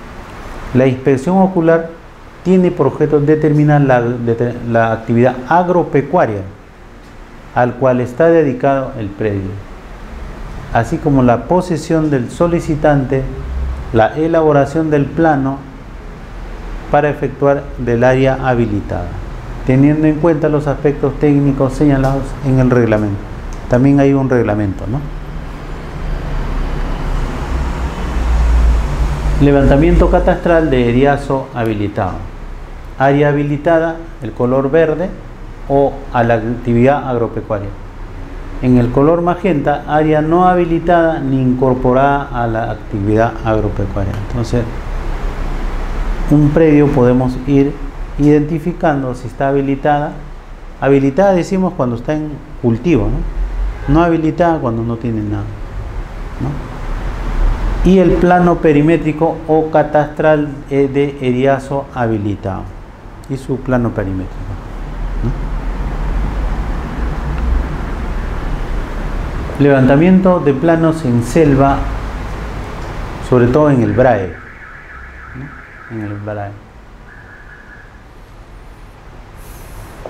La inspección ocular tiene por objeto determinar la, actividad agropecuaria al cual está dedicado el predio, así como la posesión del solicitante, la elaboración del plano para efectuar del área habilitada, teniendo en cuenta los aspectos técnicos señalados en el reglamento. También hay un reglamento, ¿no? Levantamiento catastral de eriazo habilitado. Área habilitada, el color verde, o a la actividad agropecuaria. En el color magenta, área no habilitada ni incorporada a la actividad agropecuaria. Entonces, un predio podemos ir identificando si está habilitada. Habilitada decimos cuando está en cultivo, ¿no? No habilitada cuando no tiene nada. Y el plano perimétrico o catastral de eriazo habilitado. Y su plano perimétrico. Levantamiento de planos en selva, sobre todo en el BRAE en el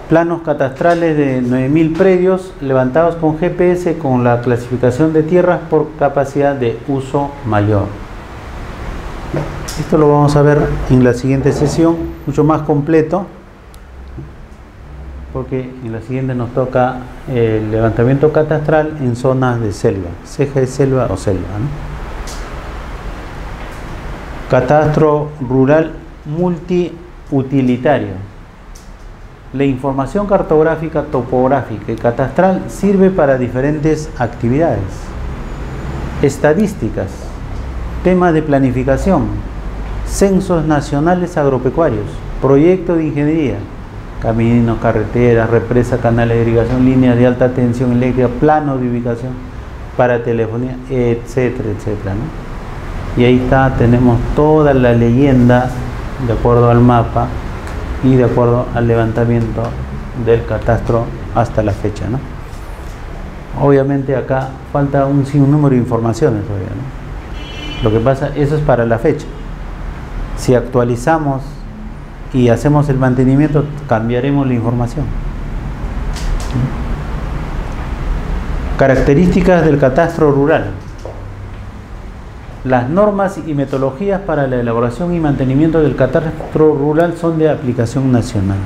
Planos catastrales de 9.000 predios levantados con GPS con la clasificación de tierras por capacidad de uso mayor. Esto lo vamos a ver en la siguiente sesión, mucho más completo, porque en la siguiente nos toca el levantamiento catastral en zonas de selva, ceja de selva o selva. Catastro rural multiutilitario. La información cartográfica, topográfica y catastral sirve para diferentes actividades. Estadísticas, temas de planificación, censos nacionales agropecuarios, proyecto de ingeniería, caminos, carreteras, represas, canales de irrigación, líneas de alta tensión eléctrica, planos de ubicación para telefonía, etcétera, etcétera. Y ahí está, tenemos toda la leyenda de acuerdo al mapa y de acuerdo al levantamiento del catastro hasta la fecha. ¿no? Obviamente acá falta un sinnúmero de informaciones todavía. Lo que pasa, eso es para la fecha. Si actualizamos y hacemos el mantenimiento, cambiaremos la información. Características del catastro rural. Las normas y metodologías para la elaboración y mantenimiento del catastro rural son de aplicación nacional.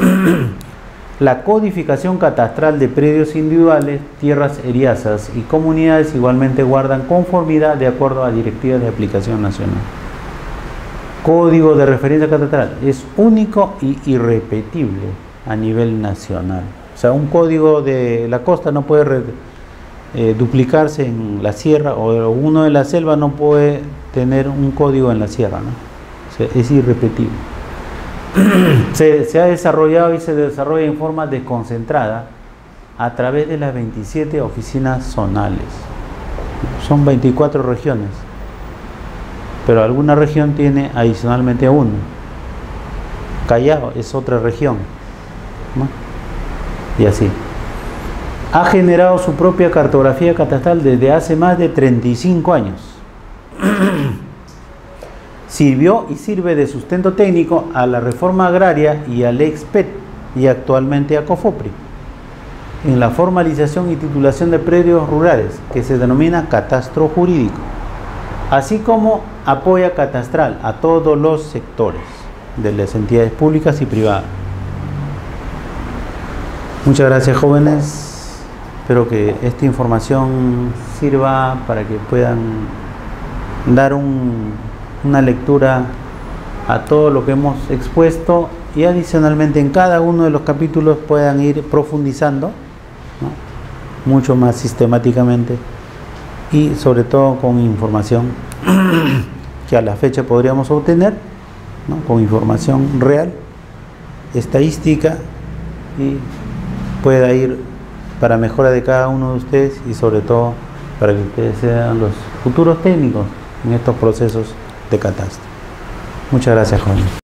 la codificación catastral de predios individuales, tierras eriazas y comunidades igualmente guardan conformidad de acuerdo a directivas de aplicación nacional. Código de referencia catastral es único y irrepetible a nivel nacional. O sea, un código de la costa no puede eh, duplicarse en la sierra o uno de la selva no puede tener un código en la sierra, ¿no? es irrepetible. se, ha desarrollado y se desarrolla en forma desconcentrada a través de las 27 oficinas zonales. Son 24 regiones, pero alguna región tiene adicionalmente uno. Callao es otra región. y así. Ha generado su propia cartografía catastral desde hace más de 35 años. Sirvió y sirve de sustento técnico a la reforma agraria y al EXPET y actualmente a COFOPRI en la formalización y titulación de predios rurales que se denomina catastro jurídico, así como apoya catastral a todos los sectores de las entidades públicas y privadas. Muchas gracias jóvenes, espero que esta información sirva para que puedan dar una lectura a todo lo que hemos expuesto y adicionalmente en cada uno de los capítulos puedan ir profundizando mucho más sistemáticamente y sobre todo con información que a la fecha podríamos obtener, con información real, estadística y pueda ir para mejora de cada uno de ustedes y sobre todo para que ustedes sean los futuros técnicos en estos procesos de catástrofe. Muchas gracias, Juan.